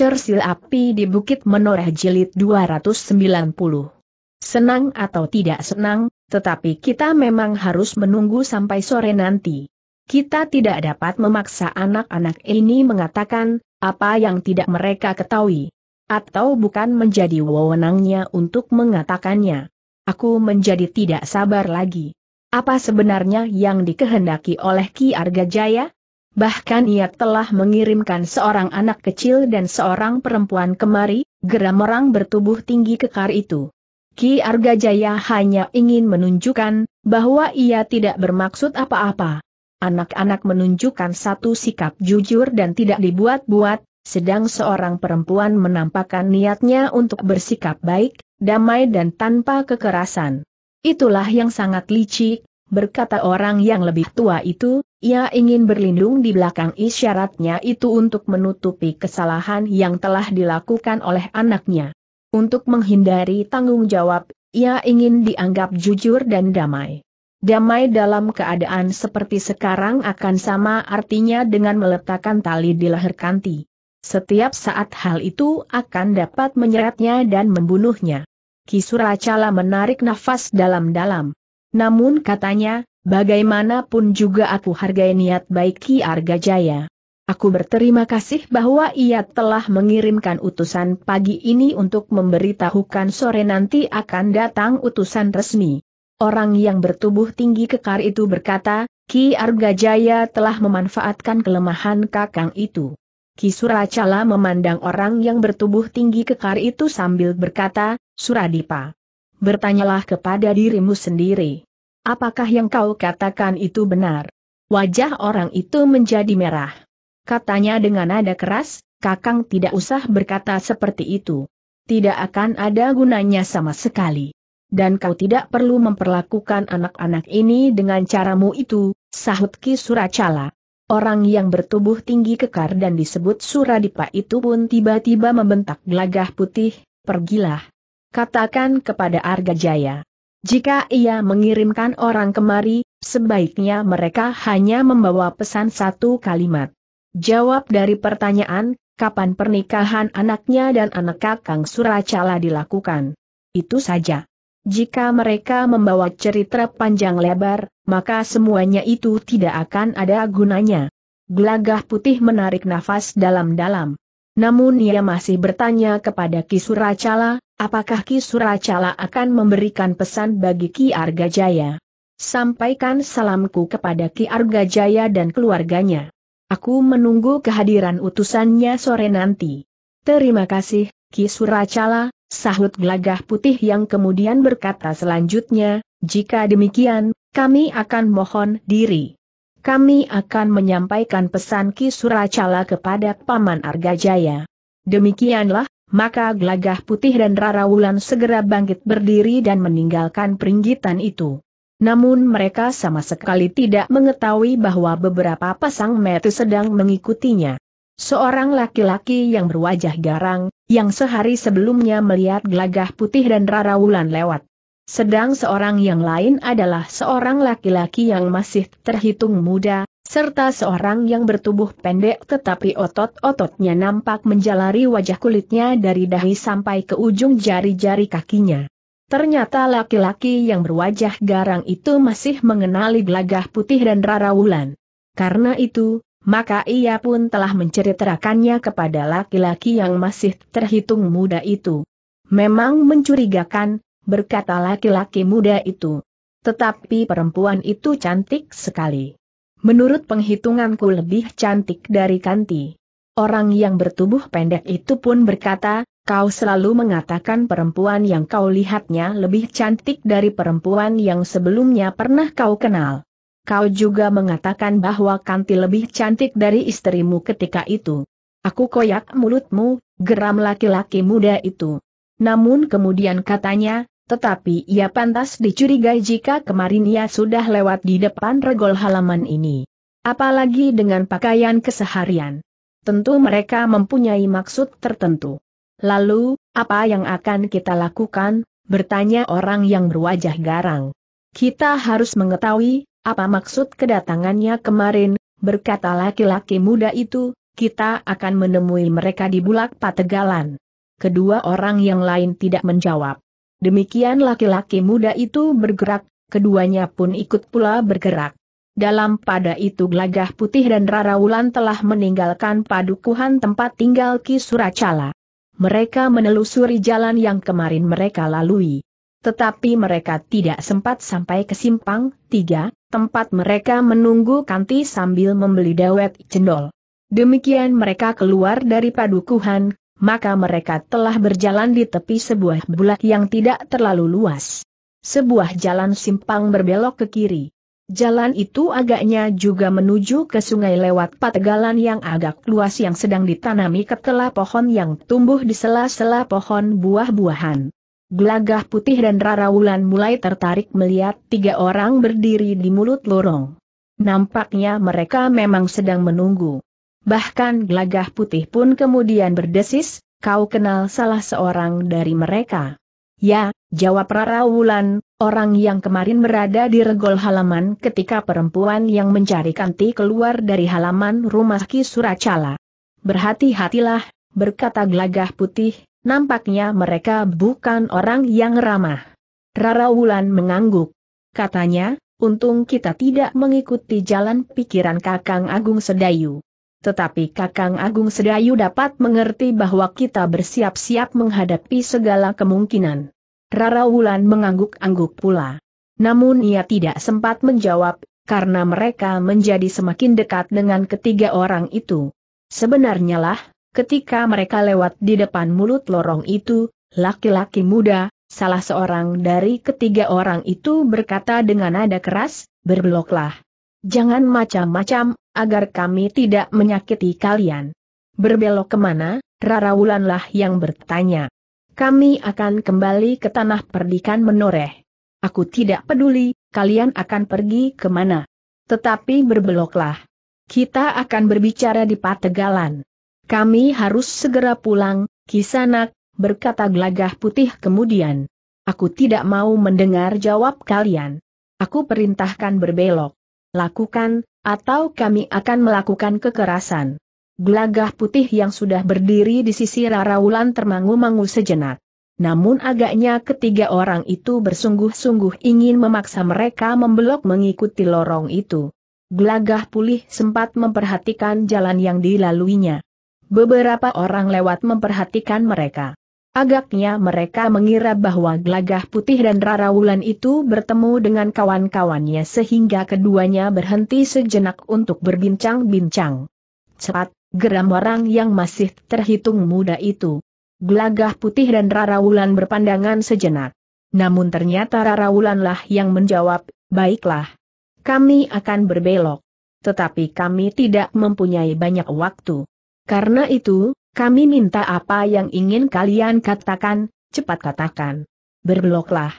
Cersil Api di Bukit Menoreh Jilid 290 Senang atau tidak senang, tetapi kita memang harus menunggu sampai sore nanti. Kita tidak dapat memaksa anak-anak ini mengatakan, apa yang tidak mereka ketahui. Atau bukan menjadi wewenangnya untuk mengatakannya. Aku menjadi tidak sabar lagi. Apa sebenarnya yang dikehendaki oleh Ki Arga Jaya? Bahkan ia telah mengirimkan seorang anak kecil dan seorang perempuan kemari, geram orang bertubuh tinggi kekar itu. Ki Argajaya hanya ingin menunjukkan bahwa ia tidak bermaksud apa-apa. Anak-anak menunjukkan satu sikap jujur dan tidak dibuat-buat, sedang seorang perempuan menampakkan niatnya untuk bersikap baik, damai dan tanpa kekerasan. Itulah yang sangat licik, berkata orang yang lebih tua itu, ia ingin berlindung di belakang isyaratnya itu untuk menutupi kesalahan yang telah dilakukan oleh anaknya. Untuk menghindari tanggung jawab, ia ingin dianggap jujur dan damai. Damai dalam keadaan seperti sekarang akan sama artinya dengan meletakkan tali di leher Kanti. Setiap saat hal itu akan dapat menyeretnya dan membunuhnya. Kisuracala menarik nafas dalam-dalam. Namun katanya, bagaimanapun juga aku hargai niat baik Ki Arga Jaya. Aku berterima kasih bahwa ia telah mengirimkan utusan pagi ini untuk memberitahukan sore nanti akan datang utusan resmi. Orang yang bertubuh tinggi kekar itu berkata, Ki Arga Jaya telah memanfaatkan kelemahan kakang itu. Ki Suracala memandang orang yang bertubuh tinggi kekar itu sambil berkata, Suradipa bertanyalah kepada dirimu sendiri. Apakah yang kau katakan itu benar? Wajah orang itu menjadi merah. Katanya dengan nada keras, Kakang tidak usah berkata seperti itu. Tidak akan ada gunanya sama sekali. Dan kau tidak perlu memperlakukan anak-anak ini dengan caramu itu, sahut Ki Suracala. Orang yang bertubuh tinggi kekar dan disebut Suradipa itu pun tiba-tiba membentak gelagah putih, pergilah katakan kepada Arga Jaya. Jika ia mengirimkan orang kemari, sebaiknya mereka hanya membawa pesan satu kalimat. Jawab dari pertanyaan, kapan pernikahan anaknya dan anak kakang Suracala dilakukan. Itu saja. Jika mereka membawa cerita panjang lebar, maka semuanya itu tidak akan ada gunanya. Gelagah putih menarik nafas dalam-dalam. Namun ia masih bertanya kepada Ki Suracala, apakah Ki Suracala akan memberikan pesan bagi Ki Argajaya. Sampaikan salamku kepada Ki Argajaya dan keluarganya. Aku menunggu kehadiran utusannya sore nanti. Terima kasih, Ki Suracala, sahut gelagah putih yang kemudian berkata selanjutnya, jika demikian, kami akan mohon diri kami akan menyampaikan pesan Ki Suracala kepada Paman Argajaya. Demikianlah, maka gelagah putih dan Rara Wulan segera bangkit berdiri dan meninggalkan peringgitan itu. Namun mereka sama sekali tidak mengetahui bahwa beberapa pasang metu sedang mengikutinya. Seorang laki-laki yang berwajah garang, yang sehari sebelumnya melihat gelagah putih dan Rara Wulan lewat sedang seorang yang lain adalah seorang laki-laki yang masih terhitung muda, serta seorang yang bertubuh pendek tetapi otot-ototnya nampak menjalari wajah kulitnya dari dahi sampai ke ujung jari-jari kakinya. Ternyata laki-laki yang berwajah garang itu masih mengenali gelagah putih dan rara wulan. Karena itu, maka ia pun telah menceritakannya kepada laki-laki yang masih terhitung muda itu. Memang mencurigakan, berkata laki-laki muda itu. Tetapi perempuan itu cantik sekali. Menurut penghitunganku lebih cantik dari Kanti. Orang yang bertubuh pendek itu pun berkata, kau selalu mengatakan perempuan yang kau lihatnya lebih cantik dari perempuan yang sebelumnya pernah kau kenal. Kau juga mengatakan bahwa Kanti lebih cantik dari istrimu ketika itu. Aku koyak mulutmu, geram laki-laki muda itu. Namun kemudian katanya, tetapi ia pantas dicurigai jika kemarin ia sudah lewat di depan regol halaman ini. Apalagi dengan pakaian keseharian. Tentu mereka mempunyai maksud tertentu. Lalu, apa yang akan kita lakukan? Bertanya orang yang berwajah garang. Kita harus mengetahui, apa maksud kedatangannya kemarin, berkata laki-laki muda itu, kita akan menemui mereka di Bulak Pategalan. Kedua orang yang lain tidak menjawab. Demikian laki-laki muda itu bergerak, keduanya pun ikut pula bergerak. Dalam pada itu Gelagah Putih dan Rara Wulan telah meninggalkan padukuhan tempat tinggal Ki Suracala. Mereka menelusuri jalan yang kemarin mereka lalui. Tetapi mereka tidak sempat sampai ke simpang, tiga, tempat mereka menunggu kanti sambil membeli dawet cendol. Demikian mereka keluar dari padukuhan, maka mereka telah berjalan di tepi sebuah bulak yang tidak terlalu luas. Sebuah jalan simpang berbelok ke kiri. Jalan itu agaknya juga menuju ke sungai lewat pategalan yang agak luas yang sedang ditanami ketela pohon yang tumbuh di sela-sela pohon buah-buahan. Gelagah putih dan Rara Wulan mulai tertarik melihat tiga orang berdiri di mulut lorong. Nampaknya mereka memang sedang menunggu. Bahkan gelagah putih pun kemudian berdesis, kau kenal salah seorang dari mereka. Ya, jawab Rara Wulan, orang yang kemarin berada di regol halaman ketika perempuan yang mencari kanti keluar dari halaman rumah Ki Suracala. Berhati-hatilah, berkata gelagah putih, nampaknya mereka bukan orang yang ramah. Rara Wulan mengangguk. Katanya, untung kita tidak mengikuti jalan pikiran Kakang Agung Sedayu. Tetapi Kakang Agung Sedayu dapat mengerti bahwa kita bersiap-siap menghadapi segala kemungkinan. Rara Wulan mengangguk-angguk pula. Namun ia tidak sempat menjawab, karena mereka menjadi semakin dekat dengan ketiga orang itu. Sebenarnya lah, ketika mereka lewat di depan mulut lorong itu, laki-laki muda, salah seorang dari ketiga orang itu berkata dengan nada keras, berbeloklah. Jangan macam-macam, agar kami tidak menyakiti kalian. Berbelok ke mana? Rara Wulanlah yang bertanya kami akan kembali ke tanah perdikan menoreh. Aku tidak peduli, kalian akan pergi ke mana. Tetapi berbeloklah. Kita akan berbicara di Pategalan. Kami harus segera pulang, kisanak, berkata gelagah putih kemudian. Aku tidak mau mendengar jawab kalian. Aku perintahkan berbelok. Lakukan, atau kami akan melakukan kekerasan. Gelagah putih yang sudah berdiri di sisi Rarawulan termangu-mangu sejenak. Namun agaknya ketiga orang itu bersungguh-sungguh ingin memaksa mereka membelok mengikuti lorong itu. Gelagah pulih sempat memperhatikan jalan yang dilaluinya. Beberapa orang lewat memperhatikan mereka. Agaknya mereka mengira bahwa Gelagah Putih dan Rarawulan itu bertemu dengan kawan-kawannya sehingga keduanya berhenti sejenak untuk berbincang-bincang. Cepat, geram orang yang masih terhitung muda itu. Gelagah putih dan Rara Wulan berpandangan sejenak. Namun ternyata Rara Wulanlah yang menjawab, baiklah. Kami akan berbelok. Tetapi kami tidak mempunyai banyak waktu. Karena itu, kami minta apa yang ingin kalian katakan, cepat katakan. Berbeloklah.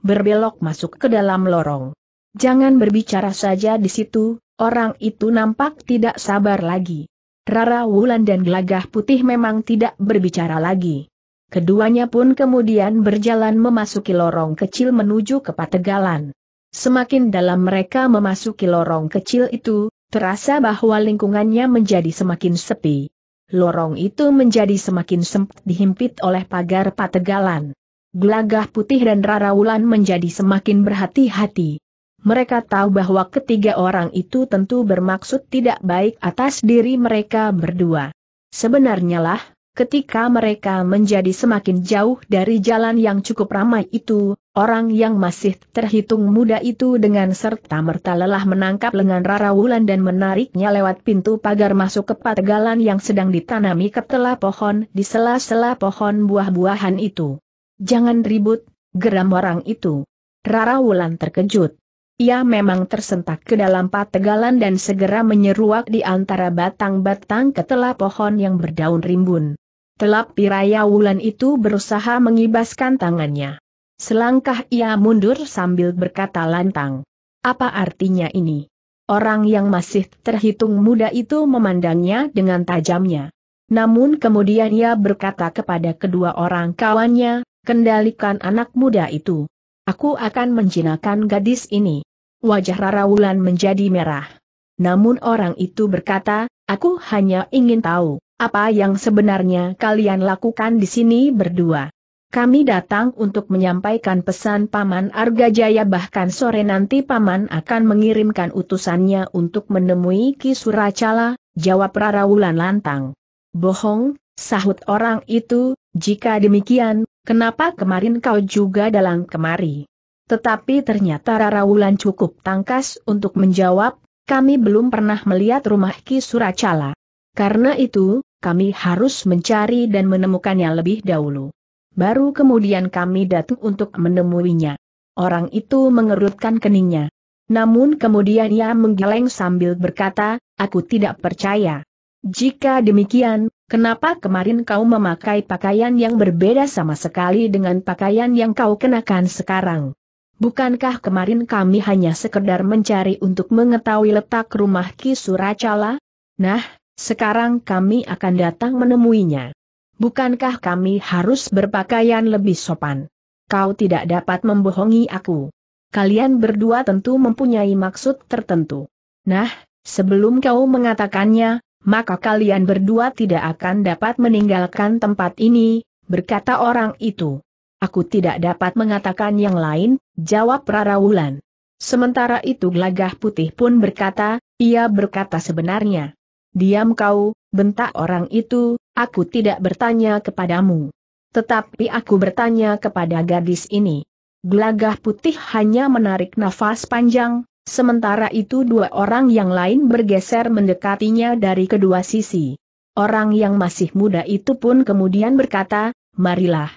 Berbelok masuk ke dalam lorong. Jangan berbicara saja di situ, orang itu nampak tidak sabar lagi. Rara Wulan dan Gelagah Putih memang tidak berbicara lagi. Keduanya pun kemudian berjalan memasuki lorong kecil menuju ke Pategalan. Semakin dalam mereka memasuki lorong kecil itu, terasa bahwa lingkungannya menjadi semakin sepi. Lorong itu menjadi semakin sempit dihimpit oleh pagar Pategalan. Gelagah Putih dan Rara Wulan menjadi semakin berhati-hati. Mereka tahu bahwa ketiga orang itu tentu bermaksud tidak baik atas diri mereka berdua. Sebenarnya lah, ketika mereka menjadi semakin jauh dari jalan yang cukup ramai itu, orang yang masih terhitung muda itu dengan serta-merta lelah menangkap lengan Rara Wulan dan menariknya lewat pintu pagar masuk ke pategalan yang sedang ditanami ketela pohon di sela-sela pohon buah-buahan itu. Jangan ribut, geram orang itu. Rara Wulan terkejut. Ia memang tersentak ke dalam pategalan dan segera menyeruak di antara batang-batang ketela pohon yang berdaun rimbun. Telap piraya wulan itu berusaha mengibaskan tangannya. Selangkah ia mundur sambil berkata lantang. Apa artinya ini? Orang yang masih terhitung muda itu memandangnya dengan tajamnya. Namun kemudian ia berkata kepada kedua orang kawannya, kendalikan anak muda itu. Aku akan menjinakkan gadis ini. Wajah Rara Wulan menjadi merah. Namun orang itu berkata, aku hanya ingin tahu, apa yang sebenarnya kalian lakukan di sini berdua. Kami datang untuk menyampaikan pesan Paman Argajaya bahkan sore nanti Paman akan mengirimkan utusannya untuk menemui Ki Suracala, jawab Rara Wulan lantang. Bohong, sahut orang itu, jika demikian, kenapa kemarin kau juga dalang kemari? Tetapi ternyata Rara Wulan cukup tangkas untuk menjawab, kami belum pernah melihat rumah Ki Suracala. Karena itu, kami harus mencari dan menemukannya lebih dahulu. Baru kemudian kami datang untuk menemuinya. Orang itu mengerutkan keningnya. Namun kemudian ia menggeleng sambil berkata, aku tidak percaya. Jika demikian, kenapa kemarin kau memakai pakaian yang berbeda sama sekali dengan pakaian yang kau kenakan sekarang? Bukankah kemarin kami hanya sekedar mencari untuk mengetahui letak rumah Ki Suracala? Nah, sekarang kami akan datang menemuinya. Bukankah kami harus berpakaian lebih sopan? Kau tidak dapat membohongi aku. Kalian berdua tentu mempunyai maksud tertentu. Nah, sebelum kau mengatakannya, maka kalian berdua tidak akan dapat meninggalkan tempat ini, berkata orang itu. Aku tidak dapat mengatakan yang lain, jawab Rara Wulan. Sementara itu gelagah putih pun berkata, ia berkata sebenarnya. Diam kau, bentak orang itu, aku tidak bertanya kepadamu. Tetapi aku bertanya kepada gadis ini. Gelagah putih hanya menarik nafas panjang, sementara itu dua orang yang lain bergeser mendekatinya dari kedua sisi. Orang yang masih muda itu pun kemudian berkata, marilah.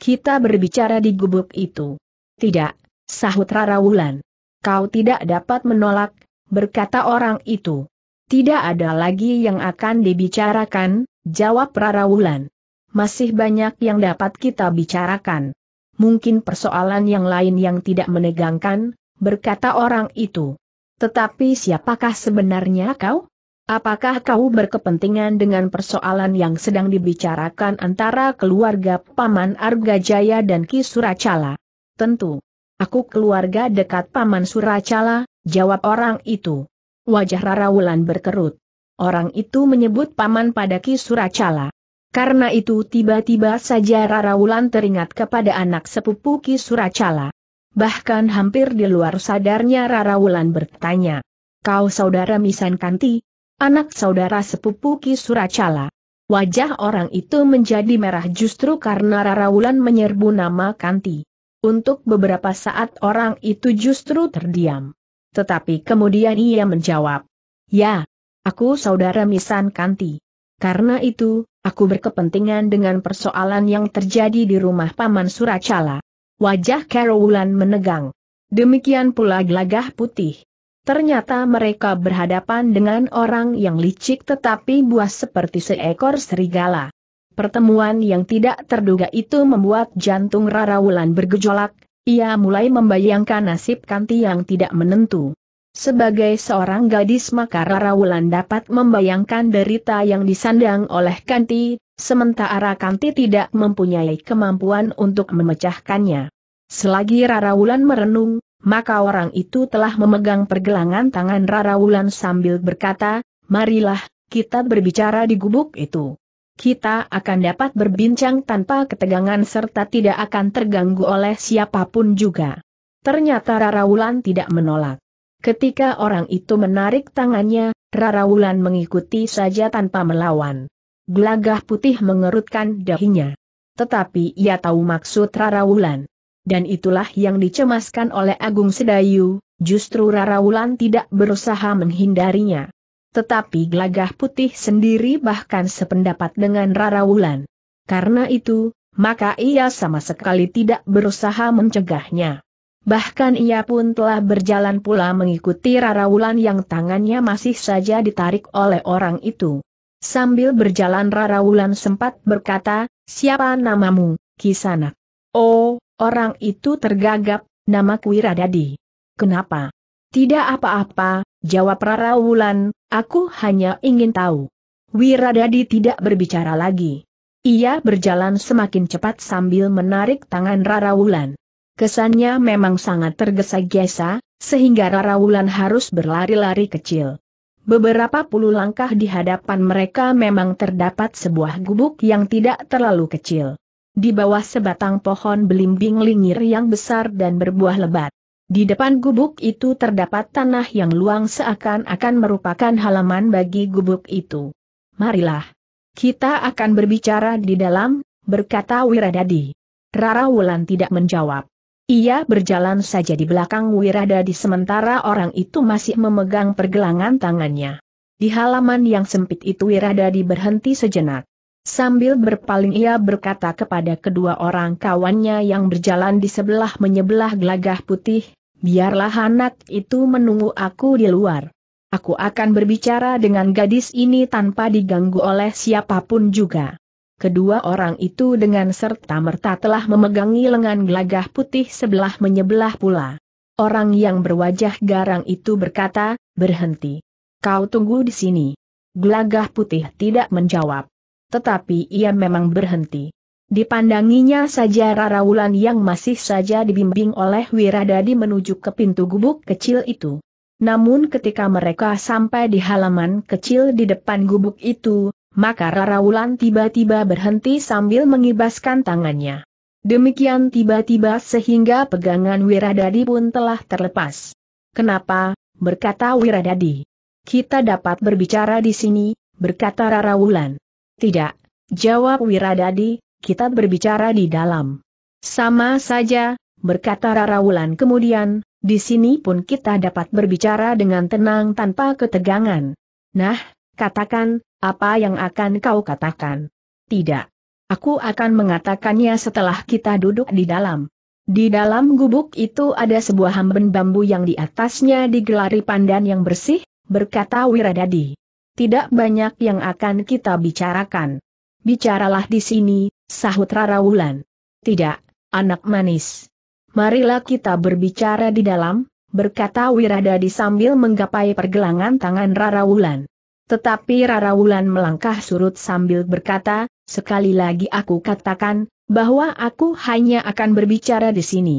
Kita berbicara di gubuk itu. Tidak, sahut Rara Wulan. Kau tidak dapat menolak, berkata orang itu. Tidak ada lagi yang akan dibicarakan, jawab Rara Wulan. Masih banyak yang dapat kita bicarakan. Mungkin persoalan yang lain yang tidak menegangkan, berkata orang itu. Tetapi siapakah sebenarnya kau? Apakah kau berkepentingan dengan persoalan yang sedang dibicarakan antara keluarga Paman Argajaya dan Ki Suracala? Tentu. Aku keluarga dekat Paman Suracala, jawab orang itu. Wajah Rara Wulan berkerut. Orang itu menyebut Paman pada Ki Suracala. Karena itu tiba-tiba saja Rara Wulan teringat kepada anak sepupu Ki Suracala. Bahkan hampir di luar sadarnya Rara Wulan bertanya. Kau saudara Misan Kanti? anak saudara sepupu Ki Suracala. Wajah orang itu menjadi merah justru karena Rara Wulan menyerbu nama Kanti. Untuk beberapa saat orang itu justru terdiam. Tetapi kemudian ia menjawab. Ya, aku saudara Misan Kanti. Karena itu, aku berkepentingan dengan persoalan yang terjadi di rumah Paman Suracala. Wajah Wulan menegang. Demikian pula gelagah putih. Ternyata mereka berhadapan dengan orang yang licik tetapi buas seperti seekor serigala. Pertemuan yang tidak terduga itu membuat jantung Rara Wulan bergejolak, ia mulai membayangkan nasib Kanti yang tidak menentu. Sebagai seorang gadis maka Rara Wulan dapat membayangkan derita yang disandang oleh Kanti, sementara Kanti tidak mempunyai kemampuan untuk memecahkannya. Selagi Rara Wulan merenung, maka orang itu telah memegang pergelangan tangan Rara Wulan sambil berkata, marilah, kita berbicara di gubuk itu. Kita akan dapat berbincang tanpa ketegangan serta tidak akan terganggu oleh siapa pun juga. Ternyata Rara Wulan tidak menolak. Ketika orang itu menarik tangannya, Rara Wulan mengikuti saja tanpa melawan. Gelagah putih mengerutkan dahinya. Tetapi ia tahu maksud Rara Wulan dan itulah yang dicemaskan oleh Agung Sedayu, justru Rara Wulan tidak berusaha menghindarinya. Tetapi gelagah putih sendiri bahkan sependapat dengan Rara Wulan. Karena itu, maka ia sama sekali tidak berusaha mencegahnya. Bahkan ia pun telah berjalan pula mengikuti Rara Wulan yang tangannya masih saja ditarik oleh orang itu. Sambil berjalan Rara Wulan sempat berkata, siapa namamu, Kisanak? Oh, Orang itu tergagap, nama Wiradadi. Kenapa? Tidak apa-apa, jawab Rara Wulan, aku hanya ingin tahu. Wiradadi tidak berbicara lagi. Ia berjalan semakin cepat sambil menarik tangan Rara Wulan. Kesannya memang sangat tergesa-gesa, sehingga Rara Wulan harus berlari-lari kecil. Beberapa puluh langkah di hadapan mereka memang terdapat sebuah gubuk yang tidak terlalu kecil. Di bawah sebatang pohon belimbing lingir yang besar dan berbuah lebat. Di depan gubuk itu terdapat tanah yang luang seakan-akan merupakan halaman bagi gubuk itu. Marilah. Kita akan berbicara di dalam, berkata Wiradadi. Rara Wulan tidak menjawab. Ia berjalan saja di belakang Wiradadi sementara orang itu masih memegang pergelangan tangannya. Di halaman yang sempit itu Wiradadi berhenti sejenak. Sambil berpaling ia berkata kepada kedua orang kawannya yang berjalan di sebelah menyebelah gelagah putih, biarlah anak itu menunggu aku di luar. Aku akan berbicara dengan gadis ini tanpa diganggu oleh siapa pun juga. Kedua orang itu dengan serta-merta telah memegangi lengan gelagah putih sebelah menyebelah pula. Orang yang berwajah garang itu berkata, berhenti. Kau tunggu di sini. Gelagah putih tidak menjawab. Tetapi ia memang berhenti. Dipandanginya saja Rara Wulan yang masih saja dibimbing oleh Wiradadi menuju ke pintu gubuk kecil itu. Namun ketika mereka sampai di halaman kecil di depan gubuk itu, maka Rara Wulan tiba-tiba berhenti sambil mengibaskan tangannya. Demikian tiba-tiba sehingga pegangan Wiradadi pun telah terlepas. Kenapa? berkata Wiradadi. Kita dapat berbicara di sini, berkata Rara Wulan. Tidak, jawab Wiradadi, kita berbicara di dalam. Sama saja, berkata Rara Wulan kemudian, di sini pun kita dapat berbicara dengan tenang tanpa ketegangan. Nah, katakan, apa yang akan kau katakan? Tidak. Aku akan mengatakannya setelah kita duduk di dalam. Di dalam gubuk itu ada sebuah hamben bambu yang di atasnya digelari pandan yang bersih, berkata Wiradadi. Tidak banyak yang akan kita bicarakan. Bicaralah di sini, sahut Rara Wulan. Tidak, anak manis. Marilah kita berbicara di dalam, berkata Wiradadi sambil menggapai pergelangan tangan Rara Wulan. Tetapi Rara Wulan melangkah surut sambil berkata, sekali lagi aku katakan, bahwa aku hanya akan berbicara di sini.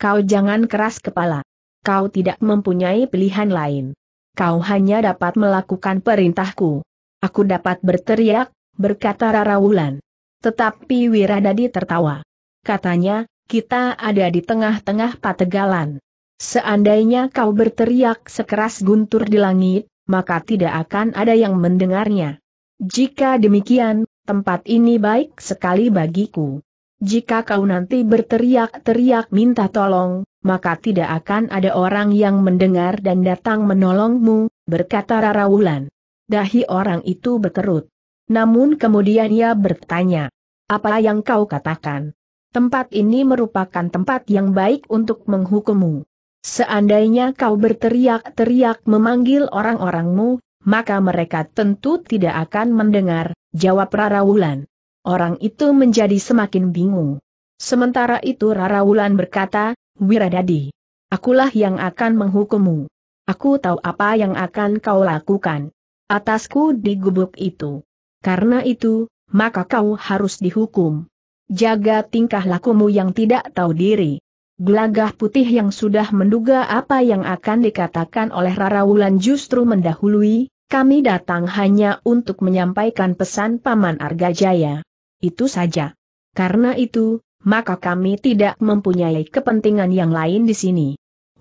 Kau jangan keras kepala. Kau tidak mempunyai pilihan lain. Kau hanya dapat melakukan perintahku. Aku dapat berteriak, berkata Rara Wulan. Tetapi Wiradadi tertawa. Katanya, kita ada di tengah-tengah pategalan. Seandainya kau berteriak sekeras guntur di langit, maka tidak akan ada yang mendengarnya. Jika demikian, tempat ini baik sekali bagiku. Jika kau nanti berteriak-teriak minta tolong, maka tidak akan ada orang yang mendengar dan datang menolongmu, berkata Rara Wulan. Dahi orang itu berkerut. Namun kemudian ia bertanya, apa yang kau katakan? Tempat ini merupakan tempat yang baik untuk menghukummu. Seandainya kau berteriak-teriak memanggil orang-orangmu, maka mereka tentu tidak akan mendengar, jawab Rara Wulan. Orang itu menjadi semakin bingung. Sementara itu Rara Wulan berkata, Wiradadi, akulah yang akan menghukummu. Aku tahu apa yang akan kau lakukan. Atasku di gubuk itu. Karena itu, maka kau harus dihukum. Jaga tingkah lakumu yang tidak tahu diri. Gelagah putih yang sudah menduga apa yang akan dikatakan oleh Rara Wulan justru mendahului, kami datang hanya untuk menyampaikan pesan Paman Argajaya. Itu saja. Karena itu, maka kami tidak mempunyai kepentingan yang lain di sini.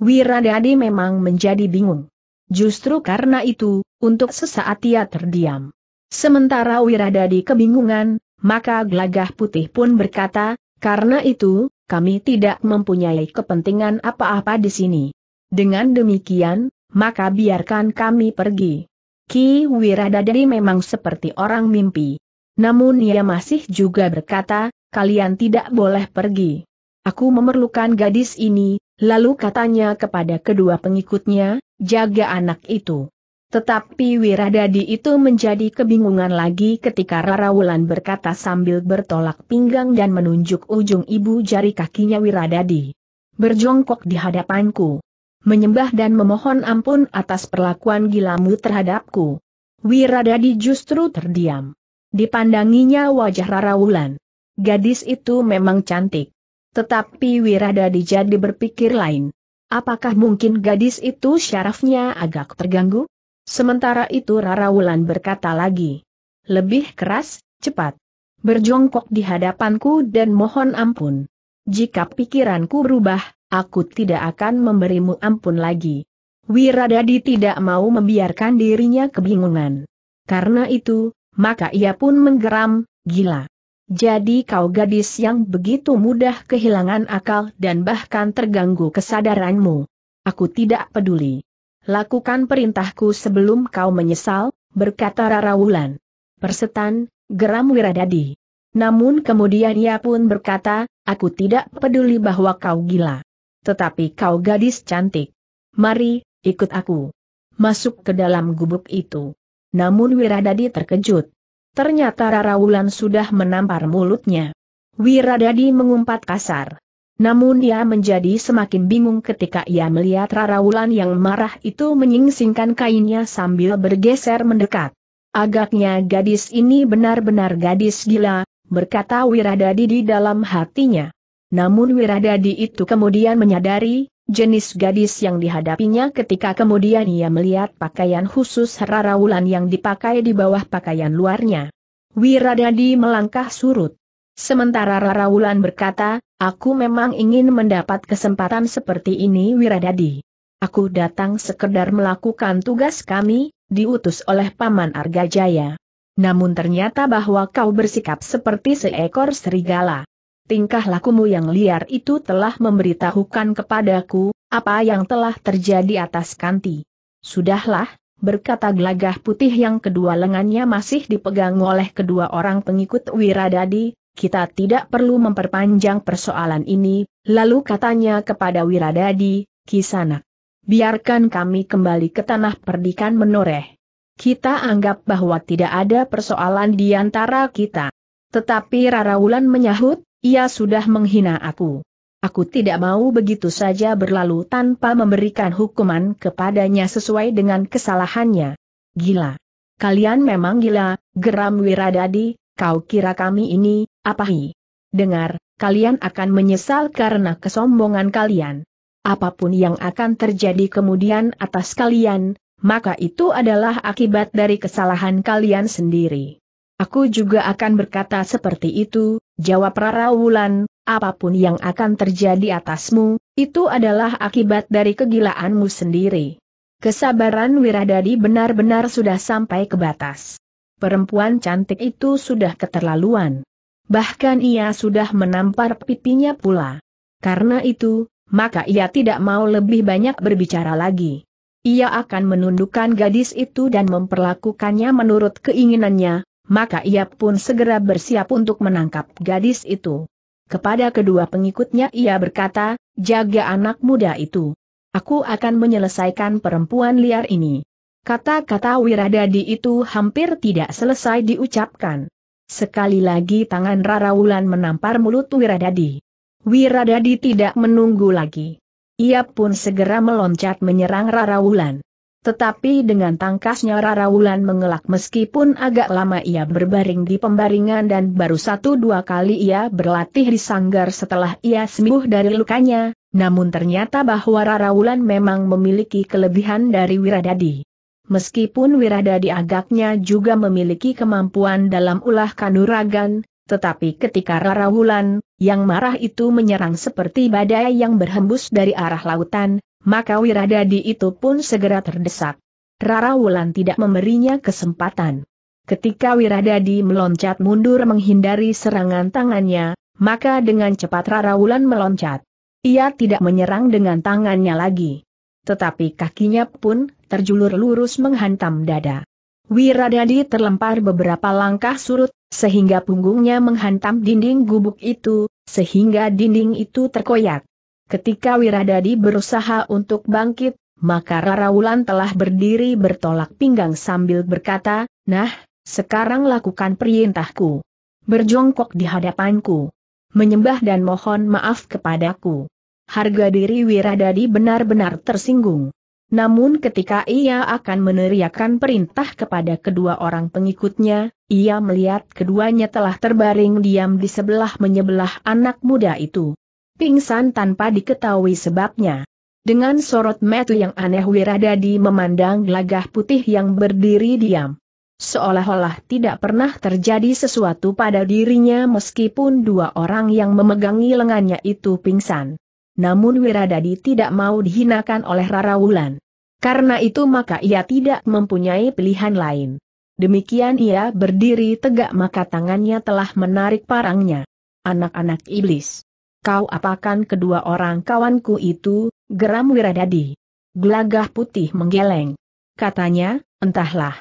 Wiradadi memang menjadi bingung. Justru karena itu, untuk sesaat ia terdiam. Sementara Wiradadi kebingungan, maka gelagah putih pun berkata, karena itu, kami tidak mempunyai kepentingan apa-apa di sini. Dengan demikian, maka biarkan kami pergi. Ki Wiradadari memang seperti orang mimpi. Namun ia masih juga berkata, kalian tidak boleh pergi. Aku memerlukan gadis ini, lalu katanya kepada kedua pengikutnya, jaga anak itu. Tetapi Wiradadi itu menjadi kebingungan lagi ketika Rara Wulan berkata sambil bertolak pinggang dan menunjuk ujung ibu jari kakinya Wiradadi. Berjongkok di hadapanku. Menyembah dan memohon ampun atas perlakuan gilamu terhadapku. Wiradadi justru terdiam. Dipandanginya wajah Rara Wulan. Gadis itu memang cantik. Tetapi Wiradadi jadi berpikir lain. Apakah mungkin gadis itu syarafnya agak terganggu? Sementara itu Rara Wulan berkata lagi. Lebih keras, cepat. Berjongkok di hadapanku dan mohon ampun. Jika pikiranku berubah, aku tidak akan memberimu ampun lagi. Wiradadi tidak mau membiarkan dirinya kebingungan. Karena itu, maka ia pun menggeram, gila. Jadi kau gadis yang begitu mudah kehilangan akal dan bahkan terganggu kesadaranmu. Aku tidak peduli. Lakukan perintahku sebelum kau menyesal, berkata Rara Wulan. Persetan, geram Wiradadi. Namun kemudian ia pun berkata, aku tidak peduli bahwa kau gila. Tetapi kau gadis cantik. Mari, ikut aku. Masuk ke dalam gubuk itu. Namun Wiradadi terkejut. Ternyata Rara Wulan sudah menampar mulutnya. Wiradadi mengumpat kasar. Namun ia menjadi semakin bingung ketika ia melihat Rara Wulan yang marah itu menyingsingkan kainnya sambil bergeser mendekat. Agaknya gadis ini benar-benar gadis gila, berkata Wiradadi di dalam hatinya. Namun Wiradadi itu kemudian menyadari, jenis gadis yang dihadapinya ketika kemudian ia melihat pakaian khusus Rara Wulan yang dipakai di bawah pakaian luarnya. Wiradadi melangkah surut. Sementara Rara Wulan berkata, aku memang ingin mendapat kesempatan seperti ini Wiradadi. Aku datang sekedar melakukan tugas kami, diutus oleh Paman Argajaya. Namun ternyata bahwa kau bersikap seperti seekor serigala tingkah lakumu yang liar itu telah memberitahukan kepadaku, apa yang telah terjadi atas Kanti. Sudahlah, berkata gelagah putih yang kedua lengannya masih dipegang oleh kedua orang pengikut Wiradadi, kita tidak perlu memperpanjang persoalan ini, lalu katanya kepada Wiradadi, Kisanak. Biarkan kami kembali ke tanah perdikan menoreh. Kita anggap bahwa tidak ada persoalan di antara kita. Tetapi Rara Wulan menyahut, ia sudah menghina aku. Aku tidak mau begitu saja berlalu tanpa memberikan hukuman kepadanya sesuai dengan kesalahannya. Gila. Kalian memang gila, geram Wiradadi, kau kira kami ini, apa hi? Dengar, kalian akan menyesal karena kesombongan kalian. Apa pun yang akan terjadi kemudian atas kalian, maka itu adalah akibat dari kesalahan kalian sendiri. Aku juga akan berkata seperti itu, jawab Rara Wulan, apa pun yang akan terjadi atasmu, itu adalah akibat dari kegilaanmu sendiri. Kesabaran Wiradadi benar-benar sudah sampai ke batas. Perempuan cantik itu sudah keterlaluan. Bahkan ia sudah menampar pipinya pula. Karena itu, maka ia tidak mau lebih banyak berbicara lagi. Ia akan menundukkan gadis itu dan memperlakukannya menurut keinginannya, maka ia pun segera bersiap untuk menangkap gadis itu. Kepada kedua pengikutnya ia berkata, jaga anak muda itu. Aku akan menyelesaikan perempuan liar ini. Kata-kata Wiradadi itu hampir tidak selesai diucapkan. Sekali lagi tangan Rara Wulan menampar mulut Wiradadi. Wiradadi tidak menunggu lagi. Ia pun segera meloncat menyerang Rara Wulan. Tetapi dengan tangkasnya Rara Wulan mengelak meskipun agak lama ia berbaring di pembaringan dan baru satu dua kali ia berlatih di sanggar setelah ia sembuh dari lukanya, namun ternyata bahwa Rara Wulan memang memiliki kelebihan dari Wiradadi. Meskipun Wiradadi agaknya juga memiliki kemampuan dalam ulah kanuragan, tetapi ketika Rara Wulan, yang marah itu menyerang seperti badai yang berhembus dari arah lautan, maka Wiradadi itu pun segera terdesak. Rara Wulan tidak memberinya kesempatan. Ketika Wiradadi meloncat mundur menghindari serangan tangannya, maka dengan cepat Rara Wulan meloncat. Ia tidak menyerang dengan tangannya lagi. Tetapi kakinya pun terjulur lurus menghantam dada. Wiradadi terlempar beberapa langkah surut, sehingga punggungnya menghantam dinding gubuk itu, sehingga dinding itu terkoyak. Ketika Wiradadi berusaha untuk bangkit, maka Rara Wulan telah berdiri bertolak pinggang sambil berkata, Nah, sekarang lakukan perintahku. Berjongkok di hadapanku. Menyembah dan mohon maaf kepadaku. Harga diri Wiradadi benar-benar tersinggung. Namun ketika ia akan meneriakan perintah kepada kedua orang pengikutnya, ia melihat keduanya telah terbaring diam di sebelah menyebelah anak muda itu pingsan tanpa diketahui sebabnya. Dengan sorot mata yang aneh Wiradadi memandang gelagah putih yang berdiri diam. Seolah-olah tidak pernah terjadi sesuatu pada dirinya meskipun dua orang yang memegangi lengannya itu pingsan. Namun Wiradadi tidak mau dihinakan oleh Rara Wulan. Karena itu maka ia tidak mempunyai pilihan lain. Demikian ia berdiri tegak maka tangannya telah menarik parangnya. Anak-anak iblis. Kau apakan kedua orang kawanku itu, geram Wiradadi. Gelagah putih menggeleng. Katanya, entahlah.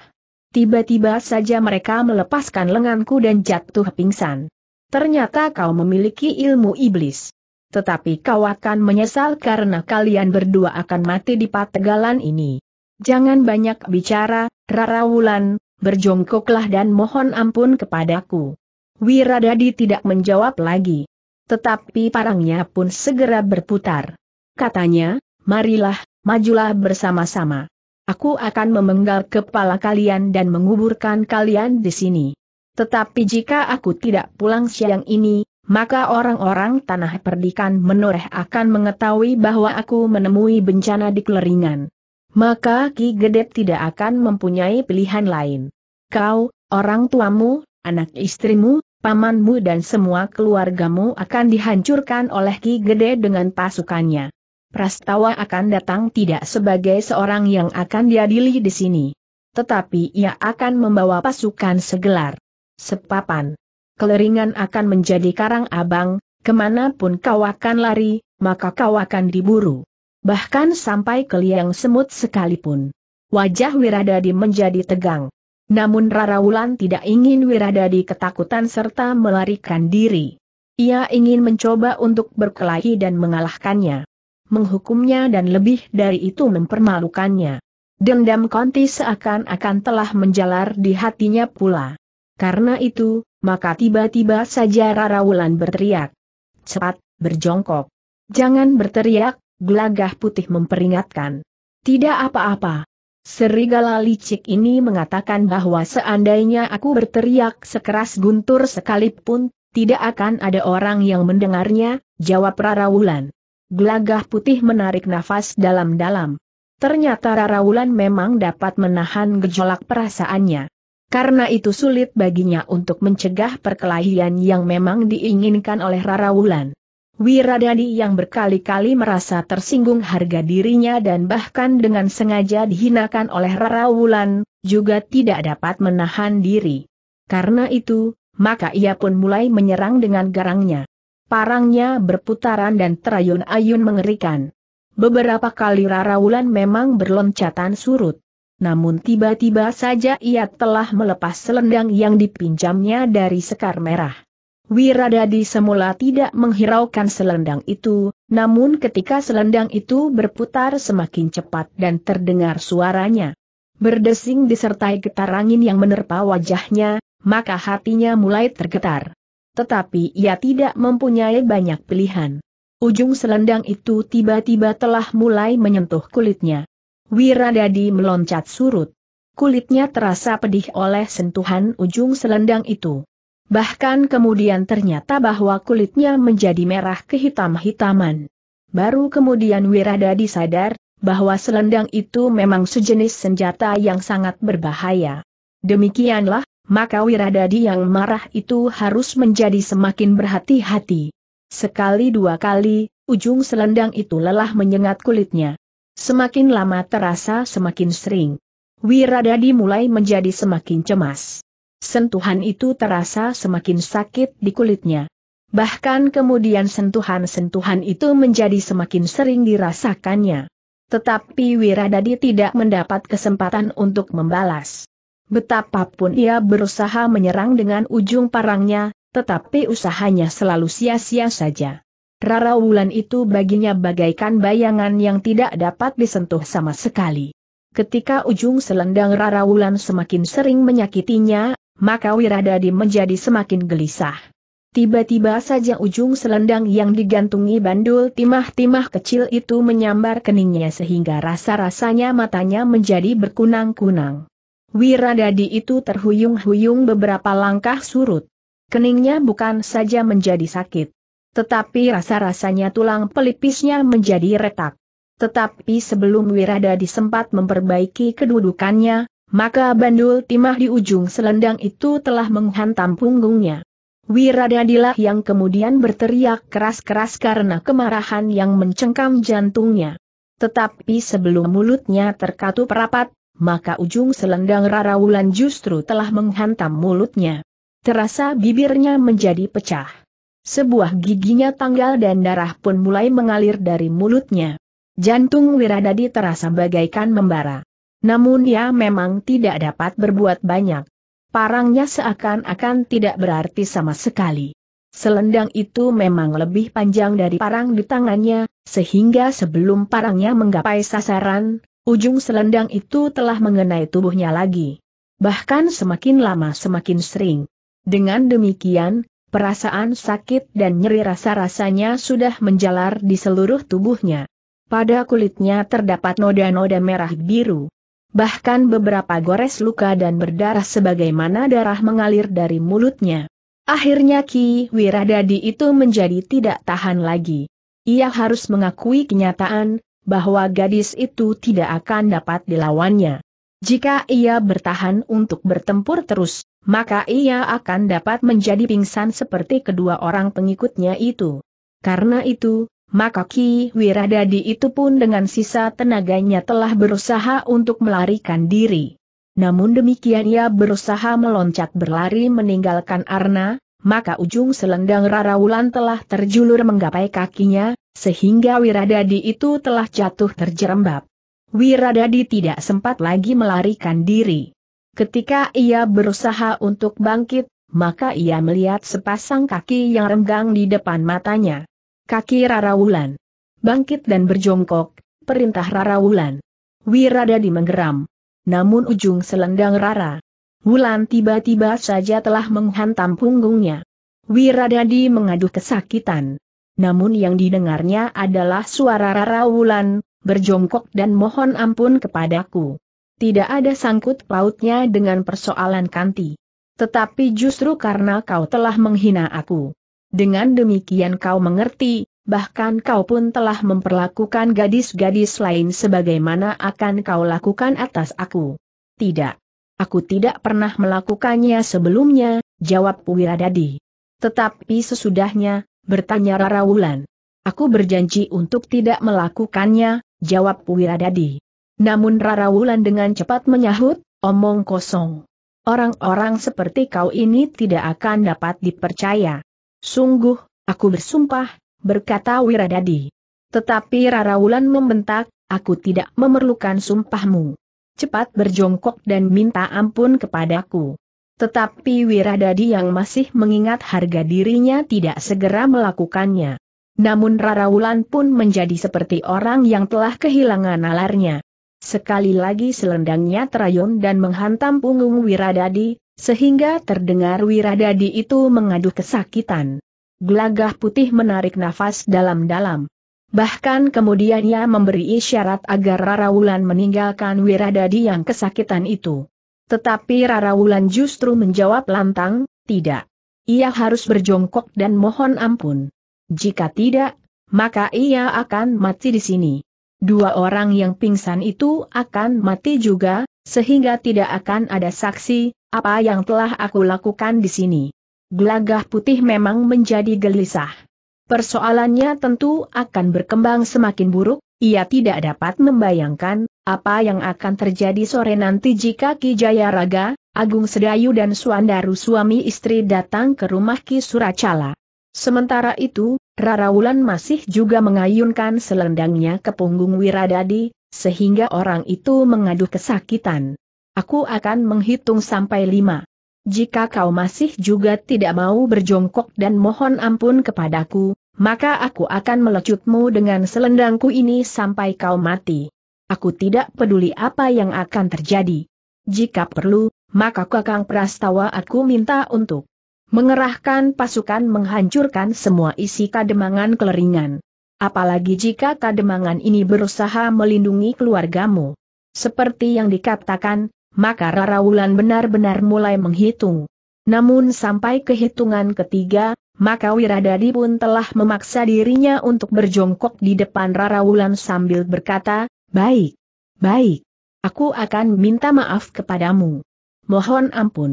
Tiba-tiba saja mereka melepaskan lenganku dan jatuh pingsan. Ternyata kau memiliki ilmu iblis. Tetapi kau akan menyesal karena kalian berdua akan mati di pategalan ini. Jangan banyak bicara, Rara Wulan, berjongkoklah dan mohon ampun kepadaku. Wiradadi tidak menjawab lagi tetapi parangnya pun segera berputar. Katanya, marilah, majulah bersama-sama. Aku akan memenggal kepala kalian dan menguburkan kalian di sini. Tetapi jika aku tidak pulang siang ini, maka orang-orang tanah perdikan menoreh akan mengetahui bahwa aku menemui bencana di keleringan. Maka Ki Gedep tidak akan mempunyai pilihan lain. Kau, orang tuamu, anak istrimu, pamanmu dan semua keluargamu akan dihancurkan oleh Ki Gede dengan pasukannya. Prastawa akan datang tidak sebagai seorang yang akan diadili di sini. Tetapi ia akan membawa pasukan segelar. Sepapan. Keleringan akan menjadi karang abang, ke mana pun kau akan lari, maka kau akan diburu. Bahkan sampai ke liang semut sekalipun. Wajah Wiradadi menjadi tegang. Namun Rara Wulan tidak ingin Wiradadi ketakutan serta melarikan diri. Ia ingin mencoba untuk berkelahi dan mengalahkannya. Menghukumnya dan lebih dari itu mempermalukannya. Dendam Konti seakan-akan telah menjalar di hatinya pula. Karena itu, maka tiba-tiba saja Rara Wulan berteriak. Cepat, berjongkok. Jangan berteriak, gelagah putih memperingatkan. Tidak apa-apa. Serigala licik ini mengatakan bahwa seandainya aku berteriak sekeras guntur sekalipun, tidak akan ada orang yang mendengarnya, jawab Rara Wulan. Gelagah putih menarik nafas dalam-dalam. Ternyata Rara Wulan memang dapat menahan gejolak perasaannya. Karena itu sulit baginya untuk mencegah perkelahian yang memang diinginkan oleh Rara Wulan. Wiradadi yang berkali-kali merasa tersinggung harga dirinya dan bahkan dengan sengaja dihinakan oleh Rara Wulan, juga tidak dapat menahan diri. Karena itu, maka ia pun mulai menyerang dengan garangnya. Parangnya berputaran dan terayun-ayun mengerikan. Beberapa kali Rara Wulan memang berloncatan surut. Namun tiba-tiba saja ia telah melepas selendang yang dipinjamnya dari Sekar Merah. Wiradadi semula tidak menghiraukan selendang itu, namun ketika selendang itu berputar semakin cepat dan terdengar suaranya. Berdesing disertai getar angin yang menerpa wajahnya, maka hatinya mulai tergetar. Tetapi ia tidak mempunyai banyak pilihan. Ujung selendang itu tiba-tiba telah mulai menyentuh kulitnya. Wiradadi meloncat surut. Kulitnya terasa pedih oleh sentuhan ujung selendang itu. Bahkan kemudian ternyata bahwa kulitnya menjadi merah kehitam-hitaman. Baru kemudian Wiradadi sadar, bahwa selendang itu memang sejenis senjata yang sangat berbahaya. Demikianlah, maka Wiradadi yang marah itu harus menjadi semakin berhati-hati. Sekali dua kali, ujung selendang itu lelah menyengat kulitnya. Semakin lama terasa semakin sering. Wiradadi mulai menjadi semakin cemas. Sentuhan itu terasa semakin sakit di kulitnya. Bahkan kemudian sentuhan-sentuhan itu menjadi semakin sering dirasakannya. Tetapi Wiradadi tidak mendapat kesempatan untuk membalas. Betapapun ia berusaha menyerang dengan ujung parangnya, tetapi usahanya selalu sia-sia saja. Rara Wulan itu baginya bagaikan bayangan yang tidak dapat disentuh sama sekali. Ketika ujung selendang Rara Wulan semakin sering menyakitinya, maka Wiradadi menjadi semakin gelisah. Tiba-tiba saja ujung selendang yang digantungi bandul timah-timah kecil itu menyambar keningnya sehingga rasa-rasanya matanya menjadi berkunang-kunang. Wiradadi itu terhuyung-huyung beberapa langkah surut. Keningnya bukan saja menjadi sakit. Tetapi rasa-rasanya tulang pelipisnya menjadi retak. Tetapi sebelum Wiradadi sempat memperbaiki kedudukannya, maka bandul timah di ujung selendang itu telah menghantam punggungnya. Wiradadilah yang kemudian berteriak keras-keras karena kemarahan yang mencengkam jantungnya. Tetapi sebelum mulutnya terkatup rapat, maka ujung selendang Rara Wulan justru telah menghantam mulutnya. Terasa bibirnya menjadi pecah. Sebuah giginya tanggal dan darah pun mulai mengalir dari mulutnya. Jantung Wiradadi terasa bagaikan membara. Namun ia memang tidak dapat berbuat banyak. Parangnya seakan-akan tidak berarti sama sekali. Selendang itu memang lebih panjang dari parang di tangannya, sehingga sebelum parangnya menggapai sasaran, ujung selendang itu telah mengenai tubuhnya lagi. Bahkan semakin lama semakin sering. Dengan demikian, perasaan sakit dan nyeri rasa-rasanya sudah menjalar di seluruh tubuhnya. Pada kulitnya terdapat noda-noda merah biru. Bahkan beberapa gores luka dan berdarah sebagaimana darah mengalir dari mulutnya. Akhirnya Ki Wiradadi itu menjadi tidak tahan lagi. Ia harus mengakui kenyataan, bahwa gadis itu tidak akan dapat dilawannya. Jika ia bertahan untuk bertempur terus, maka ia akan dapat menjadi pingsan seperti kedua orang pengikutnya itu. Karena itu, maka Ki Wiradadi itu pun dengan sisa tenaganya telah berusaha untuk melarikan diri. Namun demikian ia berusaha meloncat berlari meninggalkan Arna, maka ujung selendang Rarawulan telah terjulur menggapai kakinya, sehingga Wiradadi itu telah jatuh terjerembab. Wiradadi tidak sempat lagi melarikan diri. Ketika ia berusaha untuk bangkit, maka ia melihat sepasang kaki yang renggang di depan matanya kaki Rara Wulan. Bangkit dan berjongkok, perintah Rara Wulan. Wiradadi menggeram. Namun ujung selendang Rara Wulan tiba-tiba saja telah menghantam punggungnya. Wiradadi mengadu kesakitan. Namun yang didengarnya adalah suara Rara Wulan, berjongkok dan mohon ampun kepadaku. Tidak ada sangkut pautnya dengan persoalan Kanti. Tetapi justru karena kau telah menghina aku. Dengan demikian kau mengerti, bahkan kau pun telah memperlakukan gadis-gadis lain sebagaimana akan kau lakukan atas aku. Tidak. Aku tidak pernah melakukannya sebelumnya, jawab Wiradadi. Tetapi sesudahnya, bertanya Rara Wulan. Aku berjanji untuk tidak melakukannya, jawab Wiradadi. Namun Rara Wulan dengan cepat menyahut, omong kosong. Orang-orang seperti kau ini tidak akan dapat dipercaya. Sungguh, aku bersumpah, berkata Wiradadi. Tetapi Rarawulan membentak, aku tidak memerlukan sumpahmu. Cepat berjongkok dan minta ampun kepadaku. Tetapi Wiradadi yang masih mengingat harga dirinya tidak segera melakukannya. Namun Rarawulan pun menjadi seperti orang yang telah kehilangan nalarnya. Sekali lagi selendangnya terayun dan menghantam punggung Wiradadi, sehingga terdengar Wiradadi itu mengadu kesakitan. Gelagah putih menarik nafas dalam-dalam. Bahkan kemudian ia memberi isyarat agar Rarawulan meninggalkan Wiradadi yang kesakitan itu. Tetapi Rarawulan justru menjawab lantang, tidak. Ia harus berjongkok dan mohon ampun. Jika tidak, maka ia akan mati di sini. Dua orang yang pingsan itu akan mati juga, sehingga tidak akan ada saksi, apa yang telah aku lakukan di sini. Gelagah putih memang menjadi gelisah. Persoalannya tentu akan berkembang semakin buruk, ia tidak dapat membayangkan, apa yang akan terjadi sore nanti jika Ki Jaya Raga, Agung Sedayu dan Suandaru suami istri datang ke rumah Ki Suracala. Sementara itu, Rara Wulan masih juga mengayunkan selendangnya ke punggung Wiradadi, sehingga orang itu mengadu kesakitan. Aku akan menghitung sampai lima. Jika kau masih juga tidak mau berjongkok dan mohon ampun kepadaku, maka aku akan melecutmu dengan selendangku ini sampai kau mati. Aku tidak peduli apa yang akan terjadi. Jika perlu, maka Kakang Prastawa aku minta untuk mengerahkan pasukan menghancurkan semua isi kademangan keleringan. Apalagi jika kademangan ini berusaha melindungi keluargamu. Seperti yang dikatakan, maka Rara Wulan benar-benar mulai menghitung. Namun sampai kehitungan ketiga, maka Wiradadi pun telah memaksa dirinya untuk berjongkok di depan Rara Wulan sambil berkata, baik, baik, aku akan minta maaf kepadamu. Mohon ampun.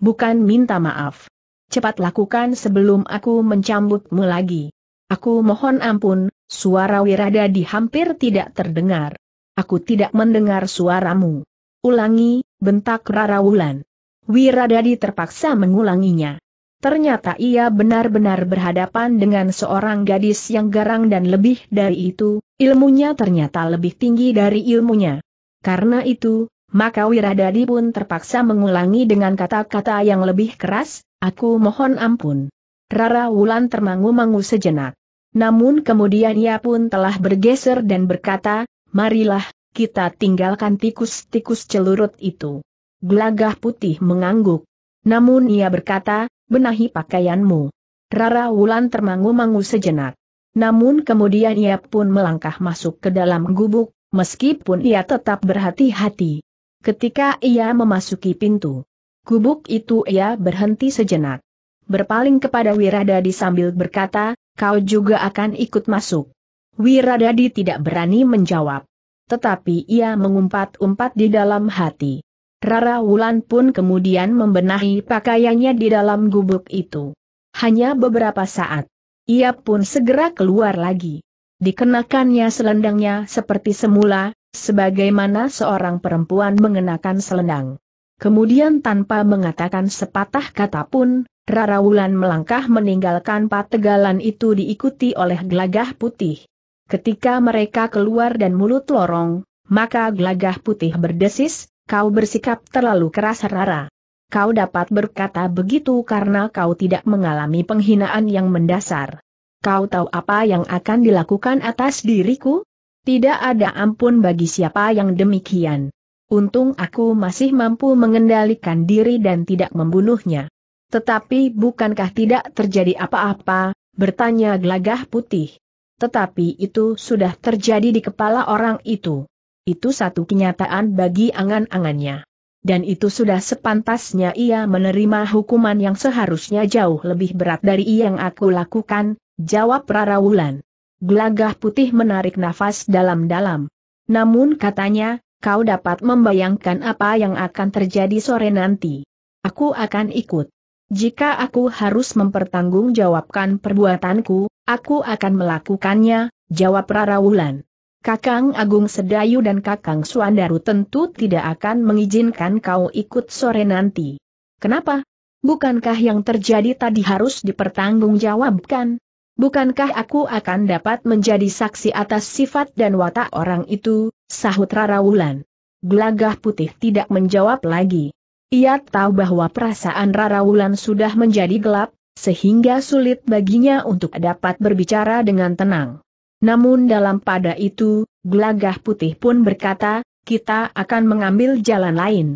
Bukan minta maaf. Cepat lakukan sebelum aku mencambukmu lagi. Aku mohon ampun, suara Wiradadi hampir tidak terdengar. Aku tidak mendengar suaramu. Ulangi, bentak Rara Wulan. Wiradadi terpaksa mengulanginya. Ternyata ia benar-benar berhadapan dengan seorang gadis yang garang dan lebih dari itu, ilmunya ternyata lebih tinggi dari ilmunya. Karena itu, maka Wiradadi pun terpaksa mengulangi dengan kata-kata yang lebih keras, aku mohon ampun. Rara Wulan termangu-mangu sejenak. Namun kemudian ia pun telah bergeser dan berkata, marilah, kita tinggalkan tikus-tikus celurut itu. Gelagah putih mengangguk. Namun ia berkata, benahi pakaianmu. Rara Wulan termangu-mangu sejenak. Namun kemudian ia pun melangkah masuk ke dalam gubuk, meskipun ia tetap berhati-hati. Ketika ia memasuki pintu gubuk itu ia berhenti sejenak. Berpaling kepada Wiradadi sambil berkata, kau juga akan ikut masuk. Wiradadi tidak berani menjawab. Tetapi ia mengumpat-umpat di dalam hati. Rara Wulan pun kemudian membenahi pakaiannya di dalam gubuk itu. Hanya beberapa saat. Ia pun segera keluar lagi. Dikenakannya selendangnya seperti semula, sebagaimana seorang perempuan mengenakan selendang. Kemudian tanpa mengatakan sepatah kata pun, Rara Wulan melangkah meninggalkan pategalan itu diikuti oleh gelagah putih. Ketika mereka keluar dan mulut lorong, maka gelagah putih berdesis, kau bersikap terlalu keras Rara. Kau dapat berkata begitu karena kau tidak mengalami penghinaan yang mendasar. Kau tahu apa yang akan dilakukan atas diriku? Tidak ada ampun bagi siapa yang demikian. Untung aku masih mampu mengendalikan diri dan tidak membunuhnya. Tetapi bukankah tidak terjadi apa-apa, bertanya gelagah putih. Tetapi itu sudah terjadi di kepala orang itu itu satu kenyataan bagi angan-angannya. Dan itu sudah sepantasnya ia menerima hukuman yang seharusnya jauh lebih berat dari yang aku lakukan, jawab Rara Wulan. Gelagah putih menarik nafas dalam-dalam. Namun katanya, kau dapat membayangkan apa yang akan terjadi sore nanti. Aku akan ikut. Jika aku harus mempertanggungjawabkan perbuatanku, aku akan melakukannya, jawab Rara Wulan. Kakang Agung Sedayu dan Kakang Suandaru tentu tidak akan mengizinkan kau ikut sore nanti. Kenapa? Bukankah yang terjadi tadi harus dipertanggungjawabkan? Bukankah aku akan dapat menjadi saksi atas sifat dan watak orang itu, sahut Rara Wulan. Gelagah putih tidak menjawab lagi. Ia tahu bahwa perasaan Rara Wulan sudah menjadi gelap, sehingga sulit baginya untuk dapat berbicara dengan tenang. Namun dalam pada itu, gelagah putih pun berkata, kita akan mengambil jalan lain.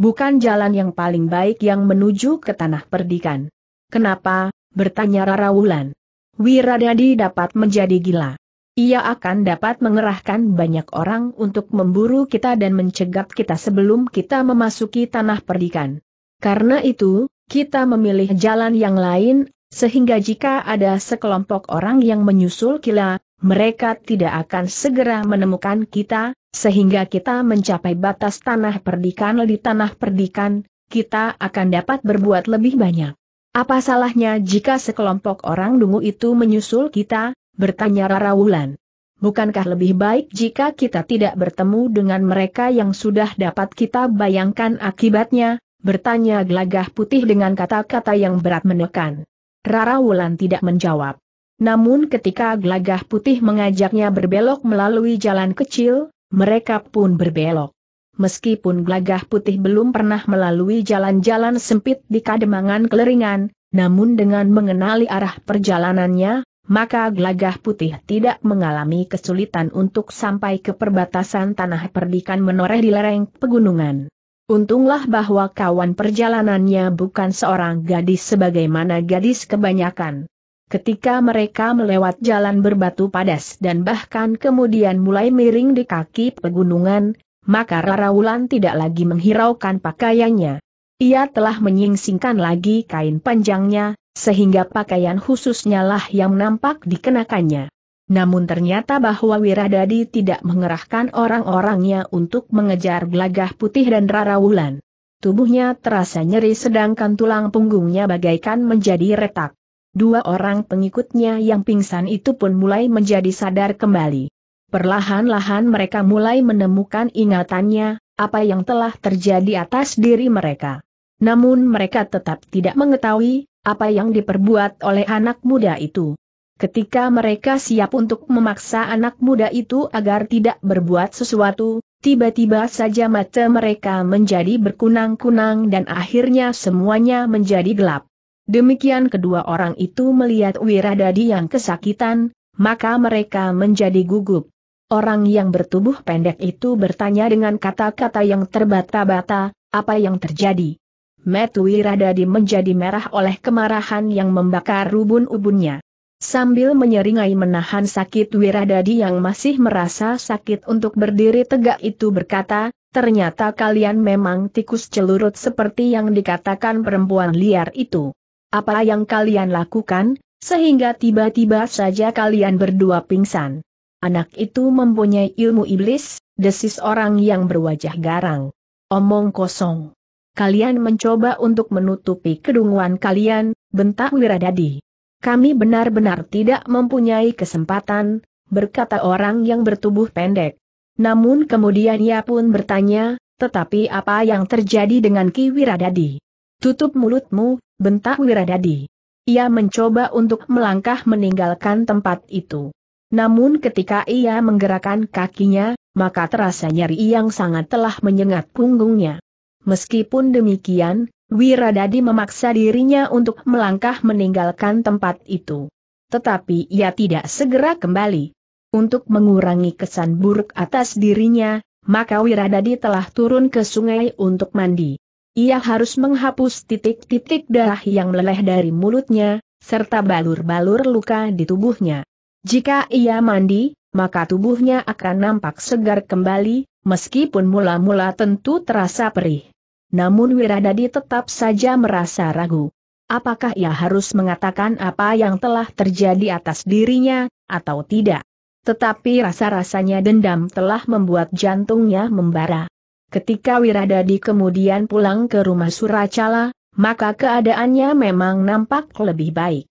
Bukan jalan yang paling baik yang menuju ke tanah perdikan. Kenapa? Bertanya Rara Wulan. Wiradadi dapat menjadi gila. Ia akan dapat mengerahkan banyak orang untuk memburu kita dan mencegat kita sebelum kita memasuki tanah perdikan. Karena itu, kita memilih jalan yang lain, sehingga jika ada sekelompok orang yang menyusul kila, mereka tidak akan segera menemukan kita, sehingga kita mencapai batas tanah perdikan di tanah perdikan, kita akan dapat berbuat lebih banyak. Apa salahnya jika sekelompok orang dungu itu menyusul kita, bertanya Rara Wulan. Bukankah lebih baik jika kita tidak bertemu dengan mereka yang sudah dapat kita bayangkan akibatnya, bertanya gelagah putih dengan kata-kata yang berat menekan. Rara Wulan tidak menjawab. Namun ketika gelagah putih mengajaknya berbelok melalui jalan kecil, mereka pun berbelok. Meskipun gelagah putih belum pernah melalui jalan-jalan sempit di Kademangan Keleringan, namun dengan mengenali arah perjalanannya, maka gelagah putih tidak mengalami kesulitan untuk sampai ke perbatasan tanah perdikan menoreh di lereng pegunungan. Untunglah bahwa kawan perjalanannya bukan seorang gadis sebagaimana gadis kebanyakan. Ketika mereka melewat jalan berbatu padas dan bahkan kemudian mulai miring di kaki pegunungan, maka Rara Wulan tidak lagi menghiraukan pakaiannya. Ia telah menyingsingkan lagi kain panjangnya, sehingga pakaian khususnya lah yang nampak dikenakannya. Namun ternyata bahwa Wiradadi tidak mengerahkan orang-orangnya untuk mengejar gelagah putih dan rara wulan. Tubuhnya terasa nyeri sedangkan tulang punggungnya bagaikan menjadi retak. Dua orang pengikutnya yang pingsan itu pun mulai menjadi sadar kembali. Perlahan-lahan mereka mulai menemukan ingatannya, apa yang telah terjadi atas diri mereka. Namun mereka tetap tidak mengetahui, apa yang diperbuat oleh anak muda itu. Ketika mereka siap untuk memaksa anak muda itu agar tidak berbuat sesuatu, tiba-tiba saja mata mereka menjadi berkunang-kunang dan akhirnya semuanya menjadi gelap. Demikian kedua orang itu melihat Wiradadi yang kesakitan, maka mereka menjadi gugup. Orang yang bertubuh pendek itu bertanya dengan kata-kata yang terbata-bata, apa yang terjadi? Metu Wiradadi menjadi merah oleh kemarahan yang membakar ubun-ubunnya. Sambil menyeringai menahan sakit Wiradadi yang masih merasa sakit untuk berdiri tegak itu berkata, ternyata kalian memang tikus celurut seperti yang dikatakan perempuan liar itu. Apa yang kalian lakukan, sehingga tiba-tiba saja kalian berdua pingsan? Anak itu mempunyai ilmu iblis, desis orang yang berwajah garang. Omong kosong. Kalian mencoba untuk menutupi kedunguan kalian, bentak Wiradadi. Kami benar-benar tidak mempunyai kesempatan, berkata orang yang bertubuh pendek. Namun kemudian ia pun bertanya, tetapi apa yang terjadi dengan Ki Wiradadi? Tutup mulutmu, bentak Wiradadi. Ia mencoba untuk melangkah meninggalkan tempat itu. Namun ketika ia menggerakkan kakinya, maka terasa nyeri yang sangat telah menyengat punggungnya. Meskipun demikian, Wiradadi memaksa dirinya untuk melangkah meninggalkan tempat itu. Tetapi ia tidak segera kembali. Untuk mengurangi kesan buruk atas dirinya, maka Wiradadi telah turun ke sungai untuk mandi. Ia harus menghapus titik-titik darah yang meleleh dari mulutnya, serta balur-balur luka di tubuhnya. Jika ia mandi, maka tubuhnya akan nampak segar kembali, meskipun mula-mula tentu terasa perih. Namun Wiradadi tetap saja merasa ragu. Apakah ia harus mengatakan apa yang telah terjadi atas dirinya, atau tidak? Tetapi rasa-rasanya dendam telah membuat jantungnya membara. Ketika Wiradadi kemudian pulang ke rumah Suracala, maka keadaannya memang nampak lebih baik.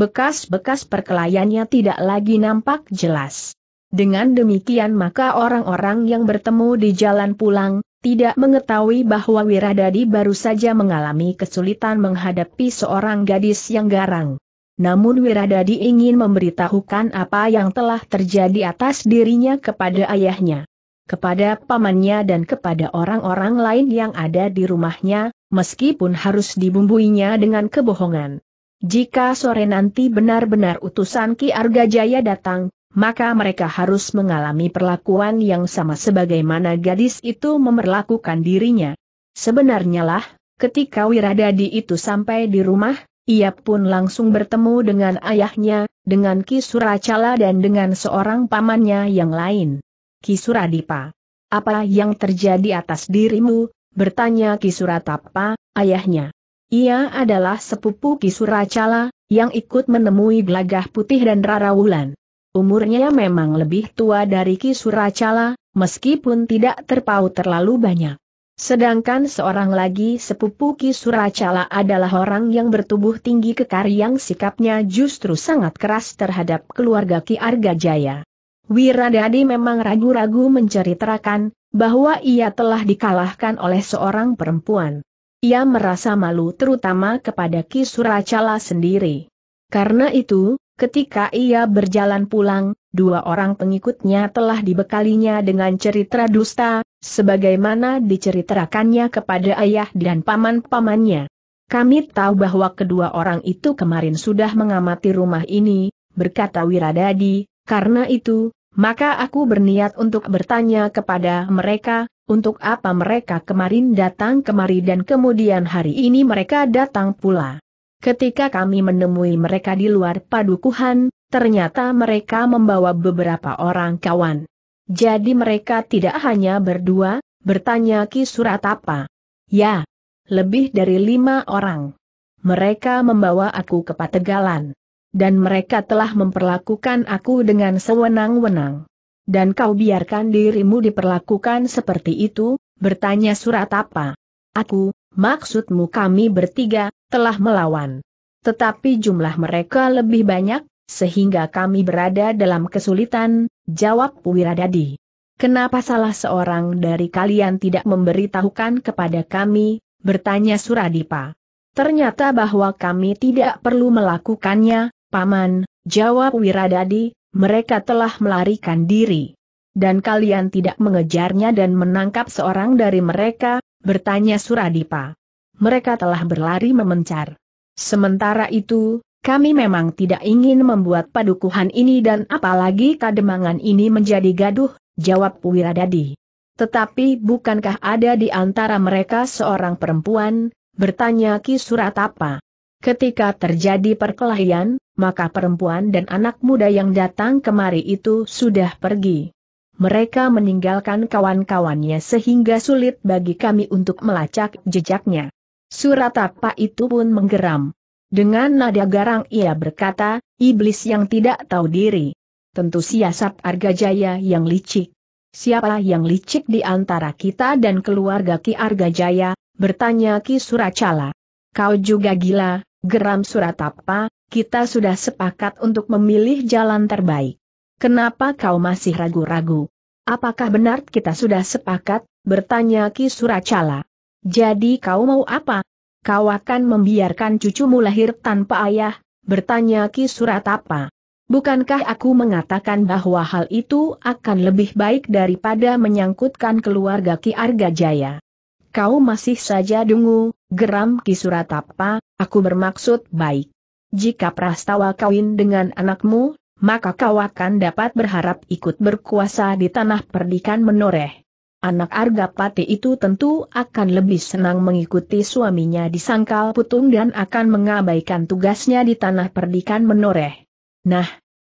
Bekas-bekas perkelayannya tidak lagi nampak jelas. Dengan demikian maka orang-orang yang bertemu di jalan pulang, tidak mengetahui bahwa Wiradadi baru saja mengalami kesulitan menghadapi seorang gadis yang garang. Namun Wiradadi ingin memberitahukan apa yang telah terjadi atas dirinya kepada ayahnya, kepada pamannya dan kepada orang-orang lain yang ada di rumahnya, meskipun harus dibumbuinya dengan kebohongan. Jika sore nanti benar-benar utusan Ki Arga Jaya datang, maka mereka harus mengalami perlakuan yang sama sebagaimana gadis itu memperlakukan dirinya. Sebenarnya lah, ketika Wiradadi itu sampai di rumah, ia pun langsung bertemu dengan ayahnya, dengan Ki Suracala dan dengan seorang pamannya yang lain. Ki Suradipa, apa yang terjadi atas dirimu? Bertanya Ki Suratapa, ayahnya. Ia adalah sepupu Ki Suracala, yang ikut menemui Gelagah Putih dan Rara Wulan. Umurnya memang lebih tua dari Ki Suracala, meskipun tidak terpaut terlalu banyak. Sedangkan seorang lagi sepupu Ki Suracala adalah orang yang bertubuh tinggi kekar yang sikapnya justru sangat keras terhadap keluarga Ki Arga Jaya. Wiradadi memang ragu-ragu menceritakan bahwa ia telah dikalahkan oleh seorang perempuan. Ia merasa malu terutama kepada Ki Suracala sendiri. Karena itu, ketika ia berjalan pulang, dua orang pengikutnya telah dibekalinya dengan cerita dusta, sebagaimana diceritakannya kepada ayah dan paman-pamannya. Kami tahu bahwa kedua orang itu kemarin sudah mengamati rumah ini, berkata Wiradadi, karena itu, maka aku berniat untuk bertanya kepada mereka, untuk apa mereka kemarin datang kemari dan kemudian hari ini mereka datang pula. Ketika kami menemui mereka di luar padukuhan, ternyata mereka membawa beberapa orang kawan. Jadi mereka tidak hanya berdua, bertanya Ki Surat apa. Ya, lebih dari lima orang. mereka membawa aku ke Pategalan. Dan mereka telah memperlakukan aku dengan sewenang-wenang. Dan kau biarkan dirimu diperlakukan seperti itu, bertanya surat apa? Aku, maksudmu kami bertiga, telah melawan. Tetapi jumlah mereka lebih banyak, sehingga kami berada dalam kesulitan, jawab Wiradadi. Kenapa salah seorang dari kalian tidak memberitahukan kepada kami, bertanya Suradipa. Ternyata bahwa kami tidak perlu melakukannya, Paman, jawab Wiradadi, mereka telah melarikan diri. Dan kalian tidak mengejarnya dan menangkap seorang dari mereka, bertanya Suradipa. Mereka telah berlari memencar. Sementara itu, kami memang tidak ingin membuat padukuhan ini dan apalagi kademangan ini menjadi gaduh, jawab Wiradadi. Tetapi bukankah ada di antara mereka seorang perempuan, bertanya Ki Suratapa. Ketika terjadi perkelahian, maka perempuan dan anak muda yang datang kemari itu sudah pergi. Mereka meninggalkan kawan-kawannya sehingga sulit bagi kami untuk melacak jejaknya. Surat apa itu pun menggeram. Dengan nada garang ia berkata, iblis yang tidak tahu diri. Tentu siasat Arga Jaya yang licik. Siapa yang licik di antara kita dan keluarga Ki Arga Jaya? Bertanya Ki Suracala. Kau juga gila, Geram Suratapa, kita sudah sepakat untuk memilih jalan terbaik. Kenapa kau masih ragu-ragu? Apakah benar kita sudah sepakat? Bertanya Ki Suracala. Jadi kau mau apa? Kau akan membiarkan cucumu lahir tanpa ayah? Bertanya Ki Suratapa. Bukankah aku mengatakan bahwa hal itu akan lebih baik daripada menyangkutkan keluarga Ki Arga Jaya? Kau masih saja dungu, geram Ki Suratapa, aku bermaksud baik. Jika prastawa kawin dengan anakmu, maka kau akan dapat berharap ikut berkuasa di tanah perdikan menoreh. Anak Argapati itu tentu akan lebih senang mengikuti suaminya di sangkal putung dan akan mengabaikan tugasnya di tanah perdikan menoreh. Nah,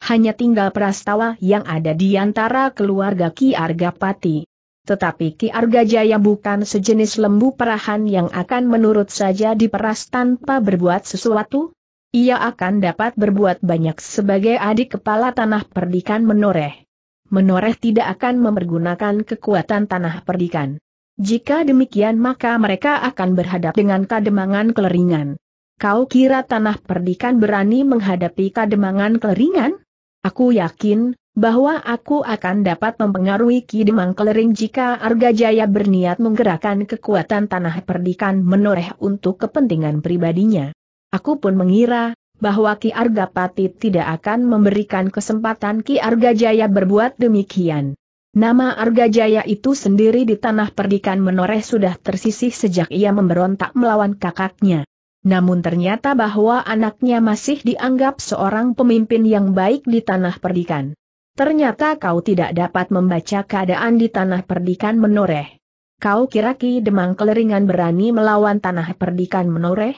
hanya tinggal prastawa yang ada di antara keluarga Ki Argapati. Tetapi Ki Argajaya bukan sejenis lembu perahan yang akan menurut saja diperas tanpa berbuat sesuatu? Ia akan dapat berbuat banyak sebagai adik kepala tanah perdikan menoreh. Menoreh tidak akan mempergunakan kekuatan tanah perdikan. Jika demikian maka mereka akan berhadap dengan kademangan keleringan. Kau kira tanah perdikan berani menghadapi kademangan keleringan? Aku yakin, bahwa aku akan dapat mempengaruhi Ki Demang Kelering jika Arga Jaya berniat menggerakkan kekuatan tanah perdikan menoreh untuk kepentingan pribadinya. Aku pun mengira, bahwa Ki Arga Pati tidak akan memberikan kesempatan Ki Arga Jaya berbuat demikian. Nama Arga Jaya itu sendiri di tanah perdikan menoreh sudah tersisih sejak ia memberontak melawan kakaknya. Namun ternyata bahwa anaknya masih dianggap seorang pemimpin yang baik di tanah perdikan. Ternyata kau tidak dapat membaca keadaan di tanah perdikan menoreh. Kau kira Ki Demang Keleringan berani melawan tanah perdikan menoreh?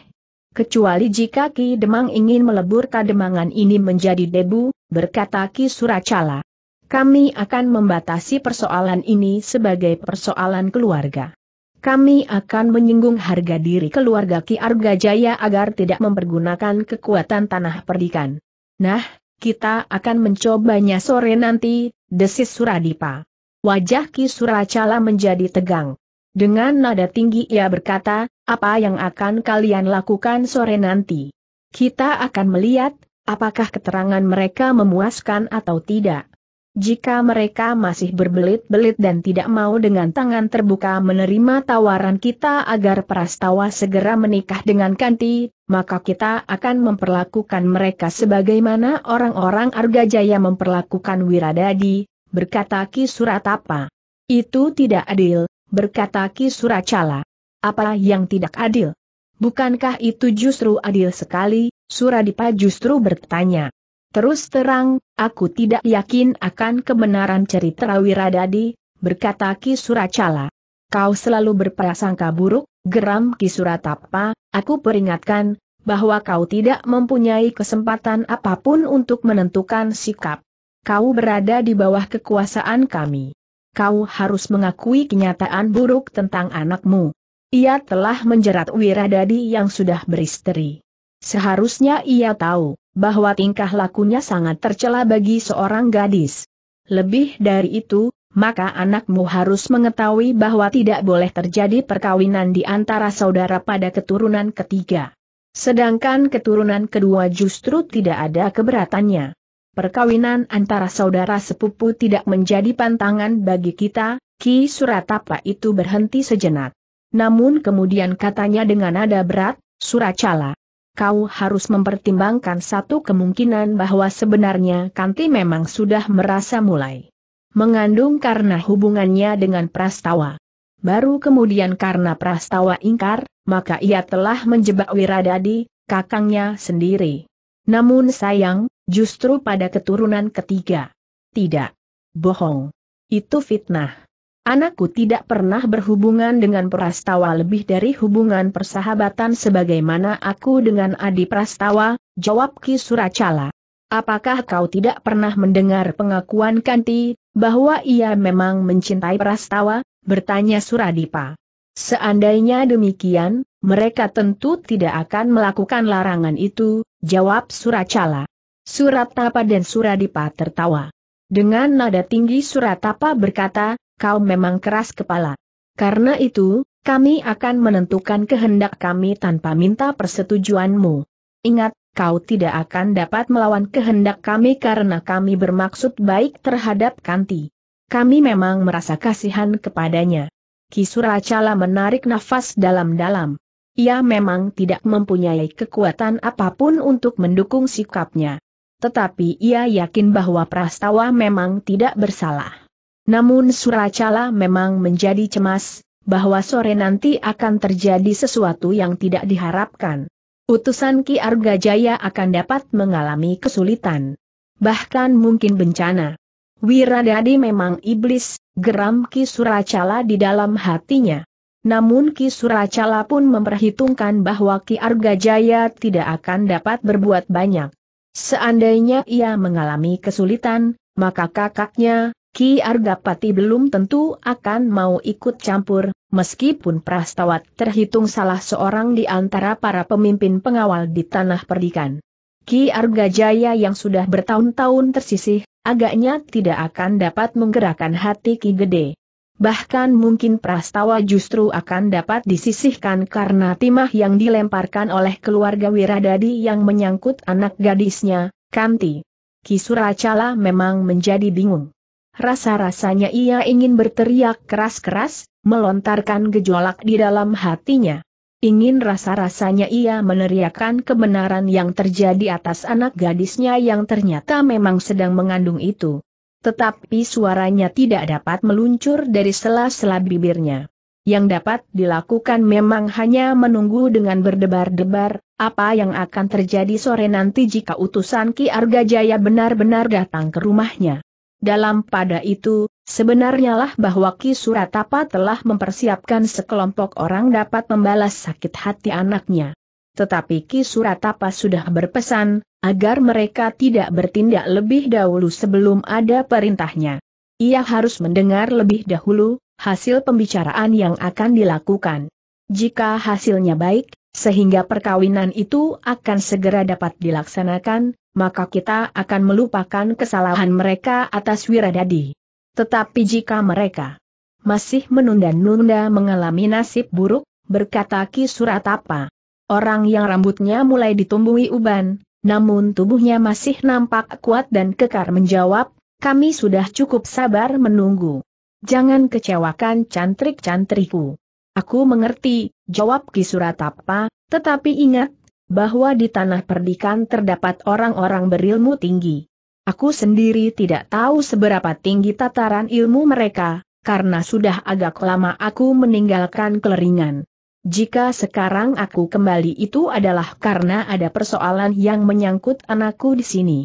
Kecuali jika Ki Demang ingin melebur kademangan ini menjadi debu, berkata Ki Suracala. Kami akan membatasi persoalan ini sebagai persoalan keluarga. Kami akan menyinggung harga diri keluarga Ki Arga Jaya agar tidak mempergunakan kekuatan tanah perdikan. Nah, kita akan mencobanya sore nanti, desis Suradipa. Wajah Ki Suracala menjadi tegang. Dengan nada tinggi ia berkata, apa yang akan kalian lakukan sore nanti? Kita akan melihat, apakah keterangan mereka memuaskan atau tidak. Jika mereka masih berbelit-belit dan tidak mau dengan tangan terbuka menerima tawaran kita agar Prastawa segera menikah dengan Kanti, maka kita akan memperlakukan mereka sebagaimana orang-orang Argajaya memperlakukan Wiradadi, berkata Ki Suratapa. Itu tidak adil, berkata Ki Suracala. Apa yang tidak adil? Bukankah itu justru adil sekali? Suradipa justru bertanya. Terus terang, aku tidak yakin akan kebenaran cerita Wiradadi, berkata Ki Suracala. Kau selalu berprasangka buruk, geram Ki Suratapa, aku peringatkan, bahwa kau tidak mempunyai kesempatan apa pun untuk menentukan sikap. Kau berada di bawah kekuasaan kami. Kau harus mengakui kenyataan buruk tentang anakmu. Ia telah menjerat Wiradadi yang sudah beristri. Seharusnya ia tahu bahwa tingkah lakunya sangat tercela bagi seorang gadis. Lebih dari itu, maka anakmu harus mengetahui bahwa tidak boleh terjadi perkawinan di antara saudara pada keturunan ketiga. Sedangkan keturunan kedua justru tidak ada keberatannya. Perkawinan antara saudara sepupu tidak menjadi pantangan bagi kita, Ki Suratapa itu berhenti sejenak. Namun kemudian katanya dengan nada berat, Suracala. Kau harus mempertimbangkan satu kemungkinan bahwa sebenarnya Kanti memang sudah merasa mulai mengandung karena hubungannya dengan Prastawa. Baru kemudian karena Prastawa ingkar, maka ia telah menjebak Wiradadi, kakangnya sendiri. Namun sayang, justru pada keturunan ketiga. Tidak. Bohong. Itu fitnah. Anakku tidak pernah berhubungan dengan Prastawa lebih dari hubungan persahabatan sebagaimana aku dengan Adi Prastawa, jawab Ki Suracala. Apakah kau tidak pernah mendengar pengakuan Kanti, bahwa ia memang mencintai Prastawa? bertanya Suradipa. Seandainya demikian, mereka tentu tidak akan melakukan larangan itu, jawab Suracala. Suratapa dan Suradipa tertawa. Dengan nada tinggi Suratapa berkata, kau memang keras kepala. Karena itu, kami akan menentukan kehendak kami tanpa minta persetujuanmu. Ingat, kau tidak akan dapat melawan kehendak kami karena kami bermaksud baik terhadap Kanti. Kami memang merasa kasihan kepadanya. Kisuracala menarik nafas dalam-dalam. Ia memang tidak mempunyai kekuatan apa pun untuk mendukung sikapnya. Tetapi ia yakin bahwa Prastawa memang tidak bersalah. Namun Suracala memang menjadi cemas, bahwa sore nanti akan terjadi sesuatu yang tidak diharapkan. Utusan Ki Arga Jaya akan dapat mengalami kesulitan. Bahkan mungkin bencana. Wiradadi memang iblis, geram Ki Suracala di dalam hatinya. Namun Ki Suracala pun memperhitungkan bahwa Ki Arga Jaya tidak akan dapat berbuat banyak. Seandainya ia mengalami kesulitan, maka kakaknya, Ki Argapati belum tentu akan mau ikut campur, meskipun Prastawat terhitung salah seorang di antara para pemimpin pengawal di tanah perdikan. Ki Argajaya yang sudah bertahun-tahun tersisih, agaknya tidak akan dapat menggerakkan hati Ki Gede. Bahkan mungkin Prastawa justru akan dapat disisihkan karena timah yang dilemparkan oleh keluarga Wiradadi yang menyangkut anak gadisnya, Kanti. Ki Suracala memang menjadi bingung. Rasa-rasanya ia ingin berteriak keras-keras, melontarkan gejolak di dalam hatinya. Ingin rasa-rasanya ia meneriakkan kebenaran yang terjadi atas anak gadisnya yang ternyata memang sedang mengandung itu. Tetapi suaranya tidak dapat meluncur dari sela-sela bibirnya. Yang dapat dilakukan memang hanya menunggu dengan berdebar-debar, apa yang akan terjadi sore nanti jika utusan Ki Argajaya benar-benar datang ke rumahnya. Dalam pada itu, sebenarnya lah bahwa Ki Suratapa telah mempersiapkan sekelompok orang dapat membalas sakit hati anaknya. Tetapi Ki Suratapa sudah berpesan, agar mereka tidak bertindak lebih dahulu sebelum ada perintahnya. Ia harus mendengar lebih dahulu, hasil pembicaraan yang akan dilakukan. Jika hasilnya baik, sehingga perkawinan itu akan segera dapat dilaksanakan, maka kita akan melupakan kesalahan mereka atas Wiradadi. Tetapi jika mereka masih menunda-nunda mengalami nasib buruk, berkata Ki Suratapa. Orang yang rambutnya mulai ditumbuhi uban, namun tubuhnya masih nampak kuat dan kekar menjawab, kami sudah cukup sabar menunggu. Jangan kecewakan cantrik-cantriku. Aku mengerti, jawab Ki Suratapa, tetapi ingat, bahwa di tanah perdikan terdapat orang-orang berilmu tinggi. Aku sendiri tidak tahu seberapa tinggi tataran ilmu mereka, karena sudah agak lama aku meninggalkan keleringan. Jika sekarang aku kembali itu adalah karena ada persoalan yang menyangkut anakku di sini.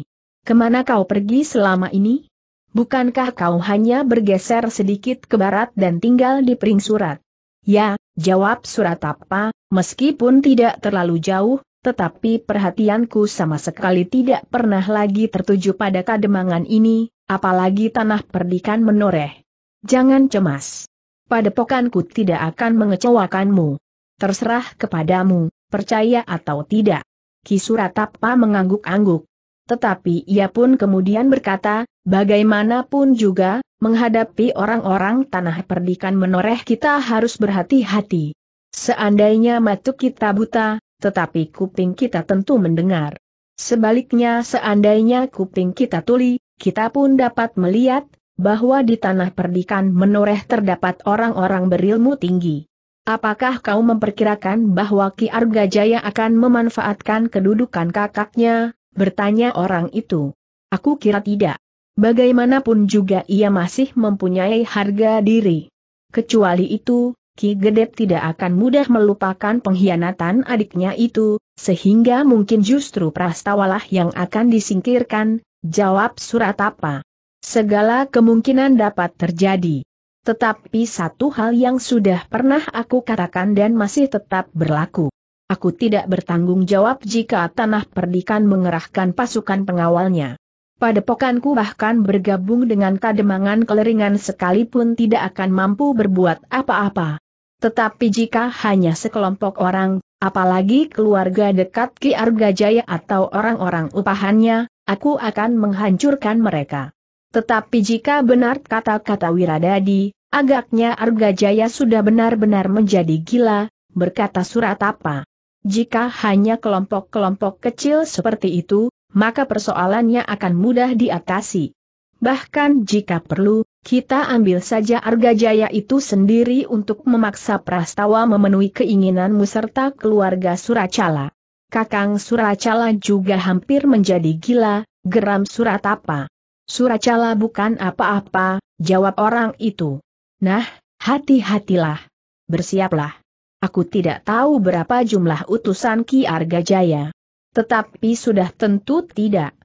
Ke mana kau pergi selama ini? Bukankah kau hanya bergeser sedikit ke barat dan tinggal di Pring Surat? Ya, jawab Surat apa, meskipun tidak terlalu jauh, tetapi perhatianku sama sekali tidak pernah lagi tertuju pada kademangan ini, apalagi tanah perdikan menoreh. Jangan cemas. Padepokanku tidak akan mengecewakanmu. Terserah kepadamu, percaya atau tidak. Ki Suratapa mengangguk-angguk. Tetapi ia pun kemudian berkata, bagaimanapun juga, menghadapi orang-orang tanah perdikan menoreh kita harus berhati-hati. Seandainya mata kita buta, tetapi kuping kita tentu mendengar. Sebaliknya seandainya kuping kita tuli, kita pun dapat melihat, bahwa di tanah perdikan menoreh terdapat orang-orang berilmu tinggi. Apakah kau memperkirakan bahwa Ki Argajaya akan memanfaatkan kedudukan kakaknya? Bertanya orang itu. Aku kira tidak. Bagaimanapun juga ia masih mempunyai harga diri. Kecuali itu, Ki Gedep tidak akan mudah melupakan pengkhianatan adiknya itu, sehingga mungkin justru Prastawalah yang akan disingkirkan, jawab surat apa. Segala kemungkinan dapat terjadi. Tetapi satu hal yang sudah pernah aku katakan dan masih tetap berlaku. Aku tidak bertanggung jawab jika tanah perdikan mengerahkan pasukan pengawalnya. Padepokanku bahkan bergabung dengan kademangan keleringan sekalipun tidak akan mampu berbuat apa-apa. Tetapi jika hanya sekelompok orang, apalagi keluarga dekat Ki Argajaya atau orang-orang upahannya, aku akan menghancurkan mereka. Tetapi jika benar kata-kata Wiradadi, agaknya Argajaya sudah benar-benar menjadi gila, berkata surat apa. Jika hanya kelompok-kelompok kecil seperti itu, maka persoalannya akan mudah diatasi. Bahkan jika perlu, kita ambil saja Argajaya itu sendiri untuk memaksa Prastawa memenuhi keinginanmu serta keluarga Suracala. Kakang Suracala juga hampir menjadi gila, geram surat apa. Suracala bukan apa-apa, jawab orang itu. Nah, hati-hatilah. Bersiaplah. Aku tidak tahu berapa jumlah utusan Ki Argajaya. Tetapi sudah tentu tidak.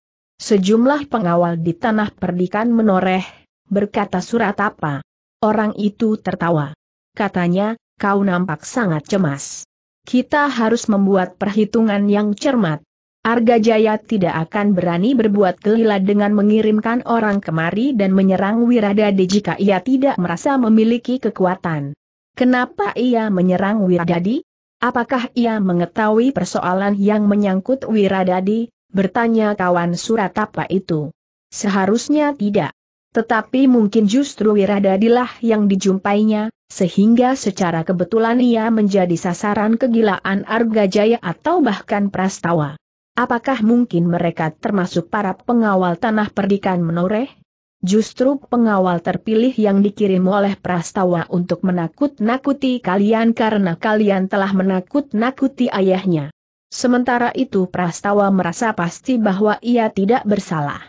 Sejumlah pengawal di tanah perdikan menoreh, berkata surat apa. Orang itu tertawa. Katanya, kau nampak sangat cemas. Kita harus membuat perhitungan yang cermat. Arga Jaya tidak akan berani berbuat gila dengan mengirimkan orang kemari dan menyerang Wiradadi jika ia tidak merasa memiliki kekuatan. Kenapa ia menyerang Wiradadi? Apakah ia mengetahui persoalan yang menyangkut Wiradadi? Bertanya kawan surat apa itu. Seharusnya tidak. Tetapi mungkin justru Wiradadilah yang dijumpainya, sehingga secara kebetulan ia menjadi sasaran kegilaan Arga Jaya atau bahkan Prastawa. Apakah mungkin mereka termasuk para pengawal tanah perdikan menoreh? Justru pengawal terpilih yang dikirim oleh Prastawa untuk menakut-nakuti kalian karena kalian telah menakut-nakuti ayahnya. Sementara itu Prastawa merasa pasti bahwa ia tidak bersalah.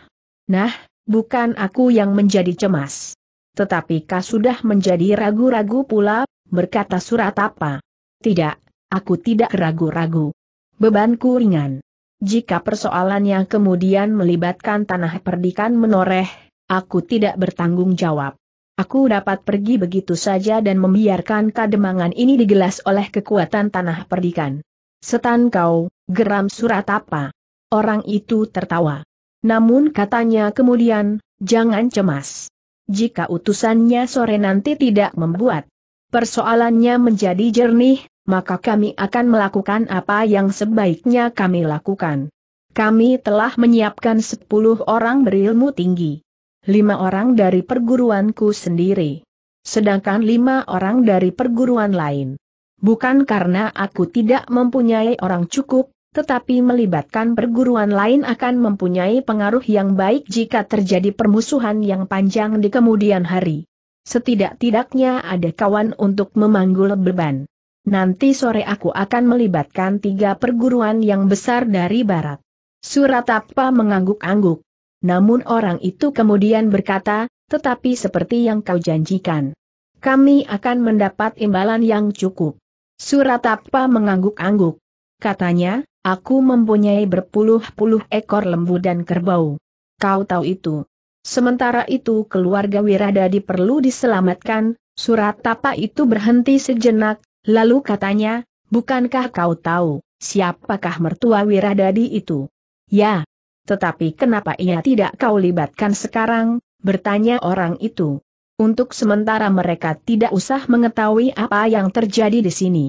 Nah, bukan aku yang menjadi cemas. Tetapi kau sudah menjadi ragu-ragu pula, berkata surat apa. Tidak, aku tidak ragu-ragu. Bebanku ringan. Jika persoalannya kemudian melibatkan tanah perdikan menoreh, aku tidak bertanggung jawab. Aku dapat pergi begitu saja dan membiarkan kademangan ini digelas oleh kekuatan tanah perdikan. Setan kau, geram surat apa? Orang itu tertawa. Namun katanya kemudian, jangan cemas. Jika utusannya sore nanti tidak membuat persoalannya menjadi jernih, maka kami akan melakukan apa yang sebaiknya kami lakukan. Kami telah menyiapkan sepuluh orang berilmu tinggi. Lima orang dari perguruanku sendiri. Sedangkan lima orang dari perguruan lain. Bukan karena aku tidak mempunyai orang cukup, tetapi melibatkan perguruan lain akan mempunyai pengaruh yang baik jika terjadi permusuhan yang panjang di kemudian hari. Setidak-tidaknya ada kawan untuk memanggul beban. Nanti sore aku akan melibatkan tiga perguruan yang besar dari barat. Suratapa mengangguk-angguk. Namun orang itu kemudian berkata, tetapi seperti yang kau janjikan. Kami akan mendapat imbalan yang cukup. Suratapa mengangguk-angguk. Katanya, aku mempunyai berpuluh-puluh ekor lembu dan kerbau. Kau tahu itu. Sementara itu keluarga Wiradadi perlu diselamatkan, surat tapa itu berhenti sejenak, Lalu katanya, bukankah kau tahu, siapakah mertua Wiradadi itu? Ya. Tetapi kenapa ia tidak kau libatkan sekarang, bertanya orang itu. Untuk sementara mereka tidak usah mengetahui apa yang terjadi di sini.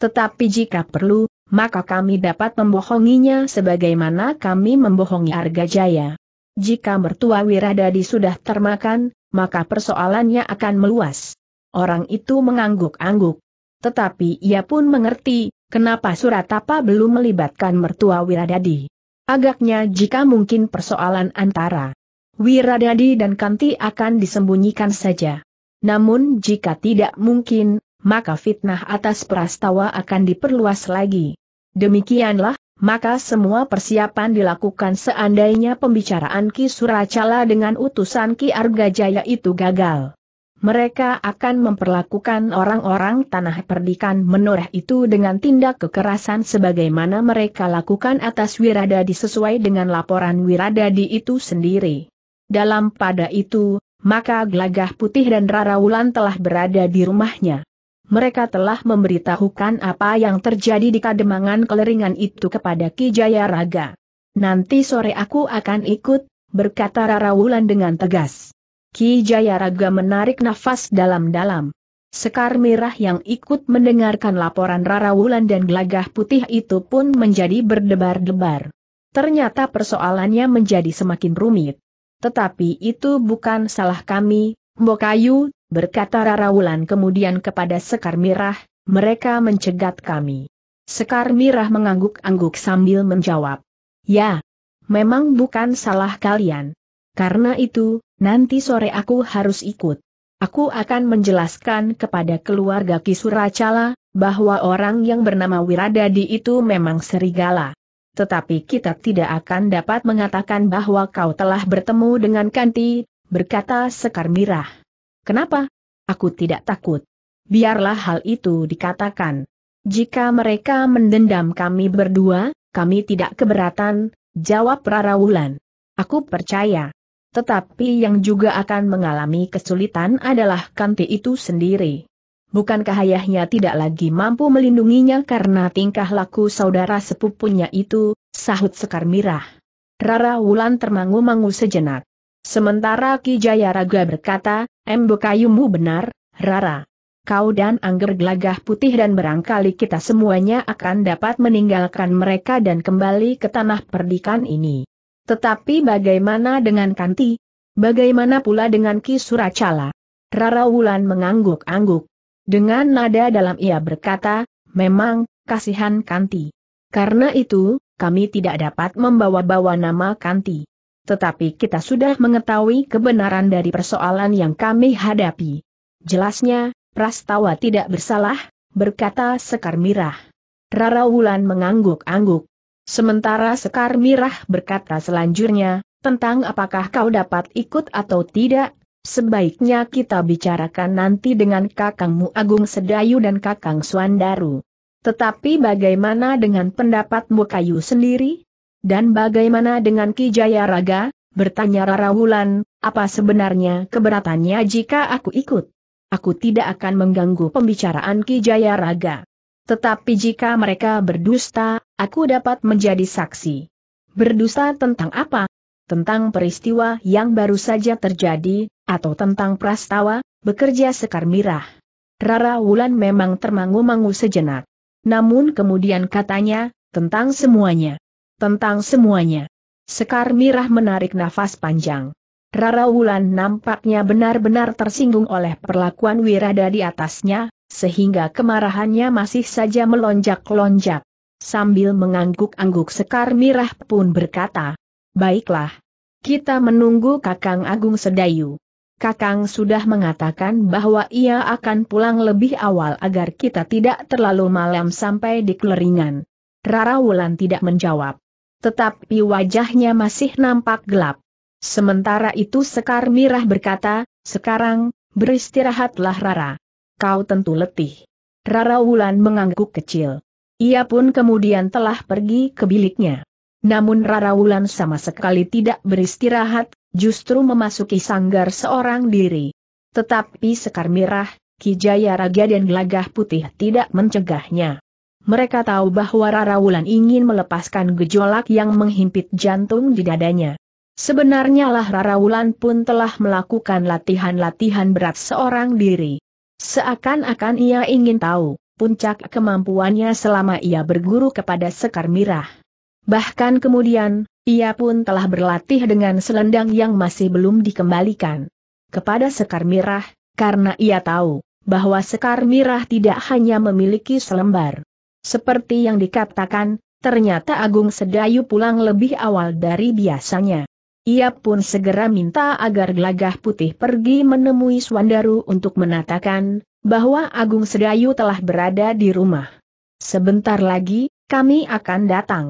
Tetapi jika perlu, maka kami dapat membohonginya sebagaimana kami membohongi Arga Jaya. Jika mertua Wiradadi sudah termakan, maka persoalannya akan meluas. Orang itu mengangguk-angguk. Tetapi ia pun mengerti, kenapa Suratapa belum melibatkan mertua Wiradadi. Agaknya jika mungkin persoalan antara Wiradadi dan Kanti akan disembunyikan saja. Namun jika tidak mungkin, maka fitnah atas Prastawa akan diperluas lagi. Demikianlah, maka semua persiapan dilakukan seandainya pembicaraan Ki Suracala dengan utusan Ki Argajaya itu gagal mereka akan memperlakukan orang-orang tanah perdikan menoreh itu dengan tindak kekerasan sebagaimana mereka lakukan atas Wiradadi sesuai dengan laporan Wiradadi itu sendiri. Dalam pada itu, maka Gelagah Putih dan Rara Wulan telah berada di rumahnya. Mereka telah memberitahukan apa yang terjadi di kademangan keleringan itu kepada Ki Jaya Raga. Nanti sore aku akan ikut, berkata Rara Wulan dengan tegas. Ki Jayaraga menarik nafas dalam-dalam. Sekar Mirah yang ikut mendengarkan laporan Rara Wulan dan Gelagah Putih itu pun menjadi berdebar-debar. Ternyata persoalannya menjadi semakin rumit. Tetapi itu bukan salah kami, Mbokayu, berkata Rara Wulan kemudian kepada Sekar Mirah, mereka mencegat kami. Sekar Mirah mengangguk-angguk sambil menjawab. Ya, memang bukan salah kalian. Karena itu, nanti sore aku harus ikut. Aku akan menjelaskan kepada keluarga Kisuracala, bahwa orang yang bernama Wiradadi itu memang serigala. Tetapi kita tidak akan dapat mengatakan bahwa kau telah bertemu dengan Kanti, berkata Sekar Mirah. Kenapa? Aku tidak takut. Biarlah hal itu dikatakan. Jika mereka mendendam kami berdua, kami tidak keberatan, jawab Rara Wulan. Aku percaya. Tetapi yang juga akan mengalami kesulitan adalah Kanti itu sendiri. Bukankah ayahnya tidak lagi mampu melindunginya karena tingkah laku saudara sepupunya itu, sahut Sekar Mirah. Rara Wulan termangu-mangu sejenak. Sementara Ki Jaya Raga berkata, Embokayumu benar, Rara. Kau dan Angger Gelagah Putih dan barangkali kita semuanya akan dapat meninggalkan mereka dan kembali ke tanah perdikan ini. Tetapi bagaimana dengan Kanti? Bagaimana pula dengan Ki Suracala? Rara Wulan mengangguk-angguk. Dengan nada dalam ia berkata, memang, kasihan Kanti. Karena itu, kami tidak dapat membawa-bawa nama Kanti. Tetapi kita sudah mengetahui kebenaran dari persoalan yang kami hadapi. Jelasnya, Prastawa tidak bersalah, berkata Sekar Mirah. Rara Wulan mengangguk-angguk. Sementara Sekar Mirah berkata selanjutnya, tentang apakah kau dapat ikut atau tidak, sebaiknya kita bicarakan nanti dengan kakangmu Agung Sedayu dan kakang Swandaru. Tetapi bagaimana dengan pendapatmu Kayu sendiri? Dan bagaimana dengan Ki Jaya Raga? Bertanya Rara Wulan, apa sebenarnya keberatannya jika aku ikut? Aku tidak akan mengganggu pembicaraan Ki Jaya Raga. Tetapi jika mereka berdusta, aku dapat menjadi saksi. Berdusta tentang apa? Tentang peristiwa yang baru saja terjadi, atau tentang prastawa, bekerja sekar mirah. Rara Wulan memang termangu-mangu sejenak. Namun kemudian katanya, tentang semuanya. Tentang semuanya. Sekar mirah menarik nafas panjang. Rara Wulan nampaknya benar-benar tersinggung oleh perlakuan Wirada di atasnya, sehingga kemarahannya masih saja melonjak-lonjak. Sambil mengangguk-angguk Sekar Mirah pun berkata, Baiklah. Kita menunggu Kakang Agung Sedayu. Kakang sudah mengatakan bahwa ia akan pulang lebih awal agar kita tidak terlalu malam sampai di keleringan. Rara Wulan tidak menjawab. Tetapi wajahnya masih nampak gelap. Sementara itu Sekar Mirah berkata, sekarang, beristirahatlah Rara kau tentu letih. Rara Wulan mengangguk kecil. Ia pun kemudian telah pergi ke biliknya. Namun Rara Wulan sama sekali tidak beristirahat, justru memasuki sanggar seorang diri. Tetapi Sekar Mirah, Kijaya Raga dan Gelagah Putih tidak mencegahnya. Mereka tahu bahwa Rara Wulan ingin melepaskan gejolak yang menghimpit jantung di dadanya. Sebenarnya lah Rara Wulan pun telah melakukan latihan-latihan berat seorang diri. Seakan-akan ia ingin tahu, puncak kemampuannya selama ia berguru kepada Sekar Mirah. Bahkan kemudian, ia pun telah berlatih dengan selendang yang masih belum dikembalikan kepada Sekar Mirah, karena ia tahu bahwa Sekar Mirah tidak hanya memiliki selembar. Seperti yang dikatakan, ternyata Agung Sedayu pulang lebih awal dari biasanya. Ia pun segera minta agar gelagah putih pergi menemui Swandaru untuk menatakan bahwa Agung Sedayu telah berada di rumah. Sebentar lagi, kami akan datang.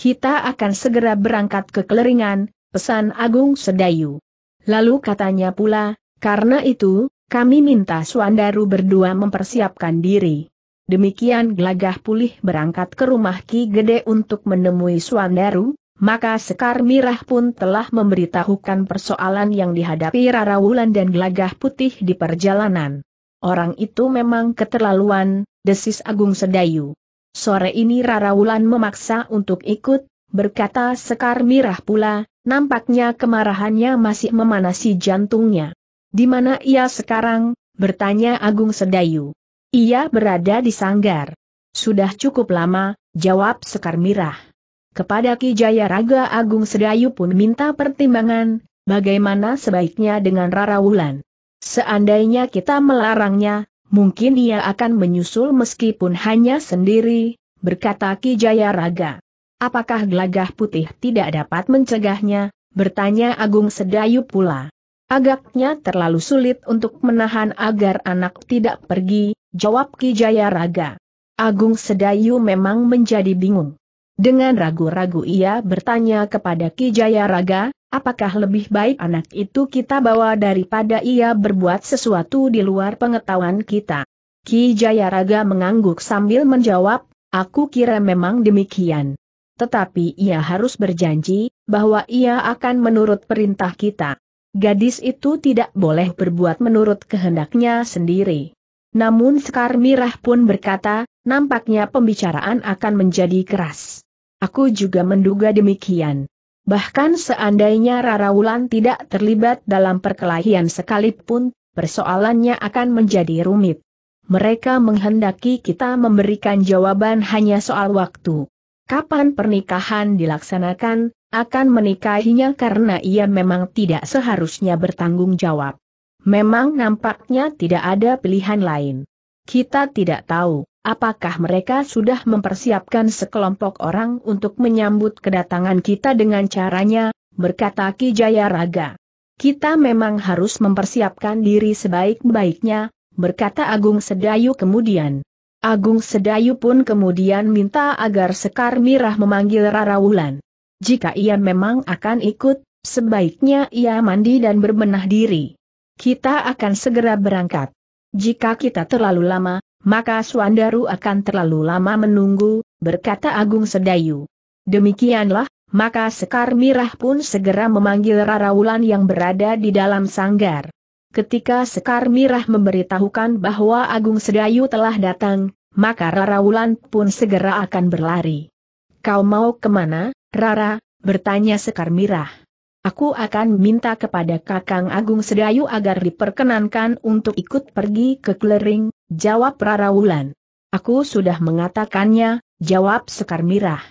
Kita akan segera berangkat ke Keleringan, pesan Agung Sedayu. Lalu katanya pula, karena itu, kami minta Swandaru berdua mempersiapkan diri. Demikian gelagah pulih berangkat ke rumah Ki Gede untuk menemui Swandaru, maka Sekar Mirah pun telah memberitahukan persoalan yang dihadapi Rara Wulan dan Gelagah Putih di perjalanan. Orang itu memang keterlaluan, desis Agung Sedayu. Sore ini Rara Wulan memaksa untuk ikut, berkata Sekar Mirah pula, nampaknya kemarahannya masih memanasi jantungnya. Di mana ia sekarang? bertanya Agung Sedayu. Ia berada di sanggar. Sudah cukup lama, jawab Sekar Mirah. Kepada Ki Jaya Raga Agung Sedayu pun minta pertimbangan, bagaimana sebaiknya dengan Rara Wulan. Seandainya kita melarangnya, mungkin ia akan menyusul meskipun hanya sendiri, berkata Ki Jaya Raga. Apakah gelagah putih tidak dapat mencegahnya? Bertanya Agung Sedayu pula. Agaknya terlalu sulit untuk menahan agar anak tidak pergi, jawab Ki Jaya Raga. Agung Sedayu memang menjadi bingung. Dengan ragu-ragu ia bertanya kepada Ki Jaya Raga, apakah lebih baik anak itu kita bawa daripada ia berbuat sesuatu di luar pengetahuan kita. Ki Jaya Raga mengangguk sambil menjawab, aku kira memang demikian. Tetapi ia harus berjanji, bahwa ia akan menurut perintah kita. Gadis itu tidak boleh berbuat menurut kehendaknya sendiri. Namun Sekar Mirah pun berkata, nampaknya pembicaraan akan menjadi keras. Aku juga menduga demikian. Bahkan seandainya Rara Wulan tidak terlibat dalam perkelahian sekalipun, persoalannya akan menjadi rumit. Mereka menghendaki kita memberikan jawaban hanya soal waktu. Kapan pernikahan dilaksanakan, akan menikahinya karena ia memang tidak seharusnya bertanggung jawab. Memang nampaknya tidak ada pilihan lain. Kita tidak tahu, Apakah mereka sudah mempersiapkan sekelompok orang untuk menyambut kedatangan kita dengan caranya, berkata Ki Jaya Raga. Kita memang harus mempersiapkan diri sebaik-baiknya, berkata Agung Sedayu kemudian. Agung Sedayu pun kemudian minta agar Sekar Mirah memanggil Rara Wulan. Jika ia memang akan ikut, sebaiknya ia mandi dan berbenah diri. Kita akan segera berangkat. Jika kita terlalu lama, maka Swandaru akan terlalu lama menunggu, berkata Agung Sedayu. Demikianlah, maka Sekar Mirah pun segera memanggil Rara Wulan yang berada di dalam sanggar. Ketika Sekar Mirah memberitahukan bahwa Agung Sedayu telah datang, maka Rara Wulan pun segera akan berlari. Kau mau ke mana, Rara? bertanya Sekar Mirah. Aku akan minta kepada Kakang Agung Sedayu agar diperkenankan untuk ikut pergi ke Klering, Jawab Rara Wulan. Aku sudah mengatakannya, jawab Sekar Mirah.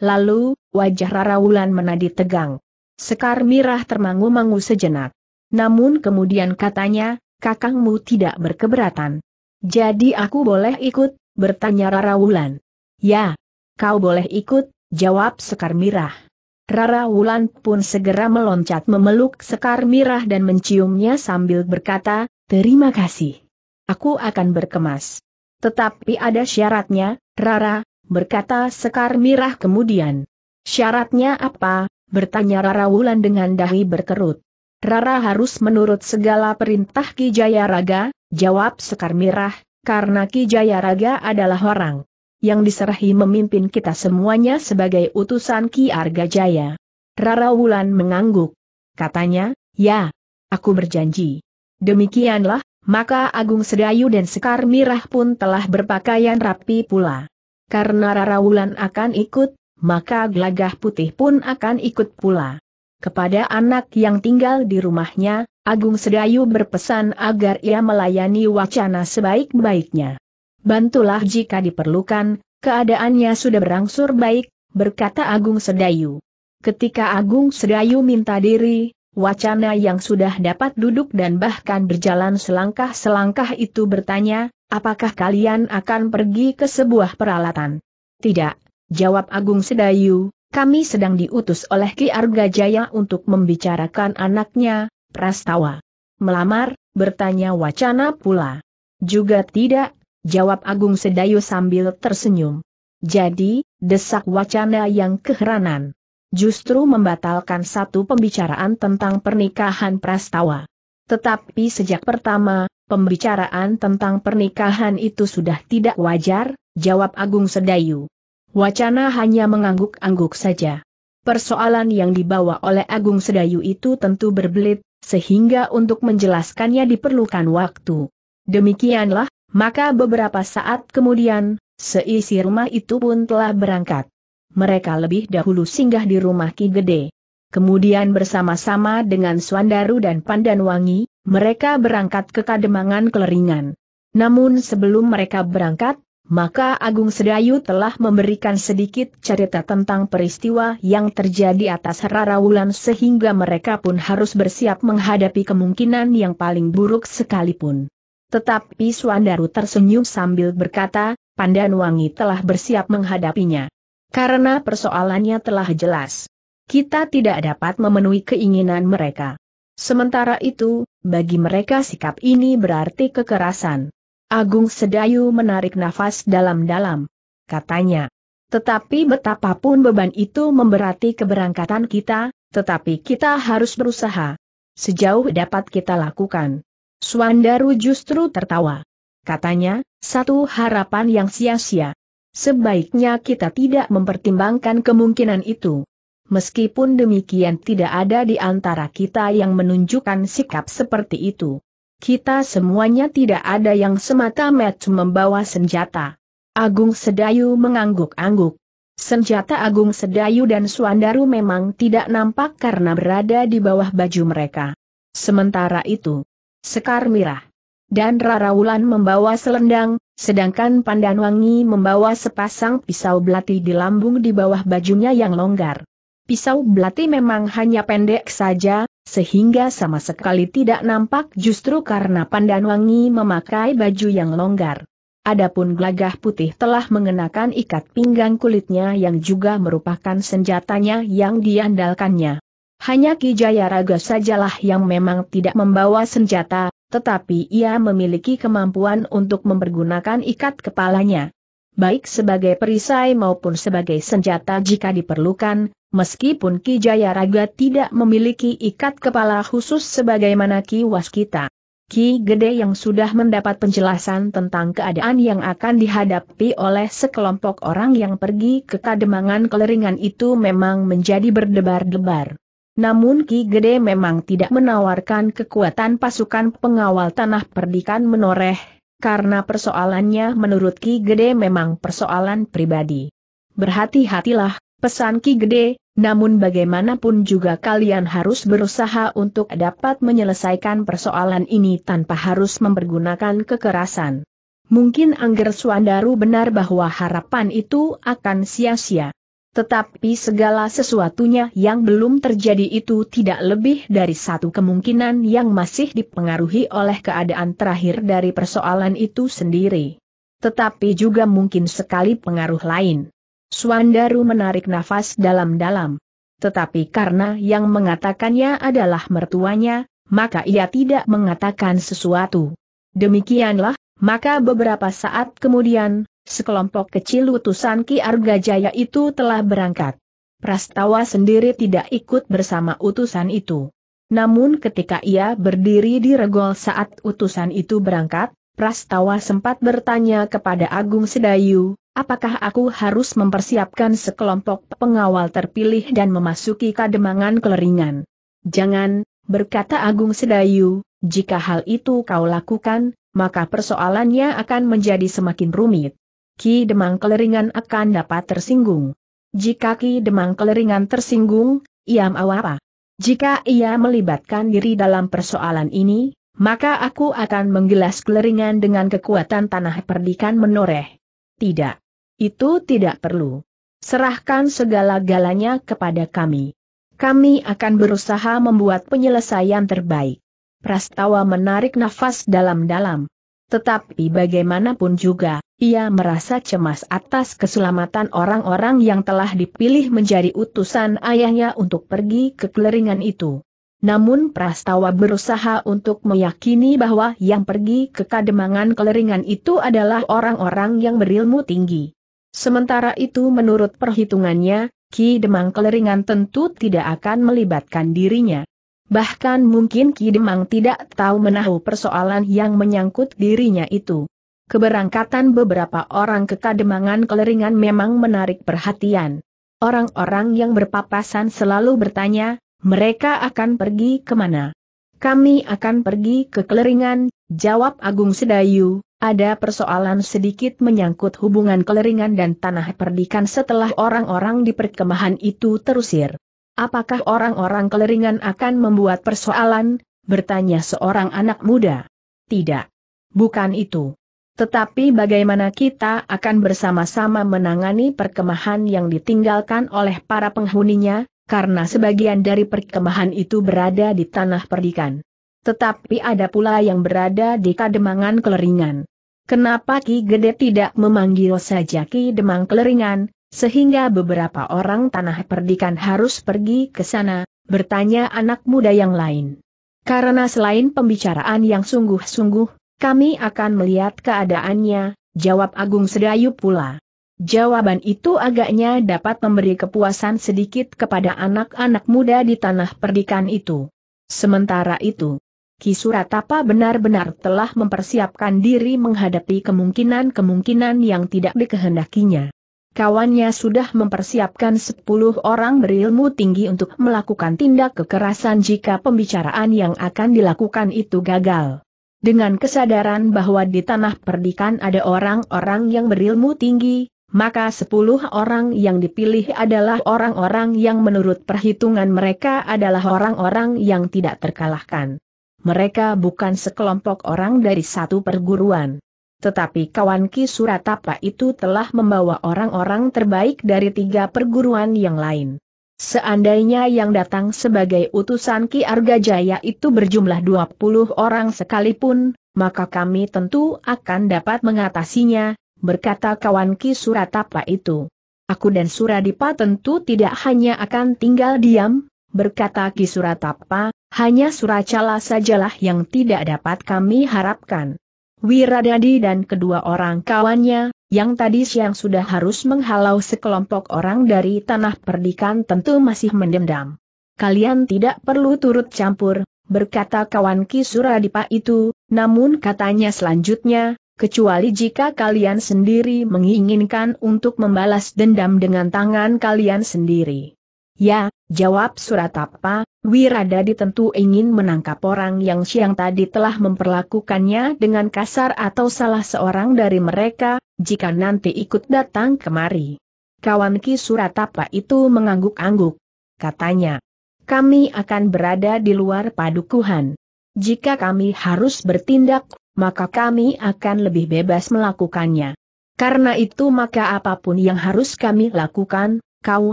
Lalu, wajah Rara Wulan menadi tegang. Sekar Mirah termangu-mangu sejenak. Namun kemudian katanya, kakangmu tidak berkeberatan. Jadi aku boleh ikut, bertanya Rara Wulan. Ya, kau boleh ikut, jawab Sekar Mirah. Rara Wulan pun segera meloncat memeluk Sekar Mirah dan menciumnya sambil berkata, terima kasih aku akan berkemas. Tetapi ada syaratnya, Rara, berkata Sekar Mirah kemudian. Syaratnya apa? bertanya Rara Wulan dengan dahi berkerut. Rara harus menurut segala perintah Ki Jaya Raga, jawab Sekar Mirah, karena Ki Jaya Raga adalah orang yang diserahi memimpin kita semuanya sebagai utusan Ki Arga Jaya. Rara Wulan mengangguk. Katanya, ya, aku berjanji. Demikianlah, maka Agung Sedayu dan Sekar Mirah pun telah berpakaian rapi pula. Karena Rara Wulan akan ikut, maka Gelagah Putih pun akan ikut pula. Kepada anak yang tinggal di rumahnya, Agung Sedayu berpesan agar ia melayani wacana sebaik-baiknya. Bantulah jika diperlukan, keadaannya sudah berangsur baik, berkata Agung Sedayu. Ketika Agung Sedayu minta diri, wacana yang sudah dapat duduk dan bahkan berjalan selangkah-selangkah itu bertanya, apakah kalian akan pergi ke sebuah peralatan? Tidak, jawab Agung Sedayu, kami sedang diutus oleh Ki Arga Jaya untuk membicarakan anaknya, Prastawa. Melamar, bertanya wacana pula. Juga tidak, jawab Agung Sedayu sambil tersenyum. Jadi, desak wacana yang keheranan. Justru membatalkan satu pembicaraan tentang pernikahan Prastawa. Tetapi sejak pertama, pembicaraan tentang pernikahan itu sudah tidak wajar, jawab Agung Sedayu. Wacana hanya mengangguk-angguk saja. Persoalan yang dibawa oleh Agung Sedayu itu tentu berbelit, sehingga untuk menjelaskannya diperlukan waktu. Demikianlah, maka beberapa saat kemudian, seisi rumah itu pun telah berangkat. Mereka lebih dahulu singgah di rumah Ki Gede. Kemudian bersama-sama dengan Swandaru dan Pandanwangi, mereka berangkat ke Kademangan Keleringan. Namun sebelum mereka berangkat, maka Agung Sedayu telah memberikan sedikit cerita tentang peristiwa yang terjadi atas Rarawulan sehingga mereka pun harus bersiap menghadapi kemungkinan yang paling buruk sekalipun. Tetapi Swandaru tersenyum sambil berkata, Pandan Wangi telah bersiap menghadapinya. Karena persoalannya telah jelas. Kita tidak dapat memenuhi keinginan mereka. Sementara itu, bagi mereka sikap ini berarti kekerasan. Agung Sedayu menarik nafas dalam-dalam. Katanya, tetapi betapapun beban itu memberati keberangkatan kita, tetapi kita harus berusaha. Sejauh dapat kita lakukan. Swandaru justru tertawa. Katanya, satu harapan yang sia-sia. Sebaiknya kita tidak mempertimbangkan kemungkinan itu. Meskipun demikian tidak ada di antara kita yang menunjukkan sikap seperti itu kita semuanya tidak ada yang semata-mata membawa senjata. Agung Sedayu mengangguk-angguk. Senjata Agung Sedayu dan Suandaru memang tidak nampak karena berada di bawah baju mereka. Sementara itu, Sekar Mirah dan Rarawulan membawa selendang, sedangkan Pandanwangi membawa sepasang pisau belati di lambung di bawah bajunya yang longgar. Pisau belati memang hanya pendek saja, sehingga sama sekali tidak nampak justru karena Pandanwangi memakai baju yang longgar. Adapun gelagah putih telah mengenakan ikat pinggang kulitnya yang juga merupakan senjatanya yang diandalkannya. Hanya Ki Jayaraga sajalah yang memang tidak membawa senjata, tetapi ia memiliki kemampuan untuk mempergunakan ikat kepalanya. Baik sebagai perisai maupun sebagai senjata jika diperlukan, Meskipun Ki Jayaraga tidak memiliki ikat kepala khusus sebagaimana Ki Waskita. Ki Gede yang sudah mendapat penjelasan tentang keadaan yang akan dihadapi oleh sekelompok orang yang pergi ke kademangan keleringan itu memang menjadi berdebar-debar. Namun Ki Gede memang tidak menawarkan kekuatan pasukan pengawal tanah perdikan menoreh, karena persoalannya menurut Ki Gede memang persoalan pribadi. Berhati-hatilah, pesan Ki Gede, namun bagaimanapun juga kalian harus berusaha untuk dapat menyelesaikan persoalan ini tanpa harus mempergunakan kekerasan. Mungkin Angger Swandaru benar bahwa harapan itu akan sia-sia. Tetapi segala sesuatunya yang belum terjadi itu tidak lebih dari satu kemungkinan yang masih dipengaruhi oleh keadaan terakhir dari persoalan itu sendiri. Tetapi juga mungkin sekali pengaruh lain. Swandaru menarik nafas dalam-dalam. Tetapi karena yang mengatakannya adalah mertuanya, maka ia tidak mengatakan sesuatu. Demikianlah, maka beberapa saat kemudian, sekelompok kecil utusan Ki Argajaya itu telah berangkat. Prastawa sendiri tidak ikut bersama utusan itu. Namun ketika ia berdiri di regol saat utusan itu berangkat, Prastawa sempat bertanya kepada Agung Sedayu, apakah aku harus mempersiapkan sekelompok pengawal terpilih dan memasuki kademangan keleringan? Jangan, berkata Agung Sedayu, jika hal itu kau lakukan, maka persoalannya akan menjadi semakin rumit. Ki Demang Keleringan akan dapat tersinggung. Jika Ki Demang Keleringan tersinggung, ia mau apa? Jika ia melibatkan diri dalam persoalan ini, maka aku akan menggelas keleringan dengan kekuatan tanah perdikan menoreh. Tidak. Itu tidak perlu. Serahkan segala-galanya kepada kami. Kami akan berusaha membuat penyelesaian terbaik. Prastawa menarik nafas dalam-dalam. Tetapi bagaimanapun juga, ia merasa cemas atas keselamatan orang-orang yang telah dipilih menjadi utusan ayahnya untuk pergi ke keleringan itu. Namun Prastawa berusaha untuk meyakini bahwa yang pergi ke kademangan keleringan itu adalah orang-orang yang berilmu tinggi. Sementara itu menurut perhitungannya, Ki Demang Keleringan tentu tidak akan melibatkan dirinya. Bahkan mungkin Ki Demang tidak tahu menahu persoalan yang menyangkut dirinya itu. Keberangkatan beberapa orang ke Kademangan Keleringan memang menarik perhatian. Orang-orang yang berpapasan selalu bertanya, mereka akan pergi ke mana? Kami akan pergi ke Keleringan, jawab Agung Sedayu, ada persoalan sedikit menyangkut hubungan Keleringan dan Tanah Perdikan setelah orang-orang di perkemahan itu terusir. Apakah orang-orang keleringan akan membuat persoalan? Bertanya seorang anak muda. Tidak. Bukan itu. Tetapi bagaimana kita akan bersama-sama menangani perkemahan yang ditinggalkan oleh para penghuninya, karena sebagian dari perkemahan itu berada di tanah perdikan. Tetapi ada pula yang berada di kademangan keleringan. Kenapa Ki Gede tidak memanggil saja Ki Demang Keleringan, sehingga beberapa orang tanah perdikan harus pergi ke sana, bertanya anak muda yang lain. Karena selain pembicaraan yang sungguh-sungguh, kami akan melihat keadaannya, jawab Agung Sedayu pula. Jawaban itu agaknya dapat memberi kepuasan sedikit kepada anak-anak muda di tanah perdikan itu. Sementara itu, Ki Suratapa benar-benar telah mempersiapkan diri menghadapi kemungkinan-kemungkinan yang tidak dikehendakinya kawannya sudah mempersiapkan sepuluh orang berilmu tinggi untuk melakukan tindak kekerasan jika pembicaraan yang akan dilakukan itu gagal. Dengan kesadaran bahwa di tanah perdikan ada orang-orang yang berilmu tinggi, maka sepuluh orang yang dipilih adalah orang-orang yang menurut perhitungan mereka adalah orang-orang yang tidak terkalahkan. Mereka bukan sekelompok orang dari satu perguruan tetapi kawan Ki Suratapa itu telah membawa orang-orang terbaik dari tiga perguruan yang lain. Seandainya yang datang sebagai utusan Ki Argajaya itu berjumlah 20 orang sekalipun, maka kami tentu akan dapat mengatasinya, berkata kawan Ki Suratapa itu. Aku dan Suradipa tentu tidak hanya akan tinggal diam, berkata Ki Suratapa, hanya Suracala sajalah yang tidak dapat kami harapkan. Wiradadi dan kedua orang kawannya, yang tadi siang sudah harus menghalau sekelompok orang dari tanah perdikan tentu masih mendendam. Kalian tidak perlu turut campur, berkata kawan Ki Suradipa itu, namun katanya selanjutnya, kecuali jika kalian sendiri menginginkan untuk membalas dendam dengan tangan kalian sendiri. Ya, jawab Suratapa, Wiradadi tentu ingin menangkap orang yang siang tadi telah memperlakukannya dengan kasar atau salah seorang dari mereka, jika nanti ikut datang kemari. Kawan Ki Suratapa itu mengangguk-angguk. Katanya, kami akan berada di luar padukuhan. Jika kami harus bertindak, maka kami akan lebih bebas melakukannya. Karena itu maka apa pun yang harus kami lakukan, kau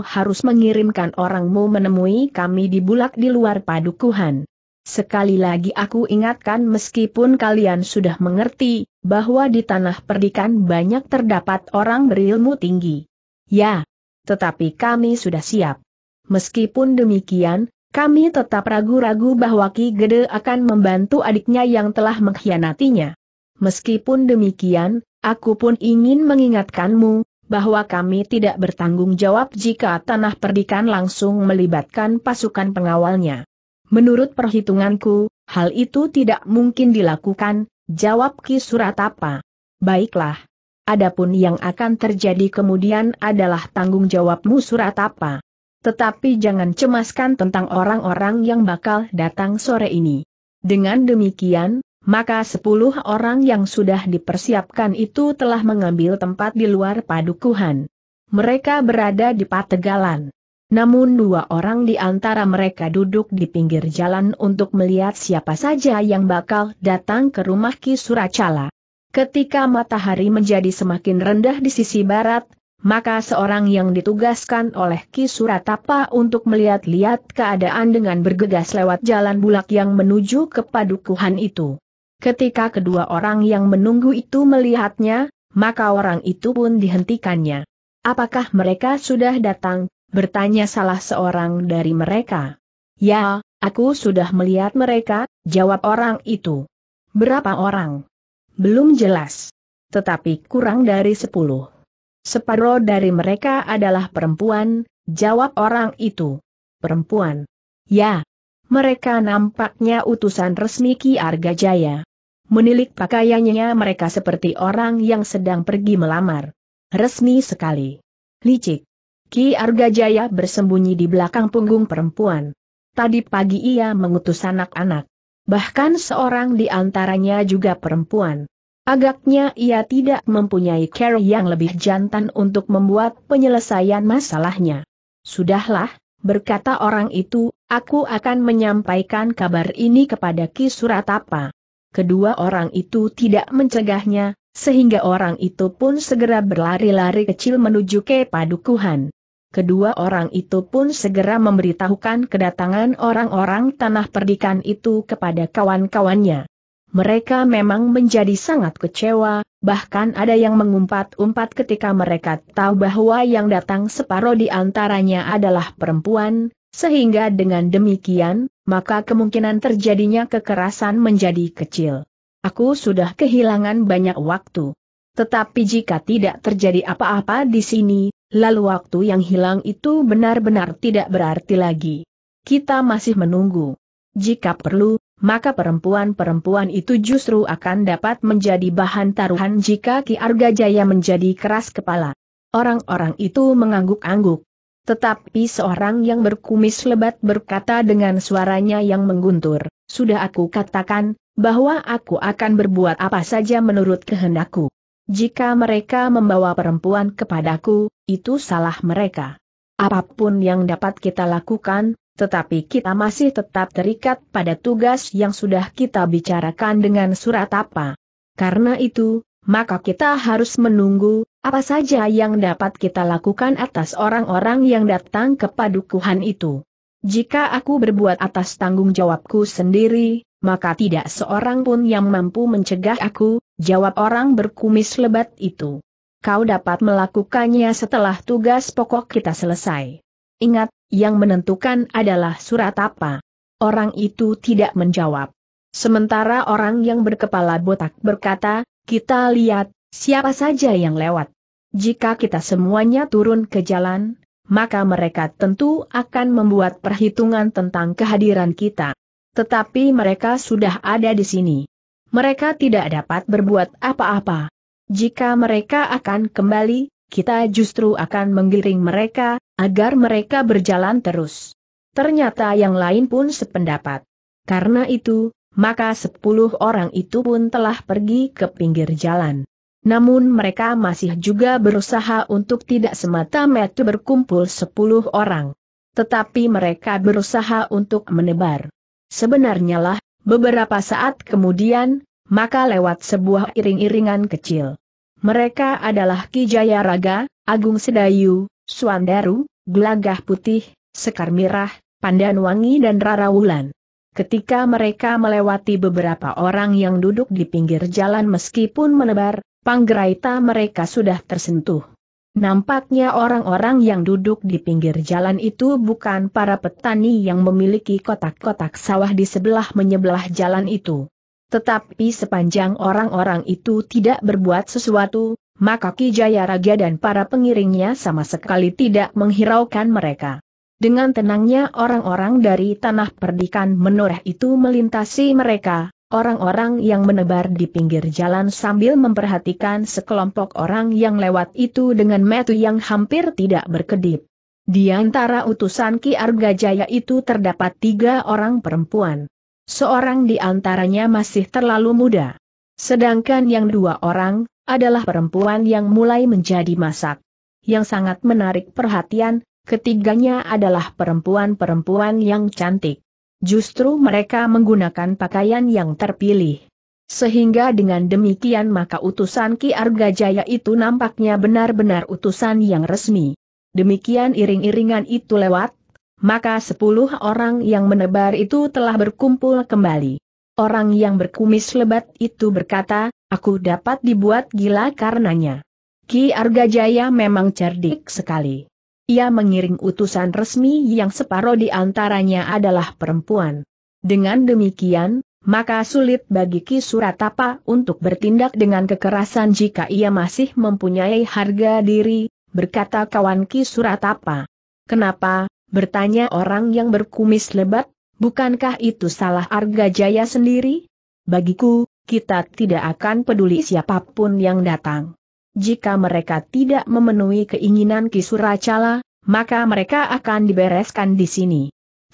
harus mengirimkan orangmu menemui kami di bulak di luar padukuhan. Sekali lagi aku ingatkan meskipun kalian sudah mengerti, bahwa di tanah perdikan banyak terdapat orang berilmu tinggi. Ya, tetapi kami sudah siap. Meskipun demikian, kami tetap ragu-ragu bahwa Ki Gede akan membantu adiknya yang telah mengkhianatinya. Meskipun demikian, aku pun ingin mengingatkanmu, bahwa kami tidak bertanggung jawab jika tanah perdikan langsung melibatkan pasukan pengawalnya. Menurut perhitunganku, hal itu tidak mungkin dilakukan, jawab Ki Suratapa. Baiklah. Adapun yang akan terjadi kemudian adalah tanggung jawabmu Suratapa. Tetapi jangan cemaskan tentang orang-orang yang bakal datang sore ini. Dengan demikian, maka sepuluh orang yang sudah dipersiapkan itu telah mengambil tempat di luar padukuhan. Mereka berada di Pategalan. Namun dua orang di antara mereka duduk di pinggir jalan untuk melihat siapa saja yang bakal datang ke rumah Ki Suracala. Ketika matahari menjadi semakin rendah di sisi barat, maka seorang yang ditugaskan oleh Ki Suratapa untuk melihat-lihat keadaan dengan bergegas lewat jalan bulak yang menuju ke padukuhan itu. Ketika kedua orang yang menunggu itu melihatnya, maka orang itu pun dihentikannya. Apakah mereka sudah datang? Bertanya salah seorang dari mereka. Ya, aku sudah melihat mereka, jawab orang itu. Berapa orang? Belum jelas. Tetapi kurang dari sepuluh. Separuh dari mereka adalah perempuan, jawab orang itu. Perempuan. Ya. Mereka nampaknya utusan resmi Ki Arga Jaya. Menilik pakaiannya mereka seperti orang yang sedang pergi melamar. Resmi sekali. Licik. Ki Argajaya bersembunyi di belakang punggung perempuan. Tadi pagi ia mengutus anak-anak. Bahkan seorang di antaranya juga perempuan. Agaknya ia tidak mempunyai cara yang lebih jantan untuk membuat penyelesaian masalahnya. Sudahlah, berkata orang itu, aku akan menyampaikan kabar ini kepada Ki Suratapa. Kedua orang itu tidak mencegahnya, sehingga orang itu pun segera berlari-lari kecil menuju ke padukuhan. Kedua orang itu pun segera memberitahukan kedatangan orang-orang tanah perdikan itu kepada kawan-kawannya. Mereka memang menjadi sangat kecewa, bahkan ada yang mengumpat-umpat ketika mereka tahu bahwa yang datang separuh di antaranya adalah perempuan, sehingga dengan demikian, maka kemungkinan terjadinya kekerasan menjadi kecil. Aku sudah kehilangan banyak waktu. Tetapi jika tidak terjadi apa-apa di sini, lalu waktu yang hilang itu benar-benar tidak berarti lagi. Kita masih menunggu. Jika perlu, maka perempuan-perempuan itu justru akan dapat menjadi bahan taruhan jika Ki Argajaya menjadi keras kepala. Orang-orang itu mengangguk-angguk. Tetapi seorang yang berkumis lebat berkata dengan suaranya yang mengguntur, sudah aku katakan, bahwa aku akan berbuat apa saja menurut kehendakku. Jika mereka membawa perempuan kepadaku, itu salah mereka. Apa pun yang dapat kita lakukan, tetapi kita masih tetap terikat pada tugas yang sudah kita bicarakan dengan surat apa. Karena itu, maka kita harus menunggu, apa saja yang dapat kita lakukan atas orang-orang yang datang ke padukuhan itu. Jika aku berbuat atas tanggung jawabku sendiri, maka tidak seorang pun yang mampu mencegah aku, jawab orang berkumis lebat itu. Kau dapat melakukannya setelah tugas pokok kita selesai. Ingat, yang menentukan adalah surat apa. Orang itu tidak menjawab. Sementara orang yang berkepala botak berkata, kita lihat, siapa saja yang lewat. Jika kita semuanya turun ke jalan, maka mereka tentu akan membuat perhitungan tentang kehadiran kita tetapi mereka sudah ada di sini. Mereka tidak dapat berbuat apa-apa. Jika mereka akan kembali, kita justru akan menggiring mereka, agar mereka berjalan terus. Ternyata yang lain pun sependapat. Karena itu, maka sepuluh orang itu pun telah pergi ke pinggir jalan. Namun mereka masih juga berusaha untuk tidak semata-mata berkumpul sepuluh orang. Tetapi mereka berusaha untuk menebar. Sebenarnya lah, beberapa saat kemudian, maka lewat sebuah iring-iringan kecil. Mereka adalah Ki Jaya Raga, Agung Sedayu, Suandaru, Gelagah Putih, Sekar Mirah, Pandan Wangi dan Rara Wulan. Ketika mereka melewati beberapa orang yang duduk di pinggir jalan meskipun menebar, panggeraita mereka sudah tersentuh. Nampaknya orang-orang yang duduk di pinggir jalan itu bukan para petani yang memiliki kotak-kotak sawah di sebelah menyebelah jalan itu. Tetapi sepanjang orang-orang itu tidak berbuat sesuatu, maka Ki Jaya Raga dan para pengiringnya sama sekali tidak menghiraukan mereka. Dengan tenangnya orang-orang dari tanah perdikan menoreh itu melintasi mereka, Orang-orang yang menebar di pinggir jalan sambil memperhatikan sekelompok orang yang lewat itu dengan metu yang hampir tidak berkedip. Di antara utusan Ki Argajaya itu terdapat tiga orang perempuan. Seorang di antaranya masih terlalu muda. Sedangkan yang dua orang, adalah perempuan yang mulai menjadi masak. Yang sangat menarik perhatian, Ketiganya adalah perempuan-perempuan yang cantik. Justru mereka menggunakan pakaian yang terpilih. Sehingga dengan demikian maka utusan Ki Argajaya itu nampaknya benar-benar utusan yang resmi. Demikian iring-iringan itu lewat, maka sepuluh orang yang menebar itu telah berkumpul kembali. Orang yang berkumis lebat itu berkata, aku dapat dibuat gila karenanya. Ki Argajaya memang cerdik sekali. Ia mengiring utusan resmi yang separuh di antaranya adalah perempuan. Dengan demikian, maka sulit bagi Ki Suratapa untuk bertindak dengan kekerasan jika ia masih mempunyai harga diri, berkata kawan Ki Suratapa. Kenapa, bertanya orang yang berkumis lebat, bukankah itu salah Arga Jaya sendiri? Bagiku, kita tidak akan peduli siapa pun yang datang. Jika mereka tidak memenuhi keinginan Ki Suracala, maka mereka akan dibereskan di sini.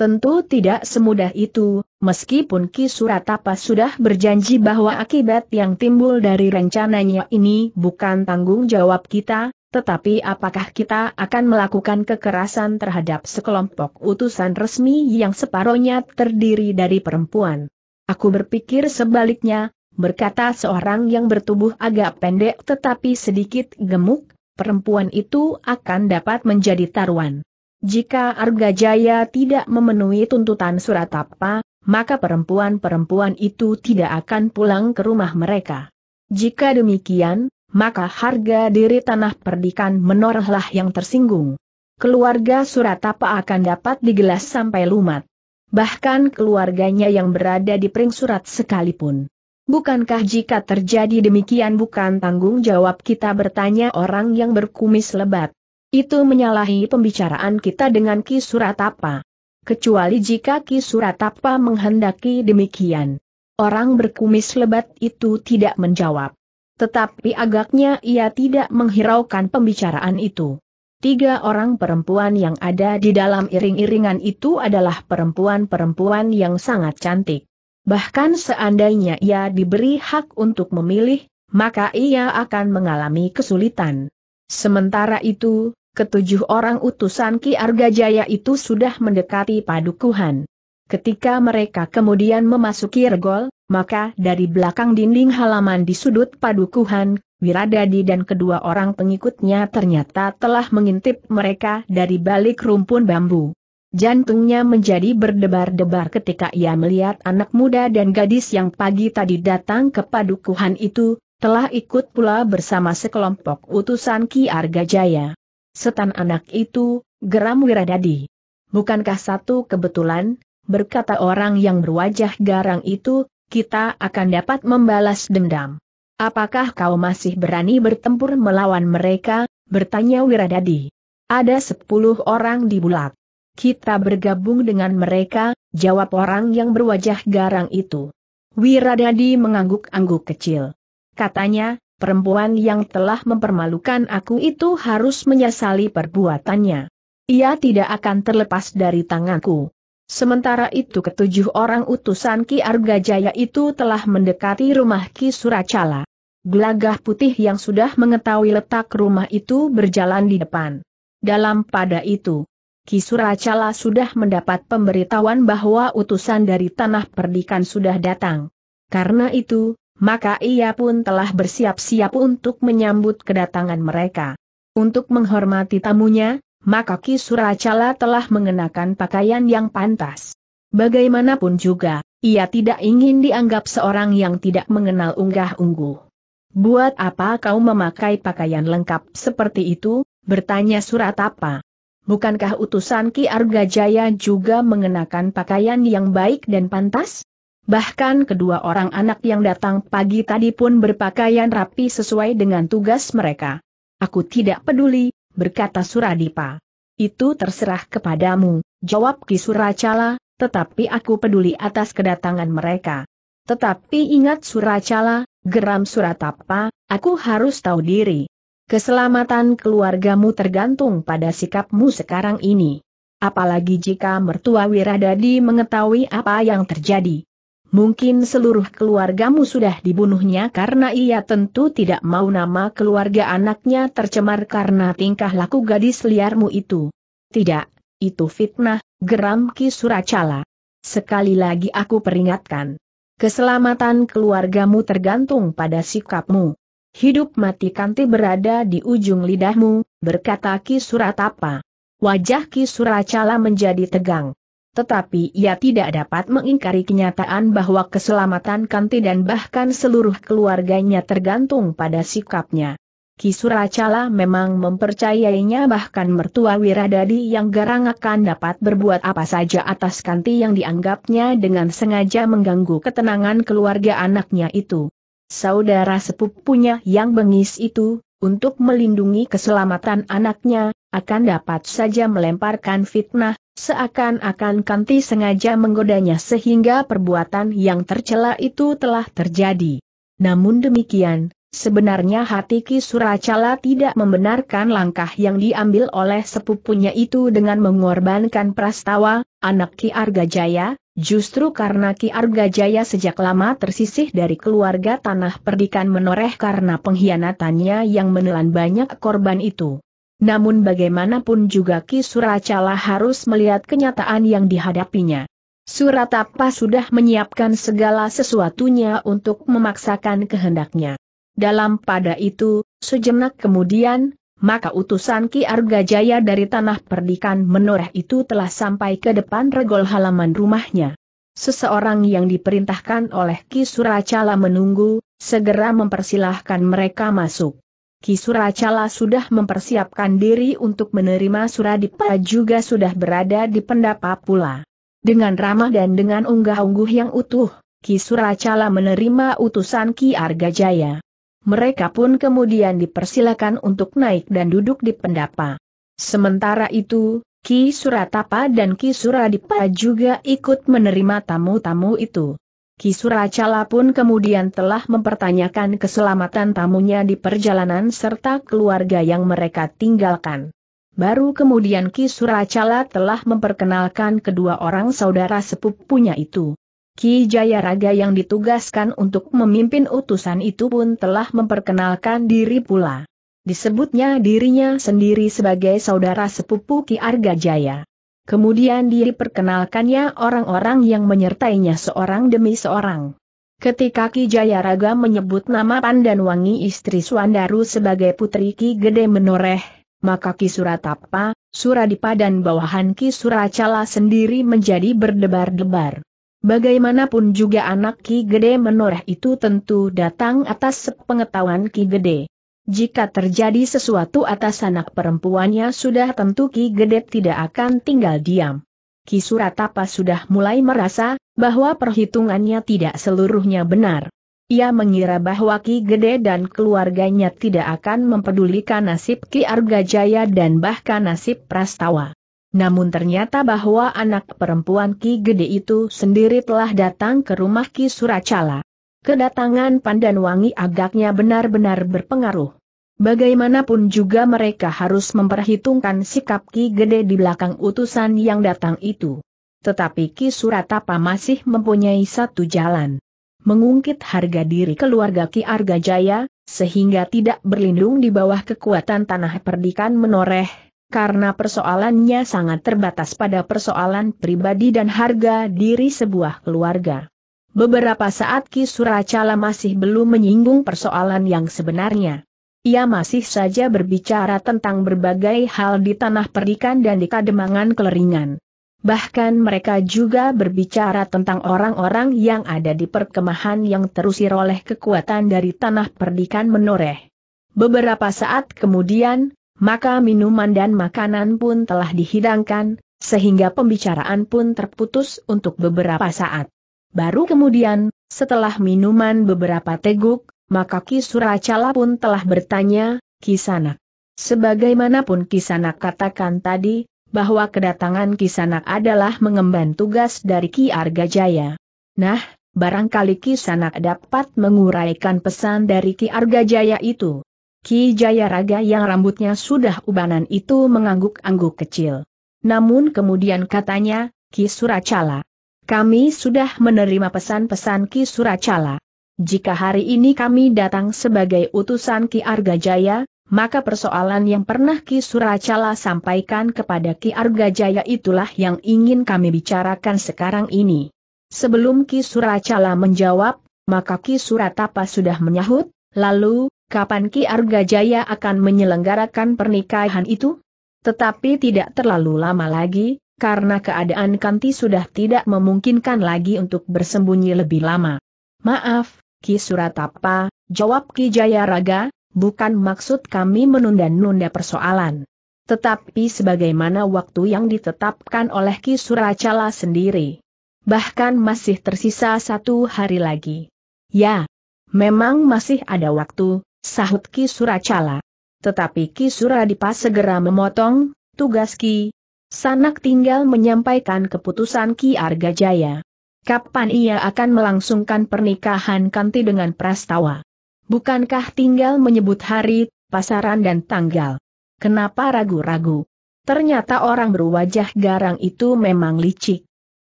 Tentu tidak semudah itu, meskipun Ki Suratapa sudah berjanji bahwa akibat yang timbul dari rencananya ini bukan tanggung jawab kita, tetapi apakah kita akan melakukan kekerasan terhadap sekelompok utusan resmi yang separohnya terdiri dari perempuan? Aku berpikir sebaliknya, berkata seorang yang bertubuh agak pendek tetapi sedikit gemuk, perempuan itu akan dapat menjadi taruhan. Jika Arga Jaya tidak memenuhi tuntutan Suratapa, maka perempuan-perempuan itu tidak akan pulang ke rumah mereka. Jika demikian, maka harga diri tanah perdikan menorehlah yang tersinggung. Keluarga Suratapa akan dapat digelas sampai lumat. Bahkan keluarganya yang berada di pring surat sekalipun. Bukankah jika terjadi demikian bukan tanggung jawab kita bertanya orang yang berkumis lebat? Itu menyalahi pembicaraan kita dengan Ki Suratapa. Kecuali jika Ki Suratapa menghendaki demikian. Orang berkumis lebat itu tidak menjawab. Tetapi agaknya ia tidak menghiraukan pembicaraan itu. Tiga orang perempuan yang ada di dalam iring-iringan itu adalah perempuan-perempuan yang sangat cantik. Bahkan seandainya ia diberi hak untuk memilih, maka ia akan mengalami kesulitan. Sementara itu, ketujuh orang utusan Ki Argajaya itu sudah mendekati padukuhan. Ketika mereka kemudian memasuki regol, maka dari belakang dinding halaman di sudut padukuhan, Wiradadi dan kedua orang pengikutnya ternyata telah mengintip mereka dari balik rumpun bambu. Jantungnya menjadi berdebar-debar ketika ia melihat anak muda dan gadis yang pagi tadi datang ke padukuhan itu, telah ikut pula bersama sekelompok utusan Ki Argajaya. Setan anak itu, geram Wiradadi. Bukankah satu kebetulan, berkata orang yang berwajah garang itu, kita akan dapat membalas dendam. Apakah kau masih berani bertempur melawan mereka? Bertanya Wiradadi. Ada sepuluh orang di bulak. Kita bergabung dengan mereka, jawab orang yang berwajah garang itu. Wiradadi mengangguk-angguk kecil. Katanya, perempuan yang telah mempermalukan aku itu harus menyesali perbuatannya. Ia tidak akan terlepas dari tanganku. Sementara itu ketujuh orang utusan Ki Argajaya itu telah mendekati rumah Ki Suracala. Gelagah putih yang sudah mengetahui letak rumah itu berjalan di depan. Dalam pada itu, Ki Suracala sudah mendapat pemberitahuan bahwa utusan dari Tanah Perdikan sudah datang. Karena itu, maka ia pun telah bersiap-siap untuk menyambut kedatangan mereka. Untuk menghormati tamunya, maka Ki Suracala telah mengenakan pakaian yang pantas. Bagaimanapun juga, ia tidak ingin dianggap seorang yang tidak mengenal unggah-ungguh. Buat apa kau memakai pakaian lengkap seperti itu? Bertanya Suratapa. Bukankah utusan Ki Argajaya juga mengenakan pakaian yang baik dan pantas? Bahkan kedua orang anak yang datang pagi tadi pun berpakaian rapi sesuai dengan tugas mereka. Aku tidak peduli, berkata Suradipa. Itu terserah kepadamu, jawab Ki Suracala, tetapi aku peduli atas kedatangan mereka. Tetapi ingat Suracala, geram Suratapa, aku harus tahu diri. Keselamatan keluargamu tergantung pada sikapmu sekarang ini. Apalagi jika mertua Wiradadi mengetahui apa yang terjadi. Mungkin seluruh keluargamu sudah dibunuhnya karena ia tentu tidak mau nama keluarga anaknya tercemar karena tingkah laku gadis liarmu itu. Tidak, itu fitnah, geram Ki Suracala. Sekali lagi aku peringatkan. Keselamatan keluargamu tergantung pada sikapmu. Hidup mati kanti berada di ujung lidahmu, berkata Ki Suratapa. Wajah Ki Suracala menjadi tegang tetapi ia tidak dapat mengingkari kenyataan bahwa keselamatan Kanti dan bahkan seluruh keluarganya tergantung pada sikapnya. Ki Suracala memang mempercayainya bahkan mertua Wiradadi yang garang akan dapat berbuat apa saja atas Kanti yang dianggapnya dengan sengaja mengganggu ketenangan keluarga anaknya itu. Saudara sepupunya yang bengis itu, untuk melindungi keselamatan anaknya, akan dapat saja melemparkan fitnah, Seakan-akan Kanti sengaja menggodanya sehingga perbuatan yang tercela itu telah terjadi. Namun demikian, sebenarnya hati Ki Suracala tidak membenarkan langkah yang diambil oleh sepupunya itu dengan mengorbankan Prastawa, anak Ki Argajaya, justru karena Ki Argajaya sejak lama tersisih dari keluarga tanah perdikan menoreh karena pengkhianatannya yang menelan banyak korban itu. Namun bagaimanapun juga Ki Suracala harus melihat kenyataan yang dihadapinya. Suratapa sudah menyiapkan segala sesuatunya untuk memaksakan kehendaknya. Dalam pada itu, sejenak kemudian, maka utusan Ki Argajaya dari tanah perdikan menoreh itu telah sampai ke depan regol halaman rumahnya. Seseorang yang diperintahkan oleh Ki Suracala menunggu, segera mempersilahkan mereka masuk. Ki Suracala sudah mempersiapkan diri untuk menerima Suradipa juga sudah berada di pendapa pula. Dengan ramah dan dengan unggah-ungguh yang utuh, Ki Suracala menerima utusan Ki Argajaya. Mereka pun kemudian dipersilakan untuk naik dan duduk di pendapa. Sementara itu, Ki Suratapa dan Ki Suradipa juga ikut menerima tamu-tamu itu. Ki Suracala pun kemudian telah mempertanyakan keselamatan tamunya di perjalanan serta keluarga yang mereka tinggalkan. Baru kemudian Ki Suracala telah memperkenalkan kedua orang saudara sepupunya itu. Ki Jayaraga yang ditugaskan untuk memimpin utusan itu pun telah memperkenalkan diri pula. Disebutnya dirinya sendiri sebagai saudara sepupu Ki Arga Jaya. Kemudian diperkenalkannya orang-orang yang menyertainya seorang demi seorang. Ketika Ki Jayaraga menyebut nama Pandanwangi istri Suandaru sebagai putri Ki Gede Menoreh, maka Ki Suratapa, Suradipa dan bawahan Ki Suracala sendiri menjadi berdebar-debar. Bagaimanapun juga anak Ki Gede Menoreh itu tentu datang atas sepengetahuan Ki Gede. Jika terjadi sesuatu atas anak perempuannya sudah tentu Ki Gedet tidak akan tinggal diam. Ki Suratapa sudah mulai merasa bahwa perhitungannya tidak seluruhnya benar. Ia mengira bahwa Ki Gede dan keluarganya tidak akan mempedulikan nasib Ki Argajaya dan bahkan nasib Prastawa. Namun ternyata bahwa anak perempuan Ki Gede itu sendiri telah datang ke rumah Ki Suracala. Kedatangan Pandanwangi agaknya benar-benar berpengaruh. Bagaimanapun juga mereka harus memperhitungkan sikap Ki Gede di belakang utusan yang datang itu. Tetapi Ki Suratapa masih mempunyai satu jalan. Mengungkit harga diri keluarga Ki Arga Jaya, sehingga tidak berlindung di bawah kekuatan tanah perdikan menoreh, karena persoalannya sangat terbatas pada persoalan pribadi dan harga diri sebuah keluarga. Beberapa saat Ki Suracala masih belum menyinggung persoalan yang sebenarnya. Ia masih saja berbicara tentang berbagai hal di tanah perikan dan di kademangan keleringan. Bahkan mereka juga berbicara tentang orang-orang yang ada di perkemahan yang terusir oleh kekuatan dari tanah perdikan menoreh. Beberapa saat kemudian, maka minuman dan makanan pun telah dihidangkan, sehingga pembicaraan pun terputus untuk beberapa saat. Baru kemudian, setelah minuman beberapa teguk, maka Ki Suracala pun telah bertanya, Kisanak. Sebagaimanapun Kisanak katakan tadi, bahwa kedatangan Kisanak adalah mengemban tugas dari Ki Argajaya. Nah, barangkali Kisanak dapat menguraikan pesan dari Ki Argajaya itu. Ki Jayaraga yang rambutnya sudah ubanan itu mengangguk-angguk kecil. Namun kemudian katanya, Ki Suracala. Kami sudah menerima pesan-pesan Ki Suracala. Jika hari ini kami datang sebagai utusan Ki Argajaya, maka persoalan yang pernah Ki Suracala sampaikan kepada Ki Argajaya itulah yang ingin kami bicarakan sekarang ini. Sebelum Ki Suracala menjawab, maka Ki Suratapa sudah menyahut, lalu, kapan Ki Argajaya akan menyelenggarakan pernikahan itu? Tetapi tidak terlalu lama lagi, karena keadaan Kanti sudah tidak memungkinkan lagi untuk bersembunyi lebih lama. Maaf, Ki Suratapa, jawab Ki Jaya Raga, bukan maksud kami menunda-nunda persoalan. Tetapi sebagaimana waktu yang ditetapkan oleh Ki Suracala sendiri. Bahkan masih tersisa satu hari lagi. Ya, memang masih ada waktu, sahut Ki Suracala. Tetapi Ki Suradipa segera memotong, tugas Ki. Sanak tinggal menyampaikan keputusan Ki Argajaya. Kapan ia akan melangsungkan pernikahan Kanti dengan Prastawa? Bukankah tinggal menyebut hari, pasaran dan tanggal? Kenapa ragu-ragu? Ternyata orang berwajah garang itu memang licik.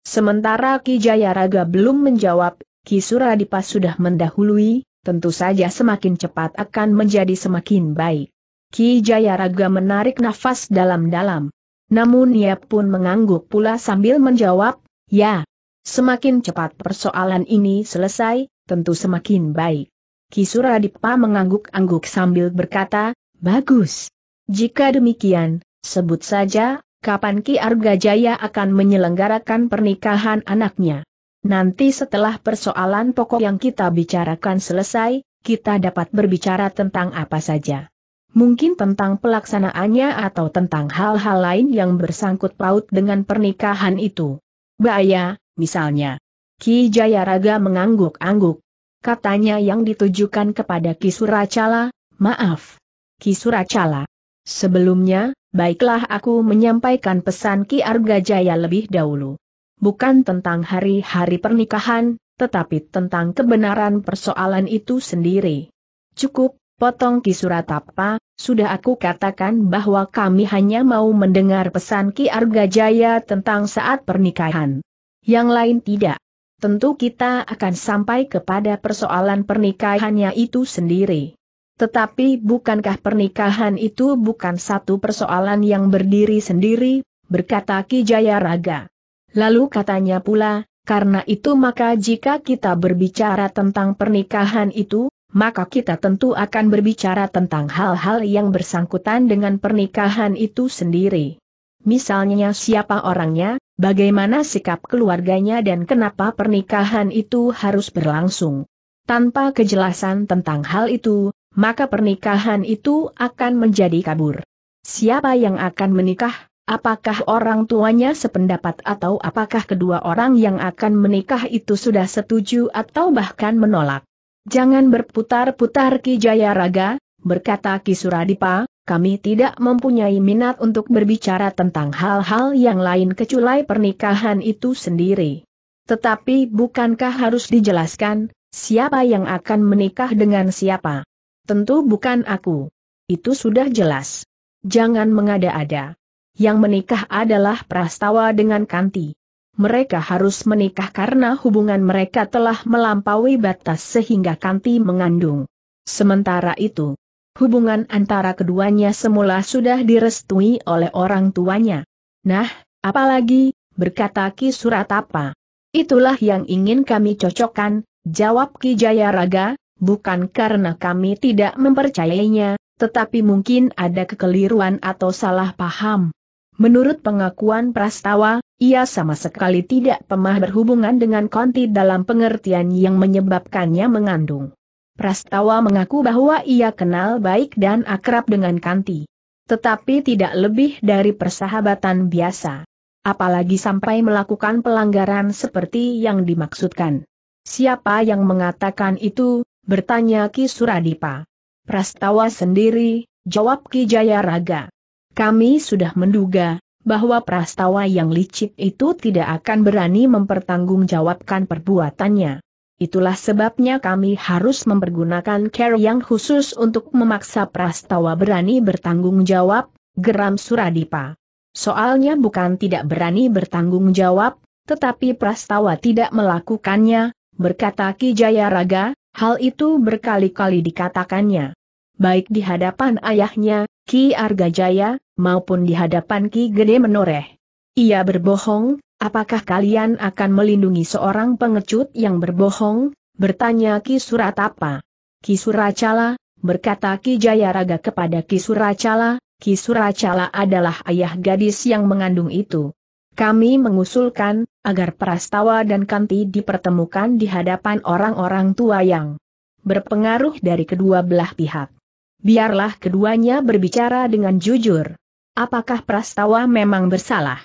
Sementara Ki Jayaraga belum menjawab, Ki Suradipa sudah mendahului, tentu saja semakin cepat akan menjadi semakin baik. Ki Jayaraga menarik nafas dalam-dalam. Namun ia pun mengangguk pula sambil menjawab, ya. Semakin cepat persoalan ini selesai, tentu semakin baik. Ki Suradipa mengangguk-angguk sambil berkata, bagus. Jika demikian, sebut saja, kapan Ki Argajaya akan menyelenggarakan pernikahan anaknya. Nanti setelah persoalan pokok yang kita bicarakan selesai, kita dapat berbicara tentang apa saja mungkin tentang pelaksanaannya atau tentang hal-hal lain yang bersangkut paut dengan pernikahan itu. Bahaya, misalnya. Ki Jayaraga mengangguk-angguk. Katanya yang ditujukan kepada Ki Suracala, maaf. Ki Suracala. Sebelumnya, baiklah aku menyampaikan pesan Ki Argajaya lebih dahulu. Bukan tentang hari-hari pernikahan, tetapi tentang kebenaran persoalan itu sendiri. Cukup, potong Ki Suratapa, sudah aku katakan bahwa kami hanya mau mendengar pesan Ki Argajaya tentang saat pernikahan. Yang lain tidak. Tentu kita akan sampai kepada persoalan pernikahannya itu sendiri. Tetapi bukankah pernikahan itu bukan satu persoalan yang berdiri sendiri, berkata Ki Jaya Raga. Lalu katanya pula, karena itu maka jika kita berbicara tentang pernikahan itu, maka kita tentu akan berbicara tentang hal-hal yang bersangkutan dengan pernikahan itu sendiri. Misalnya siapa orangnya, bagaimana sikap keluarganya dan kenapa pernikahan itu harus berlangsung. Tanpa kejelasan tentang hal itu, maka pernikahan itu akan menjadi kabur. Siapa yang akan menikah, apakah orang tuanya sependapat atau apakah kedua orang yang akan menikah itu sudah setuju atau bahkan menolak. Jangan berputar-putar Ki Jaya Raga, berkata Ki Suradipa, kami tidak mempunyai minat untuk berbicara tentang hal-hal yang lain kecuali pernikahan itu sendiri. Tetapi bukankah harus dijelaskan, siapa yang akan menikah dengan siapa? Tentu bukan aku. Itu sudah jelas. Jangan mengada-ada. Yang menikah adalah Prastawa dengan Kanti mereka harus menikah karena hubungan mereka telah melampaui batas sehingga Kanti mengandung. Sementara itu, hubungan antara keduanya semula sudah direstui oleh orang tuanya. Nah, apalagi, berkata Ki Suratapa. Itulah yang ingin kami cocokkan, jawab Ki Jaya Raga, bukan karena kami tidak mempercayainya, tetapi mungkin ada kekeliruan atau salah paham. Menurut pengakuan Prastawa, ia sama sekali tidak pernah berhubungan dengan Konti dalam pengertian yang menyebabkannya mengandung. Prastawa mengaku bahwa ia kenal baik dan akrab dengan Kanti. Tetapi tidak lebih dari persahabatan biasa. Apalagi sampai melakukan pelanggaran seperti yang dimaksudkan. Siapa yang mengatakan itu? Bertanya Ki Suradipa. Prastawa sendiri, jawab Ki Jaya Raga. Kami sudah menduga bahwa Prastawa yang licik itu tidak akan berani mempertanggungjawabkan perbuatannya. Itulah sebabnya kami harus mempergunakan care yang khusus untuk memaksa Prastawa berani bertanggung jawab, geram Suradipa. Soalnya bukan tidak berani bertanggung jawab, tetapi Prastawa tidak melakukannya, berkata Ki Jaya Raga, hal itu berkali-kali dikatakannya. baik di hadapan ayahnya, Ki Argajaya, maupun di hadapan Ki Gede Menoreh. Ia berbohong, apakah kalian akan melindungi seorang pengecut yang berbohong? Bertanya Ki Suratapa. Ki Suracala, berkata Ki Jayaraga kepada Ki Suracala, Ki Suracala adalah ayah gadis yang mengandung itu. Kami mengusulkan, agar Prastawa dan Kanti dipertemukan di hadapan orang-orang tua yang berpengaruh dari kedua belah pihak. Biarlah keduanya berbicara dengan jujur. Apakah Prastawa memang bersalah?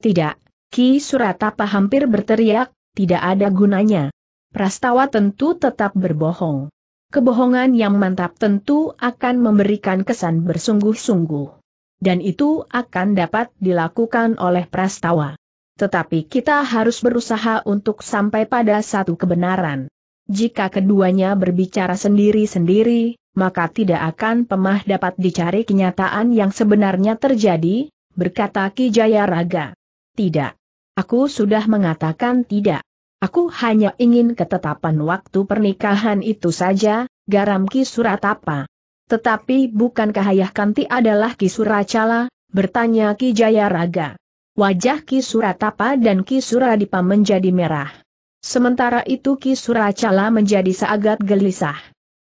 Tidak, Ki Suratapa hampir berteriak, tidak ada gunanya. Prastawa tentu tetap berbohong. Kebohongan yang mantap tentu akan memberikan kesan bersungguh-sungguh. Dan itu akan dapat dilakukan oleh Prastawa. Tetapi kita harus berusaha untuk sampai pada satu kebenaran. Jika keduanya berbicara sendiri-sendiri, maka tidak akan pemah dapat dicari kenyataan yang sebenarnya terjadi, berkata Ki Jaya Raga. Tidak. Aku sudah mengatakan tidak. Aku hanya ingin ketetapan waktu pernikahan itu saja, garam Ki Suratapa. Tetapi bukankah Ayah Kanti adalah Ki Suracala? Bertanya Ki Jaya Raga. Wajah Ki Suratapa dan Ki Suradipa menjadi merah. Sementara itu Ki Suracala menjadi seagak gelisah.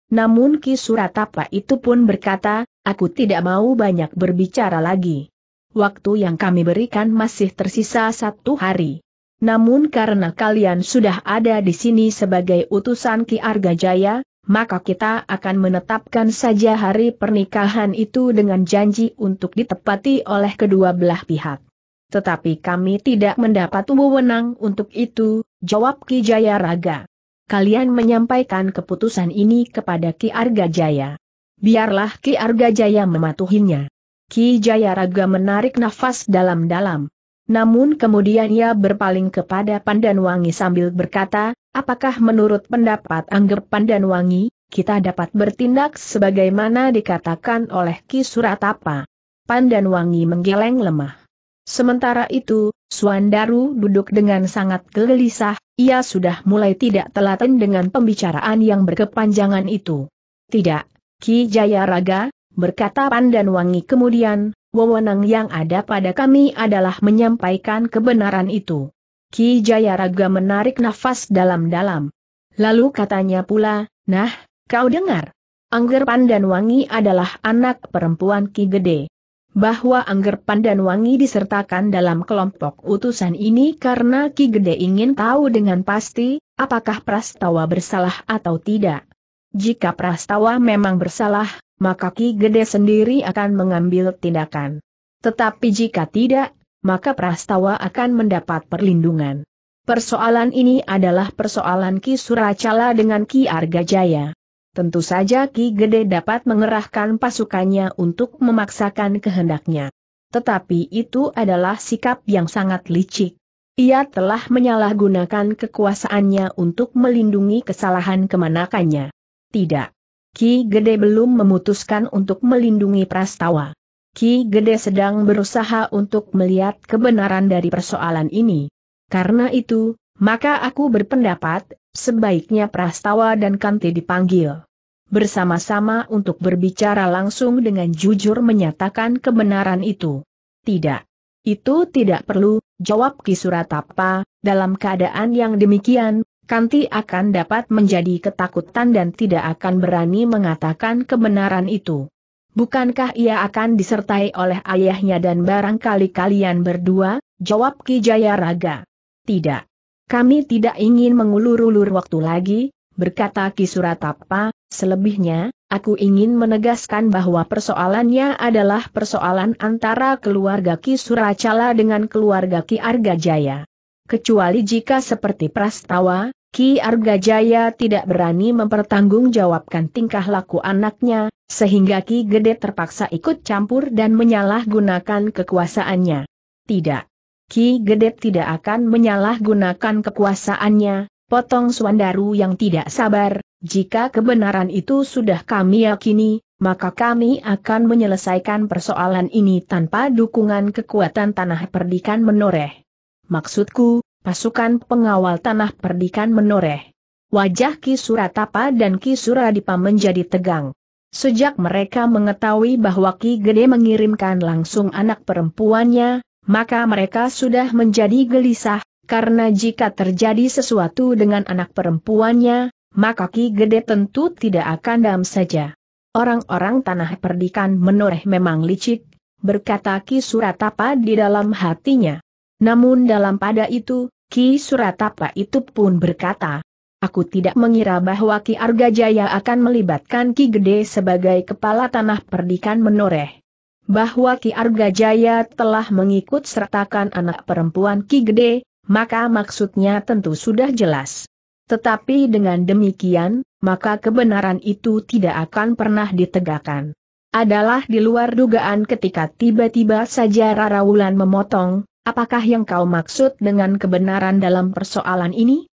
Namun Ki Suratapa itu pun berkata, aku tidak mau banyak berbicara lagi. Waktu yang kami berikan masih tersisa satu hari. Namun karena kalian sudah ada di sini sebagai utusan Ki Argajaya, maka kita akan menetapkan saja hari pernikahan itu dengan janji untuk ditepati oleh kedua belah pihak. Tetapi kami tidak mendapat wewenang untuk itu, jawab Ki Jaya Raga. Kalian menyampaikan keputusan ini kepada Ki Argajaya. Biarlah Ki Argajaya mematuhinya. Ki Jaya Raga menarik nafas dalam-dalam. Namun kemudian ia berpaling kepada Pandanwangi sambil berkata, apakah menurut pendapat Angger Pandanwangi, kita dapat bertindak sebagaimana dikatakan oleh Ki Suratapa. Pandanwangi menggeleng lemah. Sementara itu, Suandaru duduk dengan sangat gelisah, ia sudah mulai tidak telaten dengan pembicaraan yang berkepanjangan itu. Tidak, Ki Jaya Raga, berkata Pandanwangi kemudian, wewenang yang ada pada kami adalah menyampaikan kebenaran itu. Ki Jayaraga menarik nafas dalam-dalam. Lalu katanya pula, nah, kau dengar. Angger Pandanwangi adalah anak perempuan Ki Gede. Bahwa Angger Pandanwangi disertakan dalam kelompok utusan ini karena Ki Gede ingin tahu dengan pasti, apakah Prastawa bersalah atau tidak. Jika Prastawa memang bersalah, maka Ki Gede sendiri akan mengambil tindakan. Tetapi jika tidak, maka Prastawa akan mendapat perlindungan. Persoalan ini adalah persoalan Ki Suracala dengan Ki Argajaya. Tentu saja Ki Gede dapat mengerahkan pasukannya untuk memaksakan kehendaknya. Tetapi itu adalah sikap yang sangat licik. Ia telah menyalahgunakan kekuasaannya untuk melindungi kesalahan kemanakannya. Tidak. Ki Gede belum memutuskan untuk melindungi Prastawa. Ki Gede sedang berusaha untuk melihat kebenaran dari persoalan ini. Karena itu, maka aku berpendapat, sebaiknya Prastawa dan Kanti dipanggil. Bersama-sama untuk berbicara langsung dengan jujur menyatakan kebenaran itu. Tidak. Itu tidak perlu, jawab Ki Suratapa, dalam keadaan yang demikian, Kanti akan dapat menjadi ketakutan dan tidak akan berani mengatakan kebenaran itu. Bukankah ia akan disertai oleh ayahnya dan barangkali kalian berdua? Jawab Ki Jaya Raga. Tidak. Kami tidak ingin mengulur-ulur waktu lagi, berkata Ki Suratapa, selebihnya, aku ingin menegaskan bahwa persoalannya adalah persoalan antara keluarga Ki Suracala dengan keluarga Ki Argajaya. Kecuali jika seperti Prastawa, Ki Argajaya tidak berani mempertanggungjawabkan tingkah laku anaknya, sehingga Ki Gede terpaksa ikut campur dan menyalahgunakan kekuasaannya. Tidak. Ki Gede tidak akan menyalahgunakan kekuasaannya, potong Suandaru yang tidak sabar, jika kebenaran itu sudah kami yakini, maka kami akan menyelesaikan persoalan ini tanpa dukungan kekuatan tanah perdikan menoreh. Maksudku, pasukan pengawal tanah perdikan menoreh. Wajah Ki Suratapa dan Ki Suradipa menjadi tegang. Sejak mereka mengetahui bahwa Ki Gede mengirimkan langsung anak perempuannya, maka mereka sudah menjadi gelisah, karena jika terjadi sesuatu dengan anak perempuannya, maka Ki Gede tentu tidak akan dam saja. Orang-orang tanah perdikan menoreh memang licik, berkata Ki Suratapa di dalam hatinya. Namun dalam pada itu, Ki Suratapa itu pun berkata, Aku tidak mengira bahwa Ki Argajaya akan melibatkan Ki Gede sebagai kepala tanah perdikan menoreh. Bahwa Ki Argajaya telah mengikut sertakan anak perempuan Ki Gede, maka maksudnya tentu sudah jelas. Tetapi dengan demikian, maka kebenaran itu tidak akan pernah ditegakkan. Adalah di luar dugaan ketika tiba-tiba saja Rara Wulan memotong, apakah yang kau maksud dengan kebenaran dalam persoalan ini?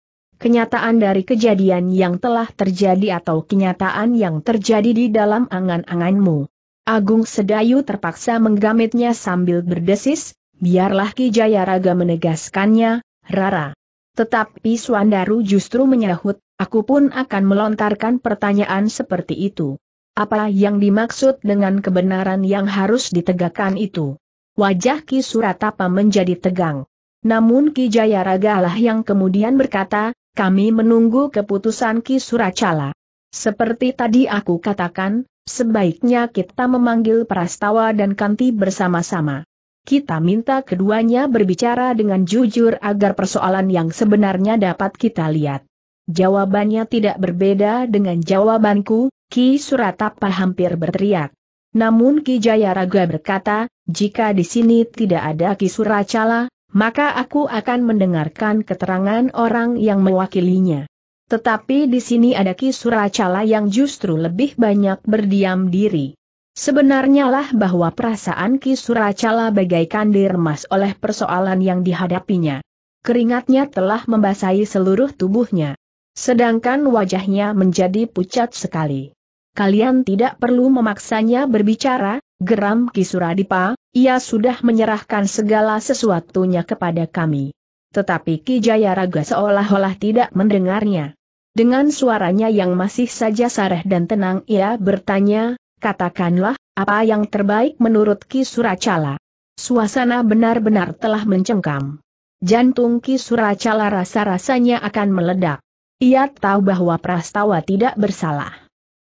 kenyataan dari kejadian yang telah terjadi atau kenyataan yang terjadi di dalam angan-anganmu. Agung Sedayu terpaksa menggamitnya sambil berdesis, biarlah Ki Jayaraga menegaskannya, Rara. Tetapi Swandaru justru menyahut, aku pun akan melontarkan pertanyaan seperti itu. Apa yang dimaksud dengan kebenaran yang harus ditegakkan itu? Wajah Ki Suratapa menjadi tegang. Namun Ki Jayaraga lah yang kemudian berkata, kami menunggu keputusan Ki Suracala. Seperti tadi aku katakan, sebaiknya kita memanggil Prastawa dan Kanti bersama-sama. Kita minta keduanya berbicara dengan jujur agar persoalan yang sebenarnya dapat kita lihat. Jawabannya tidak berbeda dengan jawabanku, Ki Suratapa hampir berteriak. Namun Ki Jayaraga berkata, jika di sini tidak ada Ki Suracala, maka aku akan mendengarkan keterangan orang yang mewakilinya. Tetapi di sini ada Ki Suracala yang justru lebih banyak berdiam diri. Sebenarnya lah bahwa perasaan Ki Suracala bagaikan diremas oleh persoalan yang dihadapinya. Keringatnya telah membasahi seluruh tubuhnya. Sedangkan wajahnya menjadi pucat sekali. Kalian tidak perlu memaksanya berbicara, geram Ki Suradipa, ia sudah menyerahkan segala sesuatunya kepada kami. Tetapi Ki Jayaraga seolah-olah tidak mendengarnya. Dengan suaranya yang masih saja sareh dan tenang ia bertanya, katakanlah, apa yang terbaik menurut Ki Suracala? Suasana benar-benar telah mencengkam. Jantung Ki Suracala rasa-rasanya akan meledak. Ia tahu bahwa Prastawa tidak bersalah.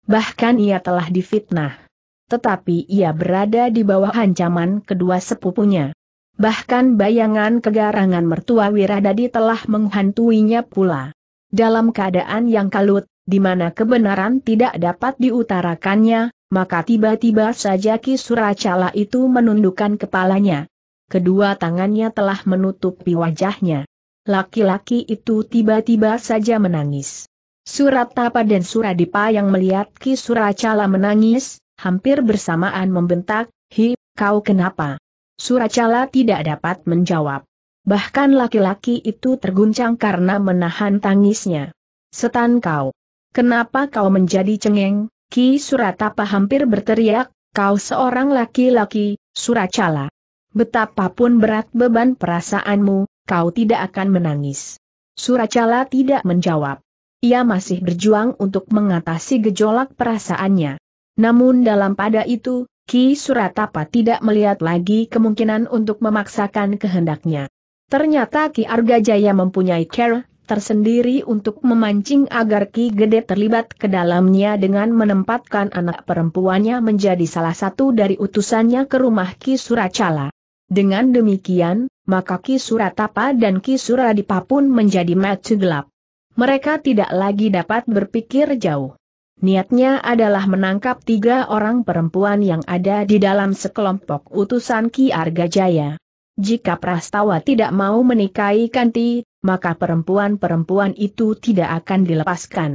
Bahkan ia telah difitnah tetapi ia berada di bawah ancaman kedua sepupunya. Bahkan bayangan kegarangan mertua Wiradadi telah menghantuinya pula. Dalam keadaan yang kalut, di mana kebenaran tidak dapat diutarakannya, maka tiba-tiba saja Ki Suracala itu menundukkan kepalanya. Kedua tangannya telah menutupi wajahnya. Laki-laki itu tiba-tiba saja menangis. Surat Tapa dan Suradipa yang melihat Ki Suracala menangis, hampir bersamaan membentak, Hi, kau kenapa? Suracala tidak dapat menjawab. Bahkan laki-laki itu terguncang karena menahan tangisnya. Setan kau. Kenapa kau menjadi cengeng? Ki Suratapa hampir berteriak, kau seorang laki-laki, Suracala. Betapapun berat beban perasaanmu, kau tidak akan menangis. Suracala tidak menjawab. Ia masih berjuang untuk mengatasi gejolak perasaannya. Namun dalam pada itu, Ki Suratapa tidak melihat lagi kemungkinan untuk memaksakan kehendaknya. Ternyata Ki Argajaya mempunyai cara tersendiri untuk memancing agar Ki Gede terlibat ke dalamnya dengan menempatkan anak perempuannya menjadi salah satu dari utusannya ke rumah Ki Suracala. Dengan demikian, maka Ki Suratapa dan Ki Suradipa pun menjadi mata gelap. Mereka tidak lagi dapat berpikir jauh. Niatnya adalah menangkap tiga orang perempuan yang ada di dalam sekelompok utusan Ki Argajaya. Jika Prastawa tidak mau menikahi Kanti, maka perempuan-perempuan itu tidak akan dilepaskan.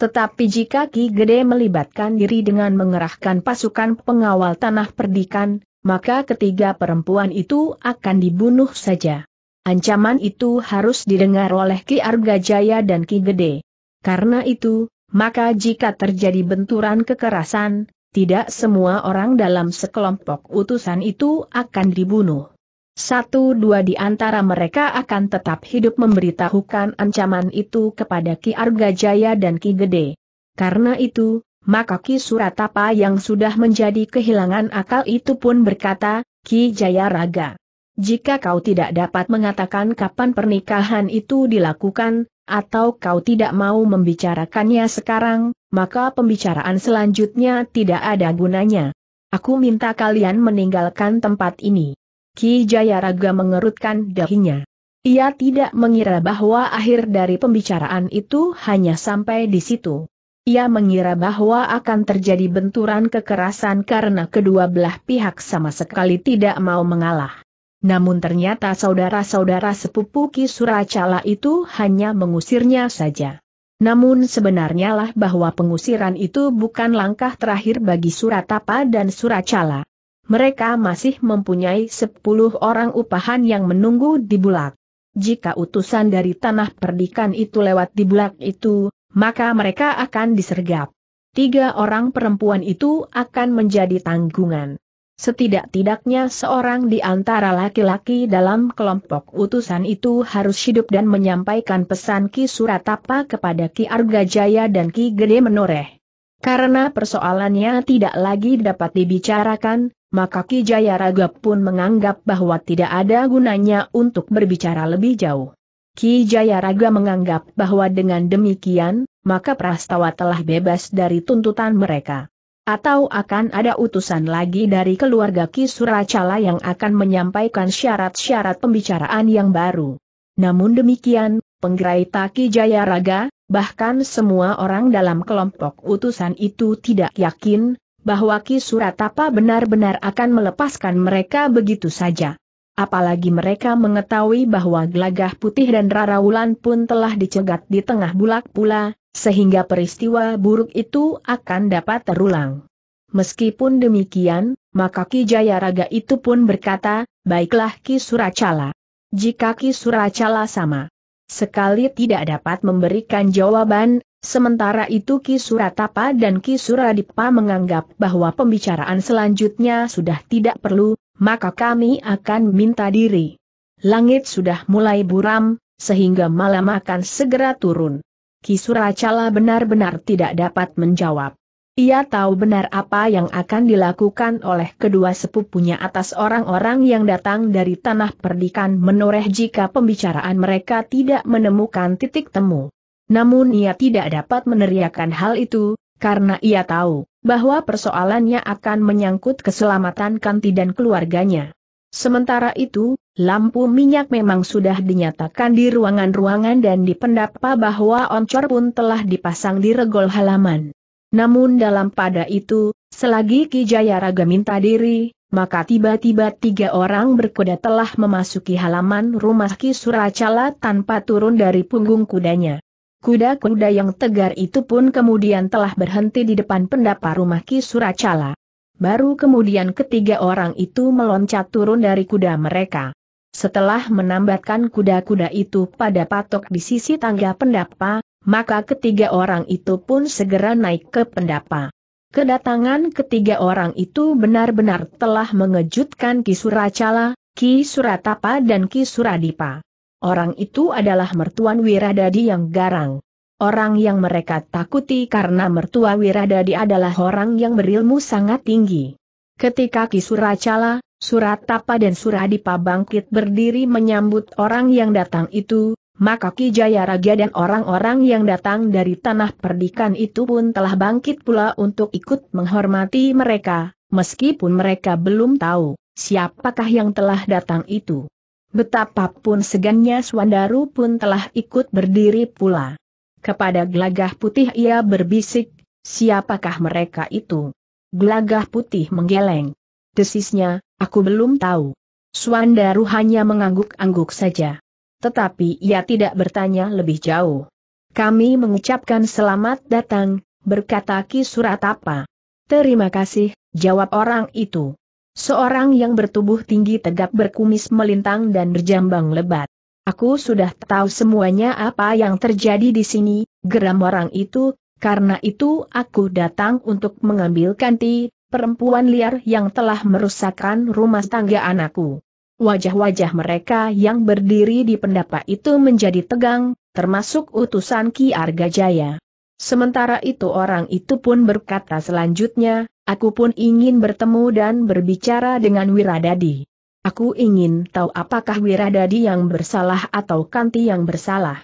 Tetapi jika Ki Gede melibatkan diri dengan mengerahkan pasukan pengawal tanah perdikan, maka ketiga perempuan itu akan dibunuh saja. Ancaman itu harus didengar oleh Ki Argajaya dan Ki Gede. Karena itu, maka jika terjadi benturan kekerasan, tidak semua orang dalam sekelompok utusan itu akan dibunuh. Satu dua di antara mereka akan tetap hidup memberitahukan ancaman itu kepada Ki Argajaya dan Ki Gede. Karena itu, maka Ki Suratapa yang sudah menjadi kehilangan akal itu pun berkata, Ki Jaya Raga. Jika kau tidak dapat mengatakan kapan pernikahan itu dilakukan, atau kau tidak mau membicarakannya sekarang, maka pembicaraan selanjutnya tidak ada gunanya. Aku minta kalian meninggalkan tempat ini. Ki Jayaraga mengerutkan dahinya. Ia tidak mengira bahwa akhir dari pembicaraan itu hanya sampai di situ. Ia mengira bahwa akan terjadi benturan kekerasan karena kedua belah pihak sama sekali tidak mau mengalah. Namun ternyata saudara-saudara sepupu Ki Suracala itu hanya mengusirnya saja. Namun sebenarnya lah bahwa pengusiran itu bukan langkah terakhir bagi Suratapa dan Suracala. Mereka masih mempunyai sepuluh orang upahan yang menunggu di bulak. Jika utusan dari tanah perdikan itu lewat di bulak itu, maka mereka akan disergap. Tiga orang perempuan itu akan menjadi tanggungan. Setidak-tidaknya seorang di antara laki-laki dalam kelompok utusan itu harus hidup dan menyampaikan pesan Ki Suratapa kepada Ki Argajaya dan Ki Gede Menoreh. Karena persoalannya tidak lagi dapat dibicarakan, maka Ki Jayaraga pun menganggap bahwa tidak ada gunanya untuk berbicara lebih jauh. Ki Jayaraga menganggap bahwa dengan demikian, maka Prastawa telah bebas dari tuntutan mereka. Atau akan ada utusan lagi dari keluarga Ki Suracala yang akan menyampaikan syarat-syarat pembicaraan yang baru. Namun demikian, penggerai Taki Jaya Raga, bahkan semua orang dalam kelompok utusan itu tidak yakin, bahwa Ki Suratapa benar-benar akan melepaskan mereka begitu saja. Apalagi mereka mengetahui bahwa gelagah putih dan Rarawulan pun telah dicegat di tengah bulak pula, sehingga peristiwa buruk itu akan dapat terulang. Meskipun demikian, maka Ki Jayaraga itu pun berkata, baiklah Ki Suracala. Jika Ki Suracala sama sekali tidak dapat memberikan jawaban, sementara itu Ki Suratapa dan Ki Suradipa menganggap bahwa pembicaraan selanjutnya sudah tidak perlu, maka kami akan minta diri. Langit sudah mulai buram, sehingga malam akan segera turun. Ki Suracala benar-benar tidak dapat menjawab. Ia tahu benar apa yang akan dilakukan oleh kedua sepupunya atas orang-orang yang datang dari tanah perdikan menoreh jika pembicaraan mereka tidak menemukan titik temu. Namun ia tidak dapat meneriakan hal itu, karena ia tahu bahwa persoalannya akan menyangkut keselamatan Kanti dan keluarganya. Sementara itu, lampu minyak memang sudah dinyatakan di ruangan-ruangan dan di pendapa bahwa oncor pun telah dipasang di regol halaman. Namun dalam pada itu, selagi Ki Jayaraga minta diri, maka tiba-tiba tiga orang berkuda telah memasuki halaman rumah Ki Suracala tanpa turun dari punggung kudanya. Kuda-kuda yang tegar itu pun kemudian telah berhenti di depan pendapa rumah Ki Suracala. Baru kemudian ketiga orang itu meloncat turun dari kuda mereka. Setelah menambatkan kuda-kuda itu pada patok di sisi tangga pendapa, maka ketiga orang itu pun segera naik ke pendapa. Kedatangan ketiga orang itu benar-benar telah mengejutkan Ki Suracala, Ki Suratapa dan Ki Suradipa. Orang itu adalah mertuan Wiradadi yang garang. Orang yang mereka takuti karena mertua Wiradadi adalah orang yang berilmu sangat tinggi. Ketika Ki Suracala, Suratapa dan Suradipa bangkit berdiri menyambut orang yang datang itu, maka Ki Jayaraga dan orang-orang yang datang dari tanah perdikan itu pun telah bangkit pula untuk ikut menghormati mereka, meskipun mereka belum tahu siapakah yang telah datang itu. Betapapun segannya Swandaru pun telah ikut berdiri pula. Kepada gelagah putih ia berbisik, siapakah mereka itu? Gelagah putih menggeleng. Desisnya, aku belum tahu. Swandaru hanya mengangguk-angguk saja. Tetapi ia tidak bertanya lebih jauh. Kami mengucapkan selamat datang, berkata Ki Suratapa. Terima kasih, jawab orang itu. Seorang yang bertubuh tinggi tegap berkumis melintang dan berjambang lebat. Aku sudah tahu semuanya apa yang terjadi di sini, geram orang itu, karena itu aku datang untuk mengambil kanti, perempuan liar yang telah merusakkan rumah tangga anakku. Wajah-wajah mereka yang berdiri di pendapa itu menjadi tegang, termasuk utusan Ki Argajaya. Sementara itu orang itu pun berkata selanjutnya, aku pun ingin bertemu dan berbicara dengan Wiradadi. Aku ingin tahu apakah Wiradadi yang bersalah atau Kanti yang bersalah.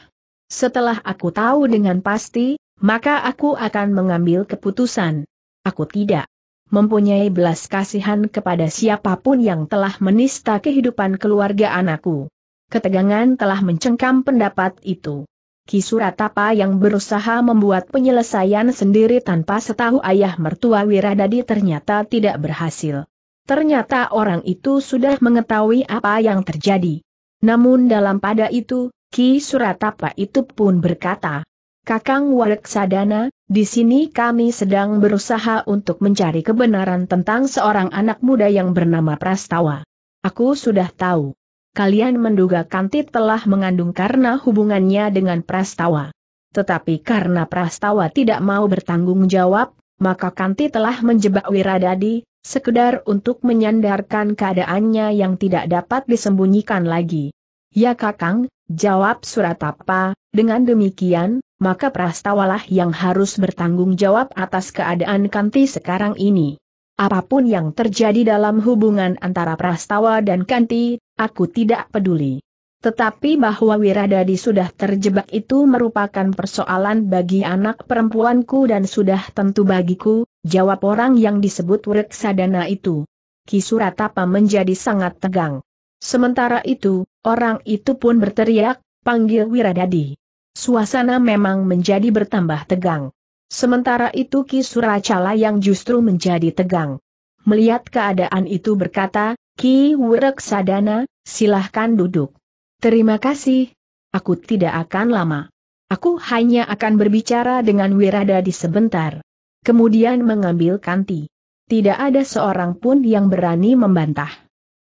Setelah aku tahu dengan pasti, maka aku akan mengambil keputusan. Aku tidak mempunyai belas kasihan kepada siapa pun yang telah menista kehidupan keluarga anakku. Ketegangan telah mencengkam pendapat itu. Ki Suratapa yang berusaha membuat penyelesaian sendiri tanpa setahu ayah mertua Wiradadi ternyata tidak berhasil. Ternyata orang itu sudah mengetahui apa yang terjadi. Namun dalam pada itu, Ki Suratapa itu pun berkata, Kakang Sadana, di sini kami sedang berusaha untuk mencari kebenaran tentang seorang anak muda yang bernama Prastawa. Aku sudah tahu kalian menduga Kanti telah mengandung karena hubungannya dengan Prastawa. Tetapi karena Prastawa tidak mau bertanggung jawab, maka Kanti telah menjebak Wiradadi, sekedar untuk menyandarkan keadaannya yang tidak dapat disembunyikan lagi. Ya Kakang, jawab Suratapa, dengan demikian, maka Prastawalah yang harus bertanggung jawab atas keadaan Kanti sekarang ini. Apa pun yang terjadi dalam hubungan antara Prastawa dan Kanti, aku tidak peduli. Tetapi bahwa Wiradadi sudah terjebak itu merupakan persoalan bagi anak perempuanku dan sudah tentu bagiku, jawab orang yang disebut Sadana itu. Ki Suratapa menjadi sangat tegang. Sementara itu, orang itu pun berteriak, panggil Wiradadi. Suasana memang menjadi bertambah tegang. Sementara itu Ki Suracala yang justru menjadi tegang. Melihat keadaan itu berkata, Ki Sadana, silahkan duduk. Terima kasih. Aku tidak akan lama. Aku hanya akan berbicara dengan Wiradadi sebentar. Kemudian mengambil kanti. Tidak ada seorang pun yang berani membantah.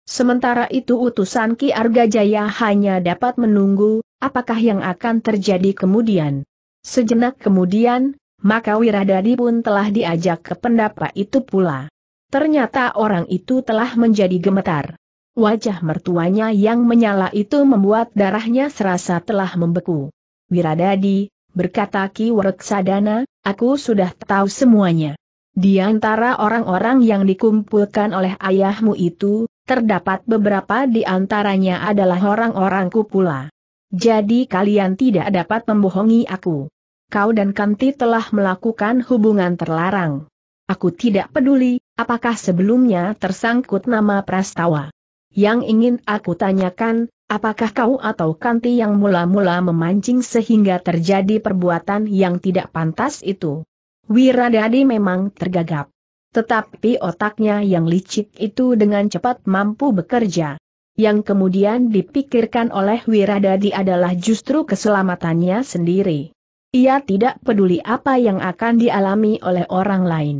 Sementara itu utusan Ki Argajaya hanya dapat menunggu, apakah yang akan terjadi kemudian. Sejenak kemudian, maka Wiradadi pun telah diajak ke pendapat itu pula. Ternyata orang itu telah menjadi gemetar. Wajah mertuanya yang menyala itu membuat darahnya serasa telah membeku. Wiradadi, berkata Ki Sadana, aku sudah tahu semuanya. Di antara orang-orang yang dikumpulkan oleh ayahmu itu, terdapat beberapa di antaranya adalah orang-orangku pula. Jadi kalian tidak dapat membohongi aku kau dan Kanti telah melakukan hubungan terlarang. Aku tidak peduli, apakah sebelumnya tersangkut nama Prastawa. Yang ingin aku tanyakan, apakah kau atau Kanti yang mula-mula memancing sehingga terjadi perbuatan yang tidak pantas itu? Wiradadi memang tergagap. Tetapi otaknya yang licik itu dengan cepat mampu bekerja. Yang kemudian dipikirkan oleh Wiradadi adalah justru keselamatannya sendiri. Ia tidak peduli apa yang akan dialami oleh orang lain.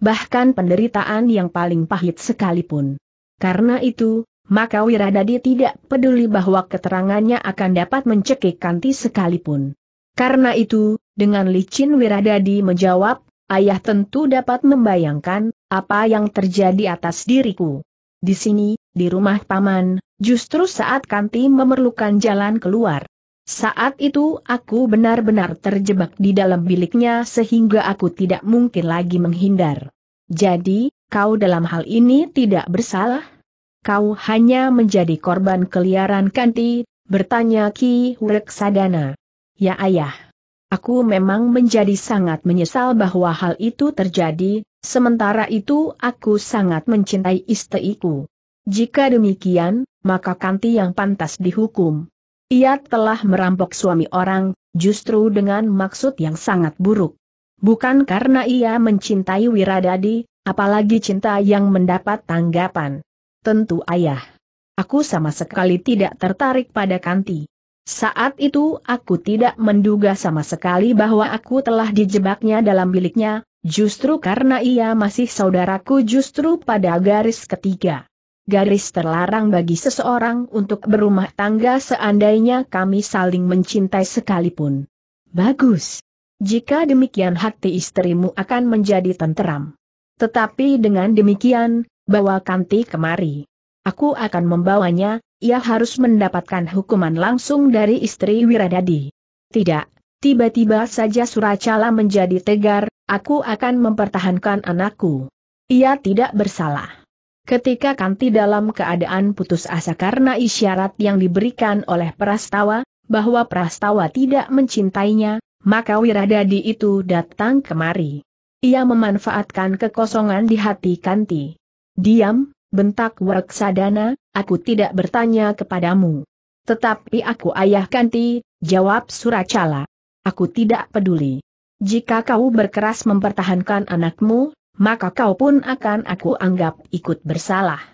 Bahkan penderitaan yang paling pahit sekalipun. Karena itu, maka Wiradadi tidak peduli bahwa keterangannya akan dapat mencekik Kanti sekalipun. Karena itu, dengan licin Wiradadi menjawab, ayah tentu dapat membayangkan, apa yang terjadi atas diriku. Di sini, di rumah paman, justru saat Kanti memerlukan jalan keluar. Saat itu aku benar-benar terjebak di dalam biliknya sehingga aku tidak mungkin lagi menghindar. Jadi, kau dalam hal ini tidak bersalah? Kau hanya menjadi korban keliaran kanti, bertanya Ki Sadana. Ya ayah. Aku memang menjadi sangat menyesal bahwa hal itu terjadi, sementara itu aku sangat mencintai istriku. Jika demikian, maka kanti yang pantas dihukum. Ia telah merampok suami orang, justru dengan maksud yang sangat buruk. Bukan karena ia mencintai Wiradadi, apalagi cinta yang mendapat tanggapan. Tentu ayah. Aku sama sekali tidak tertarik pada Kanti. Saat itu aku tidak menduga sama sekali bahwa aku telah dijebaknya dalam biliknya, justru karena ia masih saudaraku justru pada garis ketiga garis terlarang bagi seseorang untuk berumah tangga seandainya kami saling mencintai sekalipun. Bagus. Jika demikian hati istrimu akan menjadi tenteram. Tetapi dengan demikian, bawa Kanti kemari. Aku akan membawanya, ia harus mendapatkan hukuman langsung dari istri Wiradadi. Tidak, Tiba-tiba saja Suracala menjadi tegar, aku akan mempertahankan anakku. Ia tidak bersalah. Ketika Kanti dalam keadaan putus asa karena isyarat yang diberikan oleh Prastawa, bahwa Prastawa tidak mencintainya, maka Wiradadi itu datang kemari. Ia memanfaatkan kekosongan di hati Kanti. Diam, bentak Werksadana, aku tidak bertanya kepadamu. Tetapi aku ayah Kanti, jawab Suracala. Aku tidak peduli. Jika kau berkeras mempertahankan anakmu, maka kau pun akan aku anggap ikut bersalah.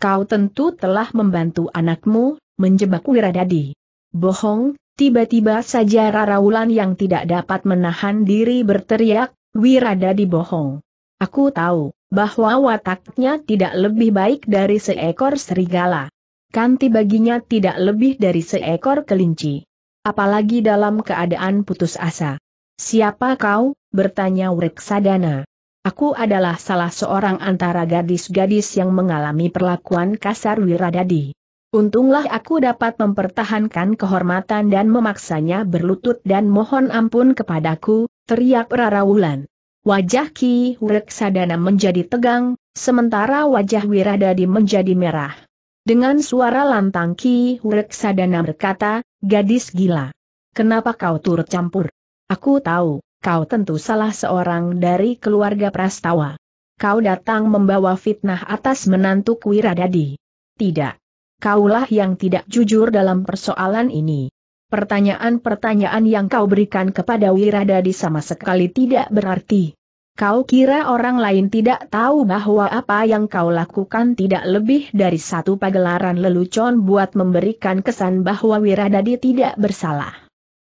Kau tentu telah membantu anakmu, menjebak Wiradadi. Bohong, tiba-tiba saja Raraulan yang tidak dapat menahan diri berteriak, Wiradadi bohong. Aku tahu, bahwa wataknya tidak lebih baik dari seekor serigala. Kanti baginya tidak lebih dari seekor kelinci. Apalagi dalam keadaan putus asa. Siapa kau? bertanya Sadana. Aku adalah salah seorang antara gadis-gadis yang mengalami perlakuan kasar Wiradadi. Untunglah aku dapat mempertahankan kehormatan dan memaksanya berlutut dan mohon ampun kepadaku, teriak Rarawulan. Wajah Ki Sadana menjadi tegang, sementara wajah Wiradadi menjadi merah. Dengan suara lantang Ki Sadana berkata, gadis gila. Kenapa kau turut campur? Aku tahu, kau tentu salah seorang dari keluarga Prastawa. Kau datang membawa fitnah atas menantu Wiradadi. Tidak. Kaulah yang tidak jujur dalam persoalan ini. Pertanyaan-pertanyaan yang kau berikan kepada Wiradadi sama sekali tidak berarti. Kau kira orang lain tidak tahu bahwa apa yang kau lakukan tidak lebih dari satu pagelaran lelucon buat memberikan kesan bahwa Wiradadi tidak bersalah.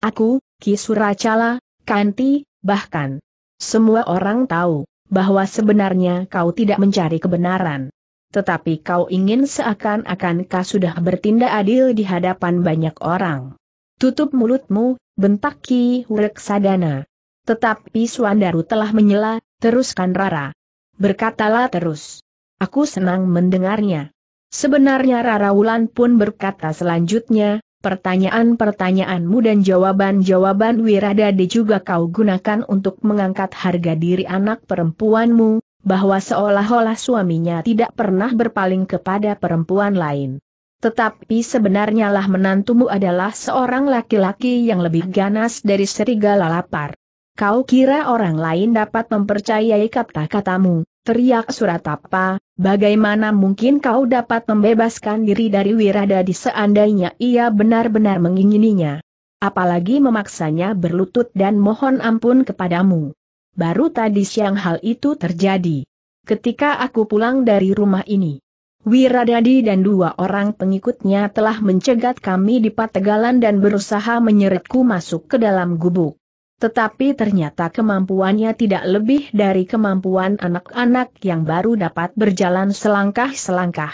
Aku, Ki Suracala, Kanti, bahkan semua orang tahu bahwa sebenarnya kau tidak mencari kebenaran. Tetapi kau ingin seakan-akan kau sudah bertindak adil di hadapan banyak orang. Tutup mulutmu, bentak Ki Sadana. Tetapi Suandaru telah menyela, teruskan Rara. Berkatalah terus. Aku senang mendengarnya. Sebenarnya Rara Wulan pun berkata selanjutnya, pertanyaan-pertanyaanmu dan jawaban-jawaban Wiradadi juga kau gunakan untuk mengangkat harga diri anak perempuanmu, bahwa seolah-olah suaminya tidak pernah berpaling kepada perempuan lain. Tetapi sebenarnya lah menantumu adalah seorang laki-laki yang lebih ganas dari serigala lapar. Kau kira orang lain dapat mempercayai kata-katamu, teriak Suratapa, bagaimana mungkin kau dapat membebaskan diri dari Wiradadi seandainya ia benar-benar mengingininya. Apalagi memaksanya berlutut dan mohon ampun kepadamu. Baru tadi siang hal itu terjadi. Ketika aku pulang dari rumah ini. Wiradadi dan dua orang pengikutnya telah mencegat kami di Pategalan dan berusaha menyeretku masuk ke dalam gubuk. Tetapi ternyata kemampuannya tidak lebih dari kemampuan anak-anak yang baru dapat berjalan selangkah-selangkah.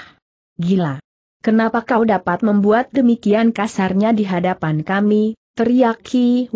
Gila! Kenapa kau dapat membuat demikian kasarnya di hadapan kami, teriak Ki.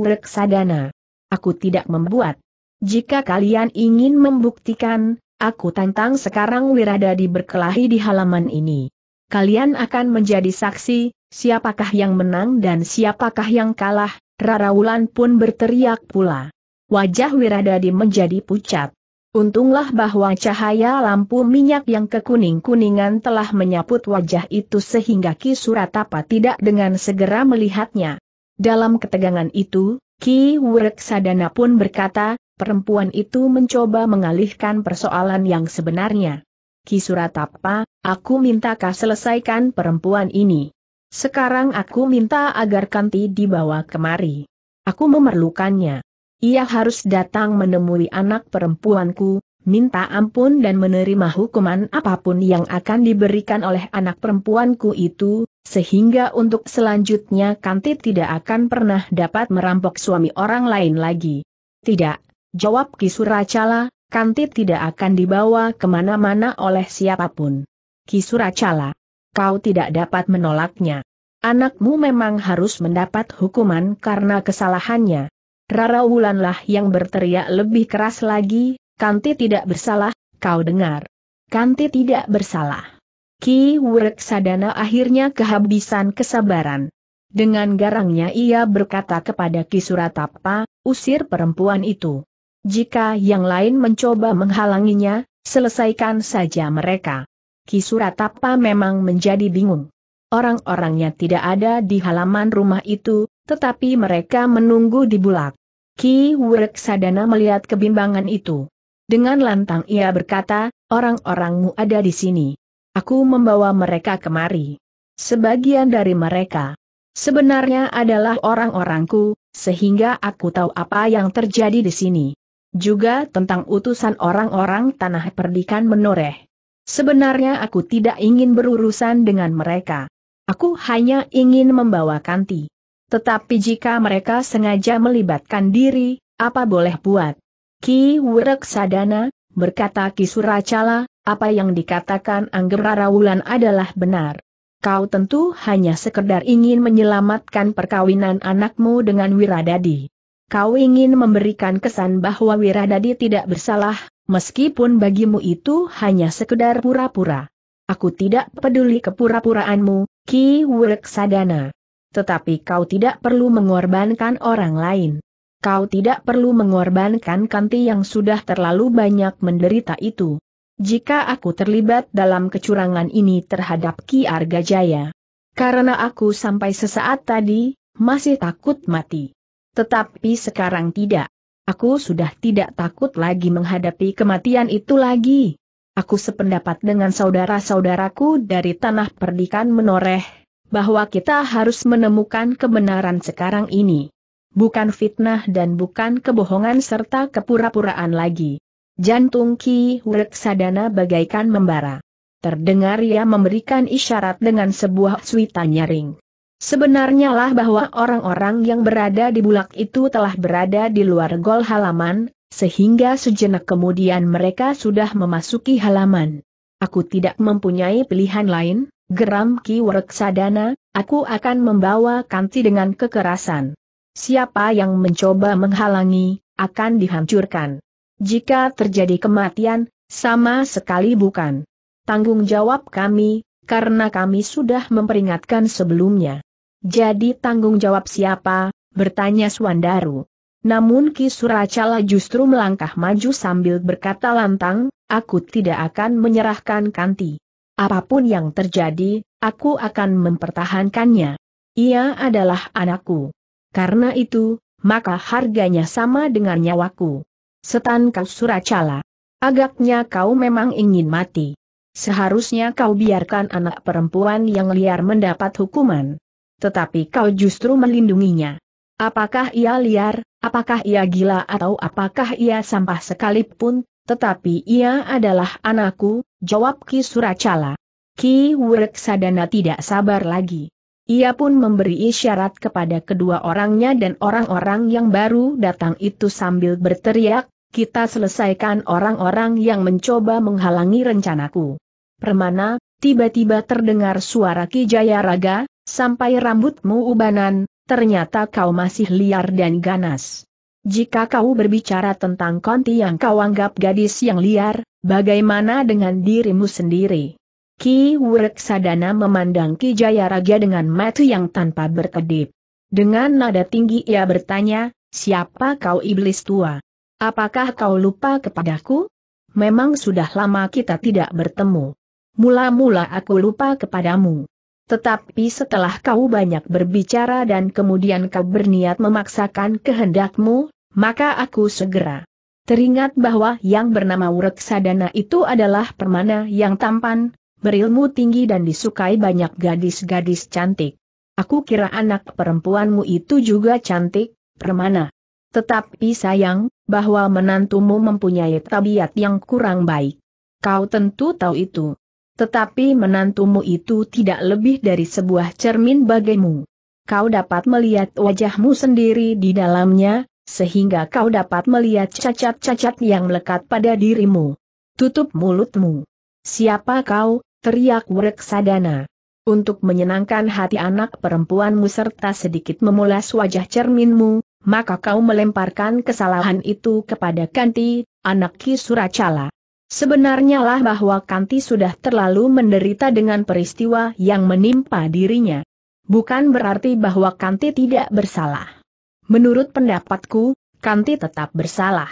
Aku tidak membuat. Jika kalian ingin membuktikan, Aku tantang sekarang Wiradadi berkelahi di halaman ini. Kalian akan menjadi saksi, siapakah yang menang dan siapakah yang kalah, Rarawulan pun berteriak pula. Wajah Wiradadi menjadi pucat. Untunglah bahwa cahaya lampu minyak yang kekuning-kuningan telah menyaput wajah itu sehingga Ki Suratapa tidak dengan segera melihatnya. Dalam ketegangan itu, Ki Sadana pun berkata, perempuan itu mencoba mengalihkan persoalan yang sebenarnya. Ki Suratapa, aku minta kau selesaikan perempuan ini. Sekarang aku minta agar Kanti dibawa kemari. Aku memerlukannya. Ia harus datang menemui anak perempuanku, minta ampun dan menerima hukuman apa pun yang akan diberikan oleh anak perempuanku itu, sehingga untuk selanjutnya Kanti tidak akan pernah dapat merampok suami orang lain lagi. Tidak, Jawab Ki Suracala, Kanti tidak akan dibawa ke mana-mana oleh siapa pun. Ki Suracala, kau tidak dapat menolaknya. Anakmu memang harus mendapat hukuman karena kesalahannya. Rara Wulanlah yang berteriak lebih keras lagi, Kanti tidak bersalah, kau dengar. Kanti tidak bersalah. Ki Sadana akhirnya kehabisan kesabaran. Dengan garangnya ia berkata kepada Kisuratapa, usir perempuan itu. Jika yang lain mencoba menghalanginya, selesaikan saja mereka. Kisuratapa memang menjadi bingung. Orang-orangnya tidak ada di halaman rumah itu, tetapi mereka menunggu di bulak. Ki Sadana melihat kebimbangan itu. Dengan lantang ia berkata, orang-orangmu ada di sini. Aku membawa mereka kemari. Sebagian dari mereka sebenarnya adalah orang-orangku, sehingga aku tahu apa yang terjadi di sini. Juga tentang utusan orang-orang tanah perdikan menoreh. Sebenarnya aku tidak ingin berurusan dengan mereka. Aku hanya ingin membawa Kanti. Tetapi jika mereka sengaja melibatkan diri, apa boleh buat? Ki Wurek Sadana, berkata Ki Suracala, apa yang dikatakan Angger Wulan adalah benar. Kau tentu hanya sekedar ingin menyelamatkan perkawinan anakmu dengan Wiradadi. Kau ingin memberikan kesan bahwa Wiradadi tidak bersalah, meskipun bagimu itu hanya sekedar pura-pura. Aku tidak peduli kepura-puraanmu, Ki Sadana. Tetapi kau tidak perlu mengorbankan orang lain. Kau tidak perlu mengorbankan Kanti yang sudah terlalu banyak menderita itu. Jika aku terlibat dalam kecurangan ini terhadap Ki Argajaya. Karena aku sampai sesaat tadi, masih takut mati. Tetapi sekarang tidak. Aku sudah tidak takut lagi menghadapi kematian itu lagi. Aku sependapat dengan saudara-saudaraku dari tanah perdikan menoreh, bahwa kita harus menemukan kebenaran sekarang ini. Bukan fitnah dan bukan kebohongan serta kepura-puraan lagi. Jantung Ki Sadana bagaikan membara. Terdengar ia memberikan isyarat dengan sebuah suita nyaring. Sebenarnya lah bahwa orang-orang yang berada di bulak itu telah berada di luar gol halaman, sehingga sejenak kemudian mereka sudah memasuki halaman. Aku tidak mempunyai pilihan lain, geram Ki Sadana, aku akan membawa Kanti dengan kekerasan. Siapa yang mencoba menghalangi, akan dihancurkan. Jika terjadi kematian, sama sekali bukan. Tanggung jawab kami, karena kami sudah memperingatkan sebelumnya. Jadi tanggung jawab siapa? Bertanya Swandaru. Namun Ki Suracala justru melangkah maju sambil berkata lantang, aku tidak akan menyerahkan Kanti. Apa pun yang terjadi, aku akan mempertahankannya. Ia adalah anakku. Karena itu, maka harganya sama dengan nyawaku. Setan kau Suracala. Agaknya kau memang ingin mati. Seharusnya kau biarkan anak perempuan yang liar mendapat hukuman. Tetapi kau justru melindunginya. Apakah ia liar, apakah ia gila atau apakah ia sampah sekalipun, tetapi ia adalah anakku, jawab Ki Suracala. Ki Sadana tidak sabar lagi. Ia pun memberi isyarat kepada kedua orangnya dan orang-orang yang baru datang itu sambil berteriak, kita selesaikan orang-orang yang mencoba menghalangi rencanaku. Permana, tiba-tiba terdengar suara Ki Jaya Raga, sampai rambutmu ubanan, ternyata kau masih liar dan ganas. Jika kau berbicara tentang konti yang kau anggap gadis yang liar, bagaimana dengan dirimu sendiri? Ki Sadana memandang Ki Jaya Raga dengan mata yang tanpa berkedip. Dengan nada tinggi ia bertanya, siapa kau iblis tua? Apakah kau lupa kepadaku? Memang sudah lama kita tidak bertemu. Mula-mula aku lupa kepadamu. Tetapi setelah kau banyak berbicara dan kemudian kau berniat memaksakan kehendakmu, maka aku segera teringat bahwa yang bernama Sadana itu adalah permana yang tampan, berilmu tinggi dan disukai banyak gadis-gadis cantik. Aku kira anak perempuanmu itu juga cantik, permana. Tetapi sayang, bahwa menantumu mempunyai tabiat yang kurang baik. Kau tentu tahu itu. Tetapi menantumu itu tidak lebih dari sebuah cermin bagimu. Kau dapat melihat wajahmu sendiri di dalamnya, sehingga kau dapat melihat cacat-cacat yang melekat pada dirimu. Tutup mulutmu. Siapa kau? teriak Sadana. Untuk menyenangkan hati anak perempuanmu serta sedikit memulas wajah cerminmu, maka kau melemparkan kesalahan itu kepada Kanti, anak Ki Suracala. Sebenarnya lah bahwa Kanti sudah terlalu menderita dengan peristiwa yang menimpa dirinya. bukan berarti bahwa Kanti tidak bersalah. Menurut pendapatku, Kanti tetap bersalah.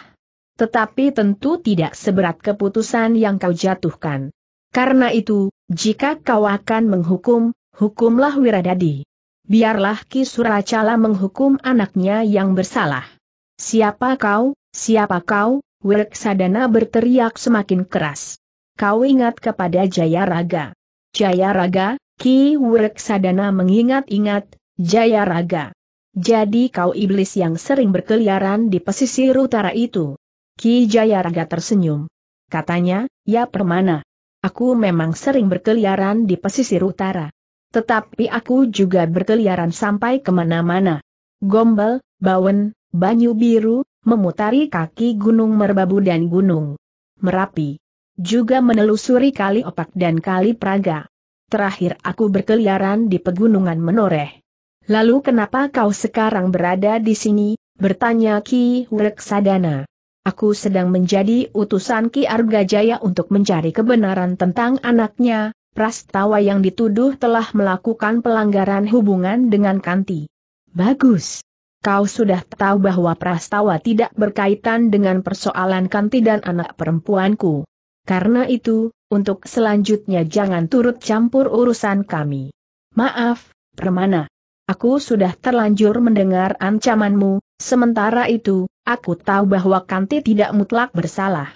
Tetapi tentu tidak seberat keputusan yang kau jatuhkan. Karena itu, jika kau akan menghukum, hukumlah Wiradadi. Biarlah Ki Suracala menghukum anaknya yang bersalah. Siapa kau, siapa kau, Sadana berteriak semakin keras. Kau ingat kepada Jaya Raga. Jaya Raga, Ki Sadana mengingat-ingat, Jaya Raga. Jadi kau iblis yang sering berkeliaran di pesisir utara itu. Ki Jaya Raga tersenyum. Katanya, ya permana. Aku memang sering berkeliaran di pesisir utara. Tetapi aku juga berkeliaran sampai ke mana-mana. Gombel, Bawen, Banyu Biru, memutari kaki Gunung Merbabu dan Gunung Merapi. Juga menelusuri Kali Opak dan Kali Praga. Terakhir aku berkeliaran di pegunungan Menoreh. Lalu kenapa kau sekarang berada di sini? Bertanya Ki Sadana. Aku sedang menjadi utusan Ki Argajaya untuk mencari kebenaran tentang anaknya, Prastawa yang dituduh telah melakukan pelanggaran hubungan dengan Kanti. Bagus. Kau sudah tahu bahwa Prastawa tidak berkaitan dengan persoalan Kanti dan anak perempuanku. Karena itu, untuk selanjutnya jangan turut campur urusan kami. Maaf, Permana. Aku sudah terlanjur mendengar ancamanmu, sementara itu, aku tahu bahwa Kanti tidak mutlak bersalah.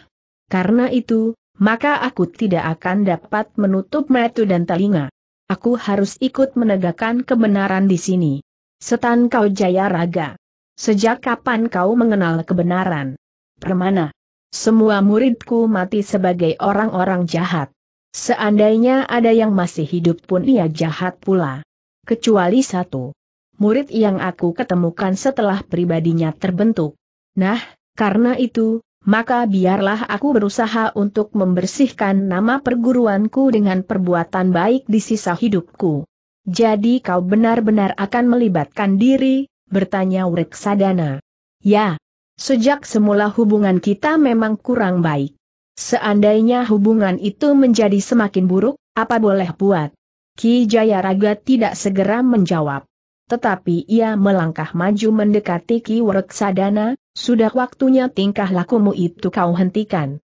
Karena itu, maka aku tidak akan dapat menutup mata dan telinga. Aku harus ikut menegakkan kebenaran di sini. Setan kau jaya raga. Sejak kapan kau mengenal kebenaran? Permana. Semua muridku mati sebagai orang-orang jahat. Seandainya ada yang masih hidup pun ia jahat pula kecuali satu. Murid yang aku ketemukan setelah pribadinya terbentuk. Nah, karena itu, maka biarlah aku berusaha untuk membersihkan nama perguruanku dengan perbuatan baik di sisa hidupku. Jadi kau benar-benar akan melibatkan diri, bertanya Sadana. Ya, sejak semula hubungan kita memang kurang baik. Seandainya hubungan itu menjadi semakin buruk, apa boleh buat? Ki Jayaraga tidak segera menjawab. Tetapi ia melangkah maju mendekati Ki Sadana, sudah waktunya tingkah lakumu itu kau hentikan.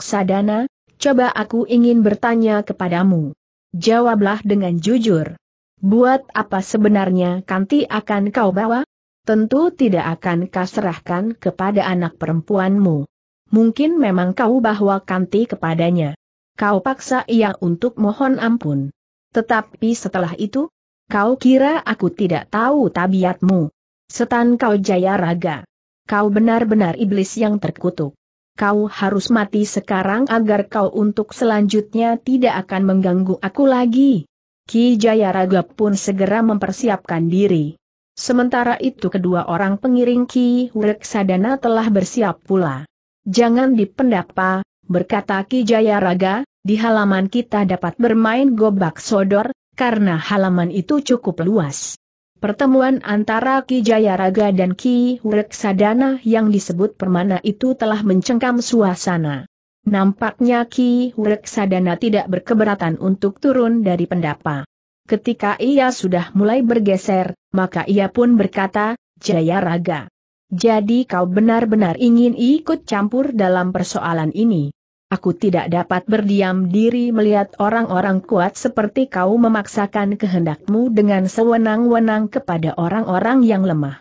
Sadana, coba aku ingin bertanya kepadamu. Jawablah dengan jujur. Buat apa sebenarnya Kanti akan kau bawa? Tentu tidak akan kau serahkan kepada anak perempuanmu. Mungkin memang kau bawa Kanti kepadanya. Kau paksa ia untuk mohon ampun. Tetapi setelah itu, kau kira aku tidak tahu tabiatmu. Setan kau jaya raga. Kau benar-benar iblis yang terkutuk. Kau harus mati sekarang agar kau untuk selanjutnya tidak akan mengganggu aku lagi. Ki Jaya Raga pun segera mempersiapkan diri. Sementara itu kedua orang pengiring Ki Sadana telah bersiap pula. Jangan dipendapa, berkata Ki Jaya Raga, di halaman kita dapat bermain gobak sodor, karena halaman itu cukup luas. Pertemuan antara Ki Jayaraga dan Ki Sadana yang disebut permana itu telah mencengkam suasana. Nampaknya Ki Sadana tidak berkeberatan untuk turun dari pendapa. Ketika ia sudah mulai bergeser, maka ia pun berkata, Jayaraga. Jadi kau benar-benar ingin ikut campur dalam persoalan ini aku tidak dapat berdiam diri melihat orang-orang kuat seperti kau memaksakan kehendakmu dengan sewenang-wenang kepada orang-orang yang lemah.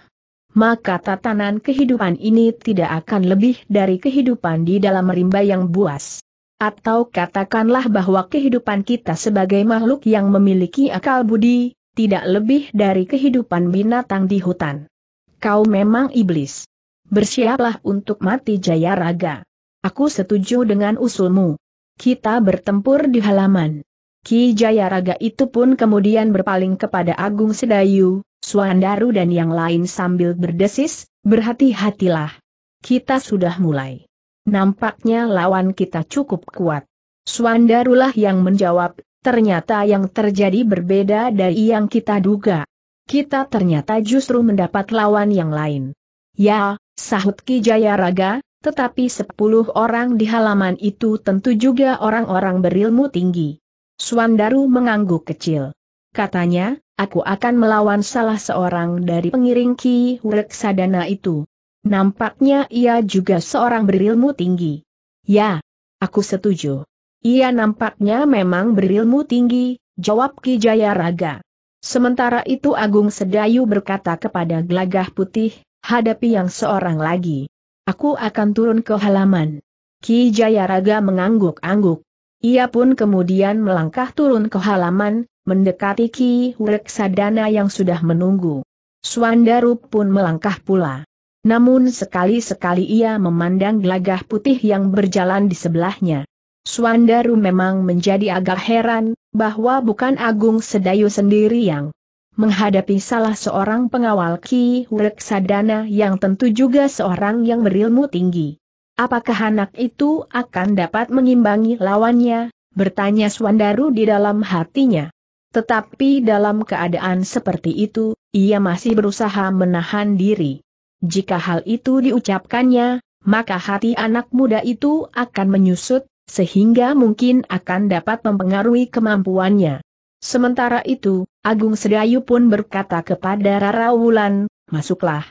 Maka tatanan kehidupan ini tidak akan lebih dari kehidupan di dalam rimba yang buas. Atau katakanlah bahwa kehidupan kita sebagai makhluk yang memiliki akal budi, tidak lebih dari kehidupan binatang di hutan. Kau memang iblis. Bersiaplah untuk mati jaya raga. Aku setuju dengan usulmu. Kita bertempur di halaman. Ki Jayaraga itu pun kemudian berpaling kepada Agung Sedayu, Suandaru dan yang lain sambil berdesis, berhati-hatilah. Kita sudah mulai. Nampaknya lawan kita cukup kuat. Suandarulah yang menjawab, ternyata yang terjadi berbeda dari yang kita duga. Kita ternyata justru mendapat lawan yang lain. Ya, sahut Ki Jayaraga, tetapi sepuluh orang di halaman itu tentu juga orang-orang berilmu tinggi. Swandaru mengangguk kecil. Katanya, aku akan melawan salah seorang dari pengiring Ki Sadana itu. Nampaknya ia juga seorang berilmu tinggi. Ya, aku setuju. Ia nampaknya memang berilmu tinggi, jawab Ki Jaya Raga. Sementara itu Agung Sedayu berkata kepada Gelagah Putih, hadapi yang seorang lagi. Aku akan turun ke halaman. Ki Jaya Raga mengangguk-angguk. Ia pun kemudian melangkah turun ke halaman, mendekati Ki Sadana yang sudah menunggu. Swandaru pun melangkah pula. Namun sekali-sekali ia memandang gelagah putih yang berjalan di sebelahnya. Swandaru memang menjadi agak heran, bahwa bukan Agung Sedayu sendiri yang menghadapi salah seorang pengawal Ki Sadana yang tentu juga seorang yang berilmu tinggi. Apakah anak itu akan dapat mengimbangi lawannya? Bertanya Swandaru di dalam hatinya. Tetapi dalam keadaan seperti itu, ia masih berusaha menahan diri. Jika hal itu diucapkannya, maka hati anak muda itu akan menyusut, sehingga mungkin akan dapat mempengaruhi kemampuannya. Sementara itu, Agung Sedayu pun berkata kepada Rara Wulan, masuklah.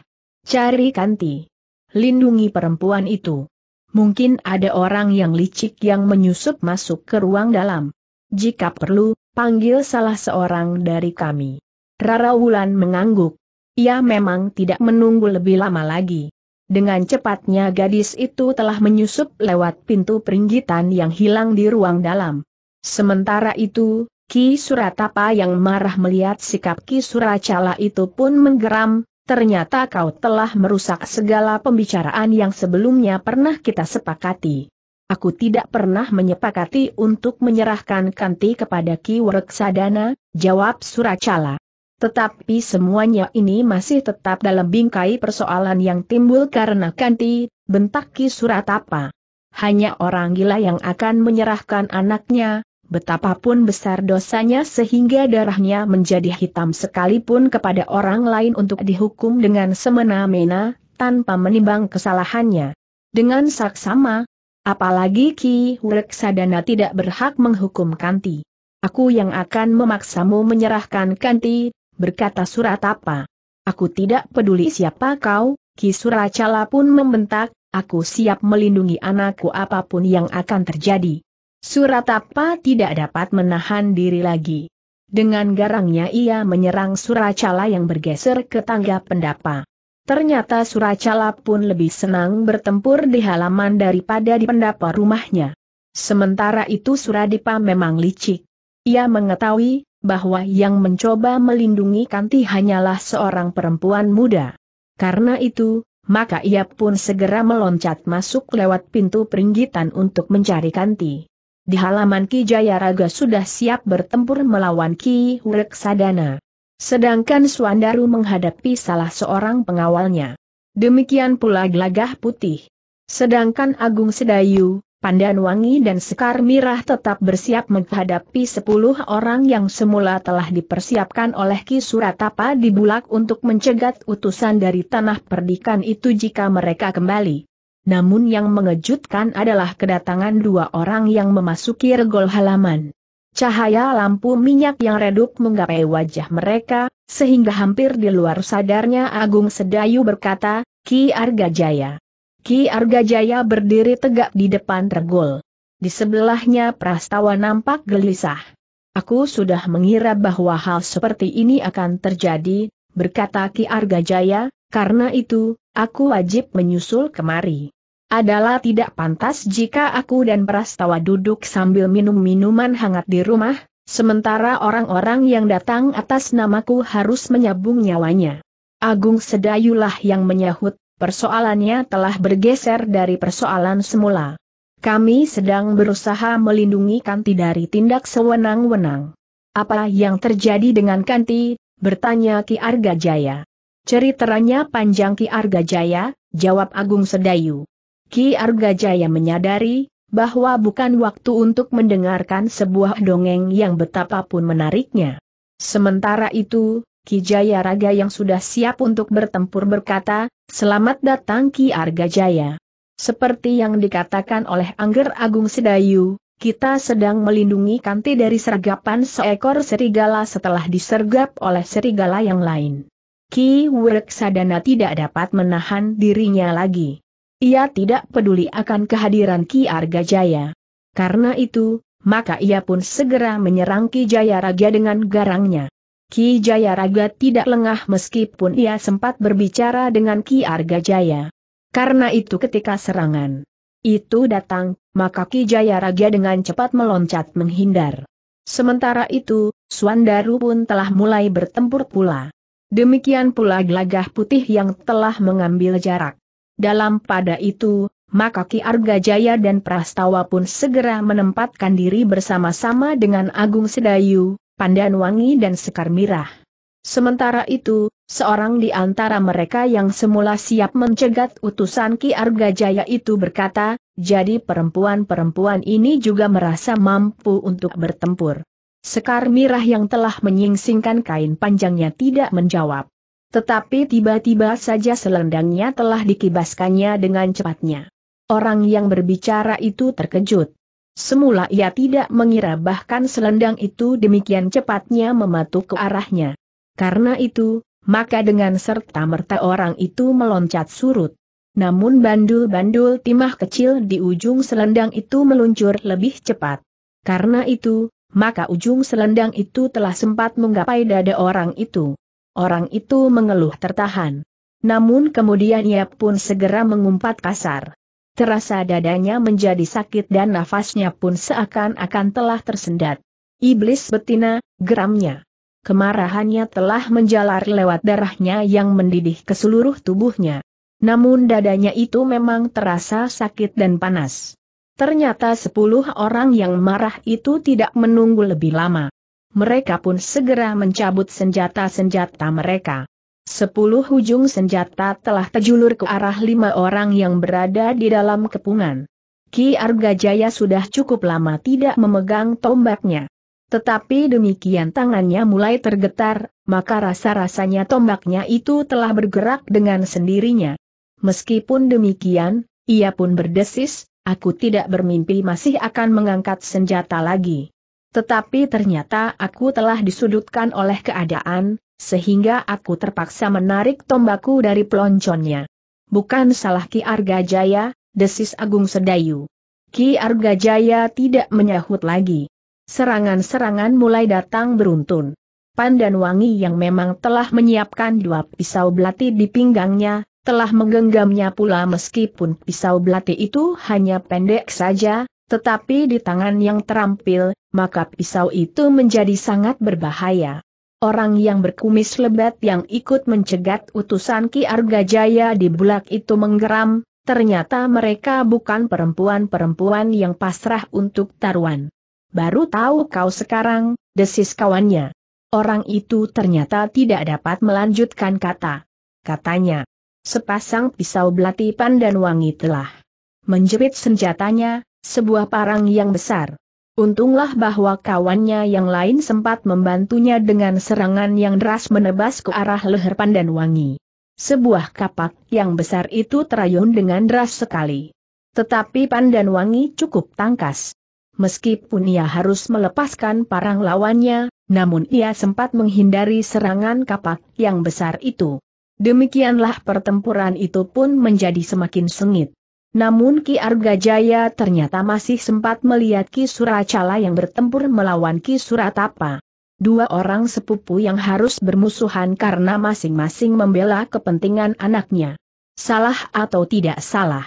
Cari Kanti. Lindungi perempuan itu. Mungkin ada orang yang licik yang menyusup masuk ke ruang dalam. Jika perlu, panggil salah seorang dari kami. Rara Wulan mengangguk. Ia memang tidak menunggu lebih lama lagi. Dengan cepatnya gadis itu telah menyusup lewat pintu peringgitan yang hilang di ruang dalam. Sementara itu, Ki Suratapa yang marah melihat sikap Ki Suracala itu pun menggeram, ternyata kau telah merusak segala pembicaraan yang sebelumnya pernah kita sepakati. Aku tidak pernah menyepakati untuk menyerahkan Kanti kepada Ki Sadana, jawab Suracala. Tetapi semuanya ini masih tetap dalam bingkai persoalan yang timbul karena Kanti, bentak Ki Suratapa. Hanya orang gila yang akan menyerahkan anaknya, betapapun besar dosanya sehingga darahnya menjadi hitam sekalipun kepada orang lain untuk dihukum dengan semena-mena, tanpa menimbang kesalahannya. Dengan saksama, Apalagi Ki Sadana tidak berhak menghukum Kanti. Aku yang akan memaksamu menyerahkan Kanti, berkata Suratapa. Aku tidak peduli siapa kau, Ki Suracala pun membentak, aku siap melindungi anakku apa pun yang akan terjadi. Suratapa tidak dapat menahan diri lagi. Dengan garangnya ia menyerang Suracala yang bergeser ke tangga pendapa. Ternyata Suracala pun lebih senang bertempur di halaman daripada di pendapa rumahnya. Sementara itu Suradipa memang licik. Ia mengetahui bahwa yang mencoba melindungi Kanti hanyalah seorang perempuan muda. Karena itu, maka ia pun segera meloncat masuk lewat pintu peringgitan untuk mencari Kanti. Di halaman Ki Jayaraga sudah siap bertempur melawan Ki Sadana. Sedangkan Suandaru menghadapi salah seorang pengawalnya. Demikian pula Gelagah Putih. Sedangkan Agung Sedayu, Pandan Wangi dan Sekar Mirah tetap bersiap menghadapi sepuluh orang yang semula telah dipersiapkan oleh Ki Suratapa di Bulak untuk mencegat utusan dari tanah perdikan itu jika mereka kembali. Namun yang mengejutkan adalah kedatangan dua orang yang memasuki regol halaman. Cahaya lampu minyak yang redup menggapai wajah mereka, sehingga hampir di luar sadarnya Agung Sedayu berkata, Ki Argajaya. Ki Argajaya berdiri tegak di depan regol. Di sebelahnya Prastawa nampak gelisah. Aku sudah mengira bahwa hal seperti ini akan terjadi, berkata Ki Argajaya, karena itu, aku wajib menyusul kemari adalah tidak pantas jika aku dan Prastawa duduk sambil minum minuman hangat di rumah, sementara orang-orang yang datang atas namaku harus menyabung nyawanya. Agung Sedayulah yang menyahut, persoalannya telah bergeser dari persoalan semula. Kami sedang berusaha melindungi Kanti dari tindak sewenang-wenang. Apa yang terjadi dengan Kanti? Bertanya Ki Arga Jaya. Ceritanya panjang Ki Arga Jaya, jawab Agung Sedayu. Ki Argajaya menyadari, bahwa bukan waktu untuk mendengarkan sebuah dongeng yang betapapun menariknya. Sementara itu, Ki Jaya Raga yang sudah siap untuk bertempur berkata, Selamat datang Ki Argajaya. Seperti yang dikatakan oleh Angger Agung Sedayu, kita sedang melindungi Kanti dari sergapan seekor serigala setelah disergap oleh serigala yang lain. Ki Sadana tidak dapat menahan dirinya lagi. Ia tidak peduli akan kehadiran Ki Argajaya. Karena itu, maka ia pun segera menyerang Ki Jayaraga dengan garangnya. Ki Jayaraga tidak lengah meskipun ia sempat berbicara dengan Ki Argajaya. Karena itu ketika serangan itu datang, maka Ki Jayaraga dengan cepat meloncat menghindar. Sementara itu, Swandaru pun telah mulai bertempur pula. Demikian pula gelagah putih yang telah mengambil jarak. Dalam pada itu, maka Ki Argajaya dan Prastawa pun segera menempatkan diri bersama-sama dengan Agung Sedayu, Pandanwangi dan Sekar Mirah. Sementara itu, Seorang di antara mereka yang semula siap mencegat utusan Ki Argajaya itu berkata, jadi perempuan-perempuan ini juga merasa mampu untuk bertempur. Sekar Mirah yang telah menyingsingkan kain panjangnya tidak menjawab. Tetapi tiba-tiba saja selendangnya telah dikibaskannya dengan cepatnya. Orang yang berbicara itu terkejut. Semula ia tidak mengira bahkan selendang itu demikian cepatnya mematuk ke arahnya. Karena itu, maka dengan serta-merta orang itu meloncat surut. Namun bandul-bandul timah kecil di ujung selendang itu meluncur lebih cepat. Karena itu, maka ujung selendang itu telah sempat menggapai dada orang itu. Orang itu mengeluh tertahan. Namun kemudian ia pun segera mengumpat kasar. Terasa dadanya menjadi sakit dan nafasnya pun seakan-akan telah tersendat. Iblis betina, geramnya. Kemarahannya telah menjalar lewat darahnya yang mendidih ke seluruh tubuhnya. Namun dadanya itu memang terasa sakit dan panas. Ternyata sepuluh orang yang marah itu tidak menunggu lebih lama. Mereka pun segera mencabut senjata-senjata mereka. Sepuluh ujung senjata telah terjulur ke arah lima orang yang berada di dalam kepungan. Ki Argajaya sudah cukup lama tidak memegang tombaknya. Tetapi demikian tangannya mulai tergetar, maka rasa-rasanya tombaknya itu telah bergerak dengan sendirinya. Meskipun demikian, ia pun berdesis, aku tidak bermimpi masih akan mengangkat senjata lagi. Tetapi ternyata aku telah disudutkan oleh keadaan, sehingga aku terpaksa menarik tombakku dari pelonconnya. Bukan salah Ki Argajaya, desis Agung Sedayu. Ki Argajaya tidak menyahut lagi. Serangan-serangan mulai datang beruntun. Pandan Wangi yang memang telah menyiapkan dua pisau belati di pinggangnya, telah menggenggamnya pula meskipun pisau belati itu hanya pendek saja, tetapi di tangan yang terampil, maka pisau itu menjadi sangat berbahaya. Orang yang berkumis lebat yang ikut mencegat utusan Ki Argajaya di bulak itu menggeram, ternyata mereka bukan perempuan-perempuan yang pasrah untuk taruhan. Baru tahu kau sekarang, desis kawannya. Orang itu ternyata tidak dapat melanjutkan kata. Katanya, sepasang pisau belati pandan wangi telah menjerit senjatanya, sebuah parang yang besar. Untunglah bahwa kawannya yang lain sempat membantunya dengan serangan yang deras menebas ke arah leher pandan wangi. Sebuah kapak yang besar itu terayun dengan deras sekali. Tetapi pandan wangi cukup tangkas. Meskipun ia harus melepaskan parang lawannya, namun ia sempat menghindari serangan kapak yang besar itu. Demikianlah pertempuran itu pun menjadi semakin sengit. Namun Ki Argajaya ternyata masih sempat melihat Ki Suracala yang bertempur melawan Ki Suratapa. Dua orang sepupu yang harus bermusuhan karena masing-masing membela kepentingan anaknya. Salah atau tidak salah?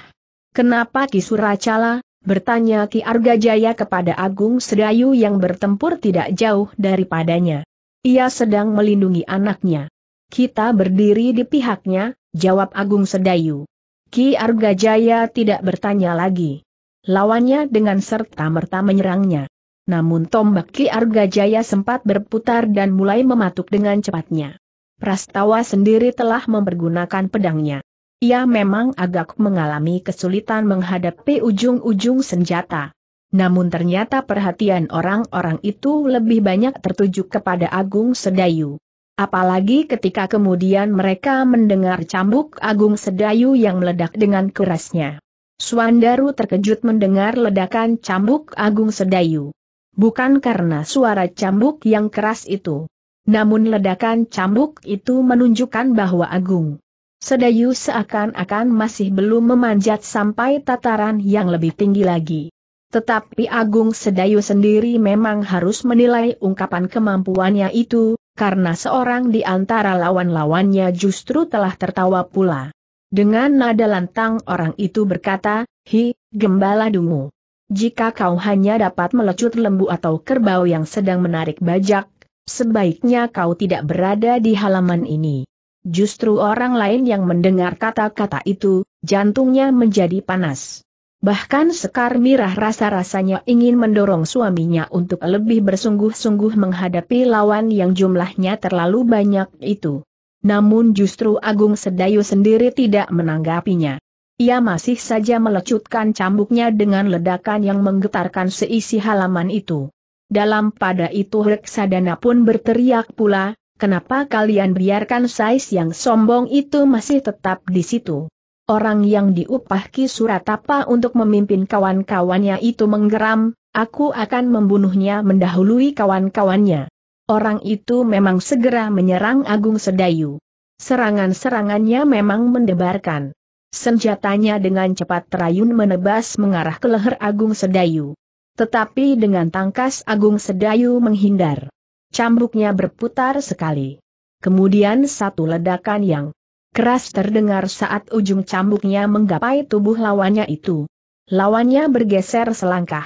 Kenapa Ki Suracala, Bertanya Ki Argajaya kepada Agung Sedayu yang bertempur tidak jauh daripadanya. Ia sedang melindungi anaknya. Kita berdiri di pihaknya, jawab Agung Sedayu. Ki Argajaya tidak bertanya lagi. Lawannya dengan serta-merta menyerangnya. Namun tombak Ki Argajaya sempat berputar dan mulai mematuk dengan cepatnya. Prastawa sendiri telah mempergunakan pedangnya ia memang agak mengalami kesulitan menghadapi ujung-ujung senjata. Namun ternyata perhatian orang-orang itu lebih banyak tertuju kepada Agung Sedayu. Apalagi ketika kemudian mereka mendengar cambuk Agung Sedayu yang meledak dengan kerasnya. Suandaru terkejut mendengar ledakan cambuk Agung Sedayu. Bukan karena suara cambuk yang keras itu. Namun ledakan cambuk itu menunjukkan bahwa Agung Sedayu seakan-akan masih belum memanjat sampai tataran yang lebih tinggi lagi. Tetapi Agung Sedayu sendiri memang harus menilai ungkapan kemampuannya itu, karena seorang di antara lawan-lawannya justru telah tertawa pula. Dengan nada lantang orang itu berkata, Hi, gembala dungu. Jika kau hanya dapat melecut lembu atau kerbau yang sedang menarik bajak, sebaiknya kau tidak berada di halaman ini. Justru orang lain yang mendengar kata-kata itu, jantungnya menjadi panas. Bahkan Sekar Mirah rasa-rasanya ingin mendorong suaminya untuk lebih bersungguh-sungguh menghadapi lawan yang jumlahnya terlalu banyak itu. Namun justru Agung Sedayu sendiri tidak menanggapinya. Ia masih saja melecutkan cambuknya dengan ledakan yang menggetarkan seisi halaman itu. Dalam pada itu Reksadana pun berteriak pula, kenapa kalian biarkan Sais yang sombong itu masih tetap di situ? Orang yang diupah Ki Suratapa untuk memimpin kawan-kawannya itu menggeram, aku akan membunuhnya mendahului kawan-kawannya. Orang itu memang segera menyerang Agung Sedayu. Serangan-serangannya memang mendebarkan. Senjatanya dengan cepat terayun menebas mengarah ke leher Agung Sedayu. Tetapi dengan tangkas Agung Sedayu menghindar. Cambuknya berputar sekali. Kemudian satu ledakan yang keras terdengar saat ujung cambuknya menggapai tubuh lawannya itu. Lawannya bergeser selangkah.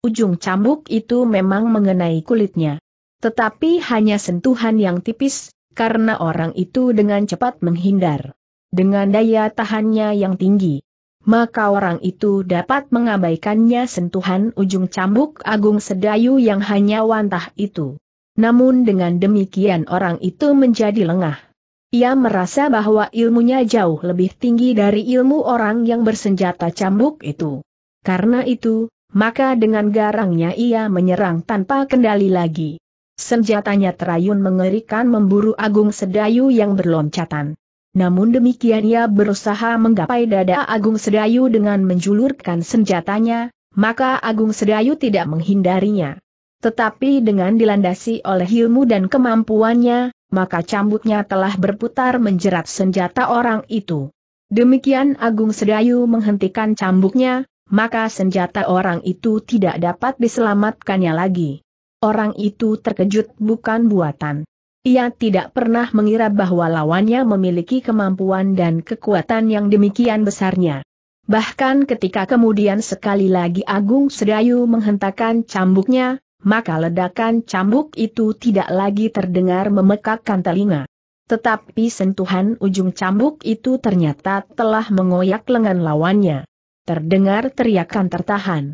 Ujung cambuk itu memang mengenai kulitnya tetapi hanya sentuhan yang tipis, karena orang itu dengan cepat menghindar. Dengan daya tahannya yang tinggi, maka orang itu dapat mengabaikannya sentuhan ujung cambuk agung sedayu yang hanya wantah itu. Namun dengan demikian orang itu menjadi lengah. Ia merasa bahwa ilmunya jauh lebih tinggi dari ilmu orang yang bersenjata cambuk itu. Karena itu, maka dengan garangnya ia menyerang tanpa kendali lagi. Senjatanya terayun mengerikan memburu Agung Sedayu yang berloncatan. Namun demikian ia berusaha menggapai dada Agung Sedayu dengan menjulurkan senjatanya, maka Agung Sedayu tidak menghindarinya. Tetapi dengan dilandasi oleh ilmu dan kemampuannya, maka cambuknya telah berputar menjerat senjata orang itu. Demikian Agung Sedayu menghentikan cambuknya, maka senjata orang itu tidak dapat diselamatkannya lagi. Orang itu terkejut bukan buatan. Ia tidak pernah mengira bahwa lawannya memiliki kemampuan dan kekuatan yang demikian besarnya. Bahkan ketika kemudian sekali lagi Agung Sedayu menghentakkan cambuknya, maka ledakan cambuk itu tidak lagi terdengar memekakkan telinga. Tetapi sentuhan ujung cambuk itu ternyata telah mengoyak lengan lawannya. Terdengar teriakan tertahan.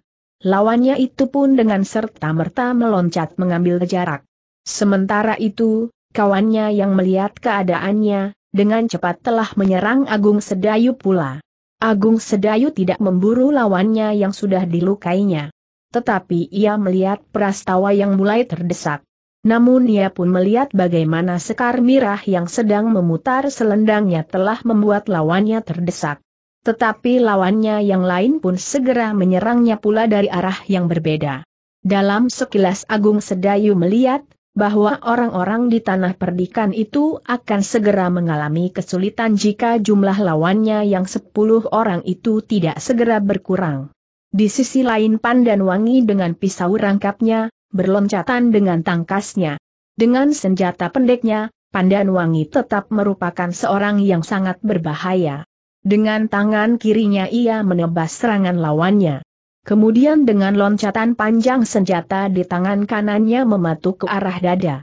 Lawannya itu pun dengan serta-merta meloncat mengambil jarak. Sementara itu, kawannya yang melihat keadaannya, dengan cepat telah menyerang Agung Sedayu pula. Agung Sedayu tidak memburu lawannya yang sudah dilukainya. Tetapi ia melihat Prastawa yang mulai terdesak. Namun ia pun melihat bagaimana Sekar Mirah yang sedang memutar selendangnya telah membuat lawannya terdesak. Tetapi lawannya yang lain pun segera menyerangnya pula dari arah yang berbeda. Dalam sekilas Agung Sedayu melihat, bahwa orang-orang di tanah perdikan itu akan segera mengalami kesulitan jika jumlah lawannya yang sepuluh orang itu tidak segera berkurang. Di sisi lain Pandan Wangi dengan pisau rangkapnya, berloncatan dengan tangkasnya. Dengan senjata pendeknya, Pandan Wangi tetap merupakan seorang yang sangat berbahaya. Dengan tangan kirinya ia menebas serangan lawannya. Kemudian dengan loncatan panjang senjata di tangan kanannya mematuk ke arah dada.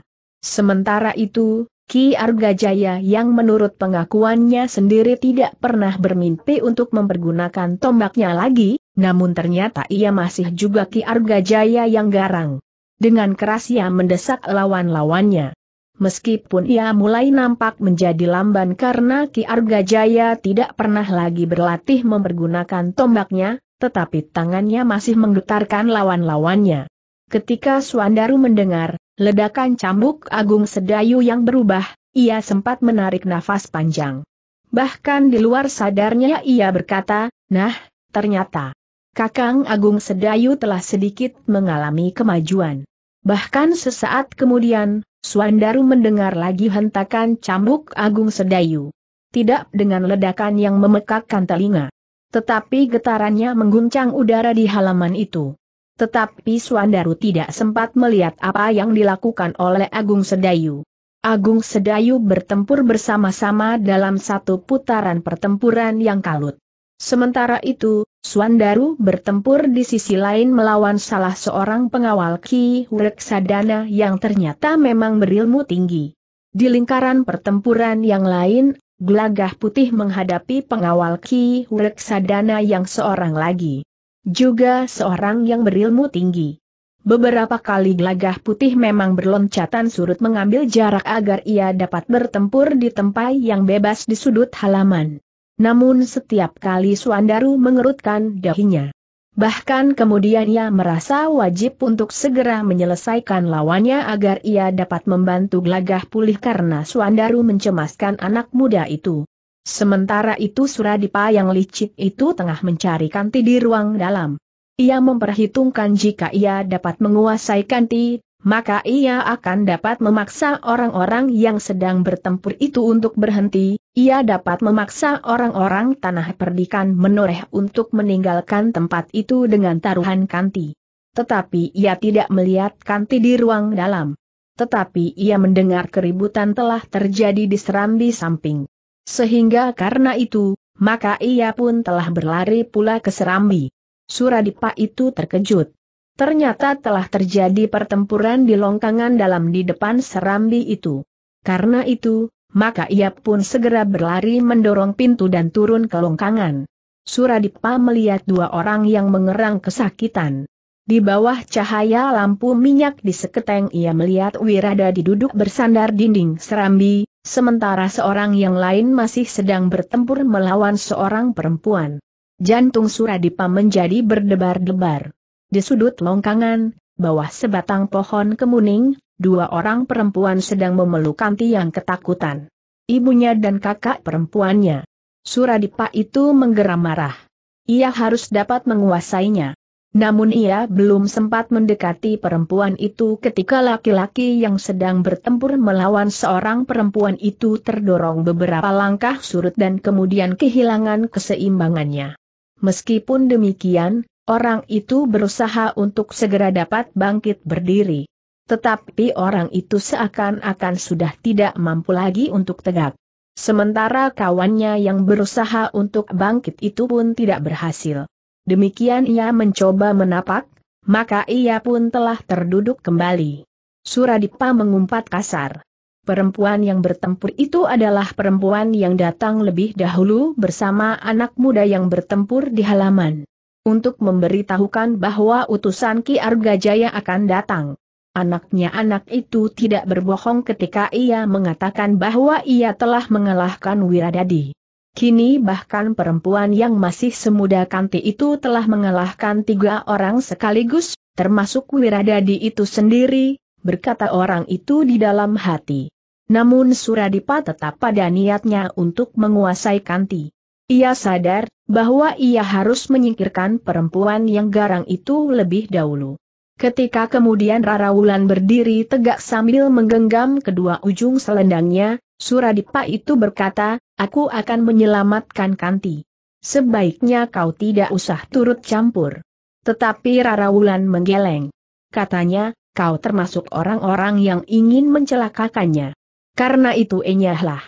Sementara itu, Ki Argajaya yang menurut pengakuannya sendiri tidak pernah bermimpi untuk mempergunakan tombaknya lagi, namun ternyata ia masih juga Ki Argajaya yang garang. Dengan keras ia mendesak lawan-lawannya. Meskipun ia mulai nampak menjadi lamban karena Ki Argajaya tidak pernah lagi berlatih mempergunakan tombaknya, tetapi tangannya masih menggetarkan lawan-lawannya. Ketika Suandaru mendengar, ledakan cambuk agung sedayu yang berubah, ia sempat menarik nafas panjang. Bahkan di luar sadarnya ia berkata, nah, ternyata Kakang Agung Sedayu telah sedikit mengalami kemajuan. Bahkan sesaat kemudian, Suandaru mendengar lagi hentakan cambuk Agung Sedayu. Tidak dengan ledakan yang memekakkan telinga. Tetapi getarannya mengguncang udara di halaman itu. Tetapi Suandaru tidak sempat melihat apa yang dilakukan oleh Agung Sedayu. Agung Sedayu bertempur bersama-sama dalam satu putaran pertempuran yang kalut. Sementara itu, Suandaru bertempur di sisi lain melawan salah seorang pengawal Ki Reksadana yang ternyata memang berilmu tinggi. Di lingkaran pertempuran yang lain, Gelagah Putih menghadapi pengawal Ki Reksadana yang seorang lagi juga seorang yang berilmu tinggi. Beberapa kali gelagah putih memang berloncatan surut mengambil jarak agar ia dapat bertempur di tempat yang bebas di sudut halaman. Namun setiap kali Suandaru mengerutkan dahinya. Bahkan kemudian ia merasa wajib untuk segera menyelesaikan lawannya agar ia dapat membantu gelagah pulih karena Suandaru mencemaskan anak muda itu. Sementara itu Suradipa yang licik itu tengah mencari kanti di ruang dalam. Ia memperhitungkan jika ia dapat menguasai kanti, maka ia akan dapat memaksa orang-orang yang sedang bertempur itu untuk berhenti, ia dapat memaksa orang-orang tanah perdikan menoreh untuk meninggalkan tempat itu dengan taruhan kanti. Tetapi ia tidak melihat kanti di ruang dalam. Tetapi ia mendengar keributan telah terjadi di serambi samping. Sehingga karena itu, maka ia pun telah berlari pula ke Serambi. Suradipa itu terkejut. Ternyata telah terjadi pertempuran di longkangan dalam di depan Serambi itu. Karena itu, maka ia pun segera berlari mendorong pintu dan turun ke longkangan. Suradipa melihat dua orang yang mengerang kesakitan. Di bawah cahaya lampu minyak di seketeng ia melihat Wirada diduduk bersandar dinding serambi, sementara seorang yang lain masih sedang bertempur melawan seorang perempuan. Jantung Suradipa menjadi berdebar-debar. Di sudut longkangan, bawah sebatang pohon kemuning, dua orang perempuan sedang memeluk Kanti yang ketakutan. Ibunya dan kakak perempuannya. Suradipa itu menggeram marah. Ia harus dapat menguasainya. Namun ia belum sempat mendekati perempuan itu ketika laki-laki yang sedang bertempur melawan seorang perempuan itu terdorong beberapa langkah surut dan kemudian kehilangan keseimbangannya. Meskipun demikian, orang itu berusaha untuk segera dapat bangkit berdiri. Tetapi orang itu seakan-akan sudah tidak mampu lagi untuk tegak. Sementara kawannya yang berusaha untuk bangkit itu pun tidak berhasil. Demikian ia mencoba menapak, maka ia pun telah terduduk kembali. Suradipa mengumpat kasar. Perempuan yang bertempur itu adalah perempuan yang datang lebih dahulu bersama anak muda yang bertempur di halaman. Untuk memberitahukan bahwa utusan Ki Argajaya akan datang. Anaknya anak itu tidak berbohong ketika ia mengatakan bahwa ia telah mengalahkan Wiradadi. Kini bahkan perempuan yang masih semuda Kanti itu telah mengalahkan tiga orang sekaligus, termasuk Wiradadi itu sendiri, berkata orang itu di dalam hati. Namun Suradipa tetap pada niatnya untuk menguasai Kanti. Ia sadar, bahwa ia harus menyingkirkan perempuan yang garang itu lebih dahulu. Ketika kemudian Rara Wulan berdiri tegak sambil menggenggam kedua ujung selendangnya, Suradipa itu berkata, aku akan menyelamatkan Kanti. Sebaiknya kau tidak usah turut campur. Tetapi Rara Wulan menggeleng. Katanya, kau termasuk orang-orang yang ingin mencelakakannya. Karena itu enyahlah.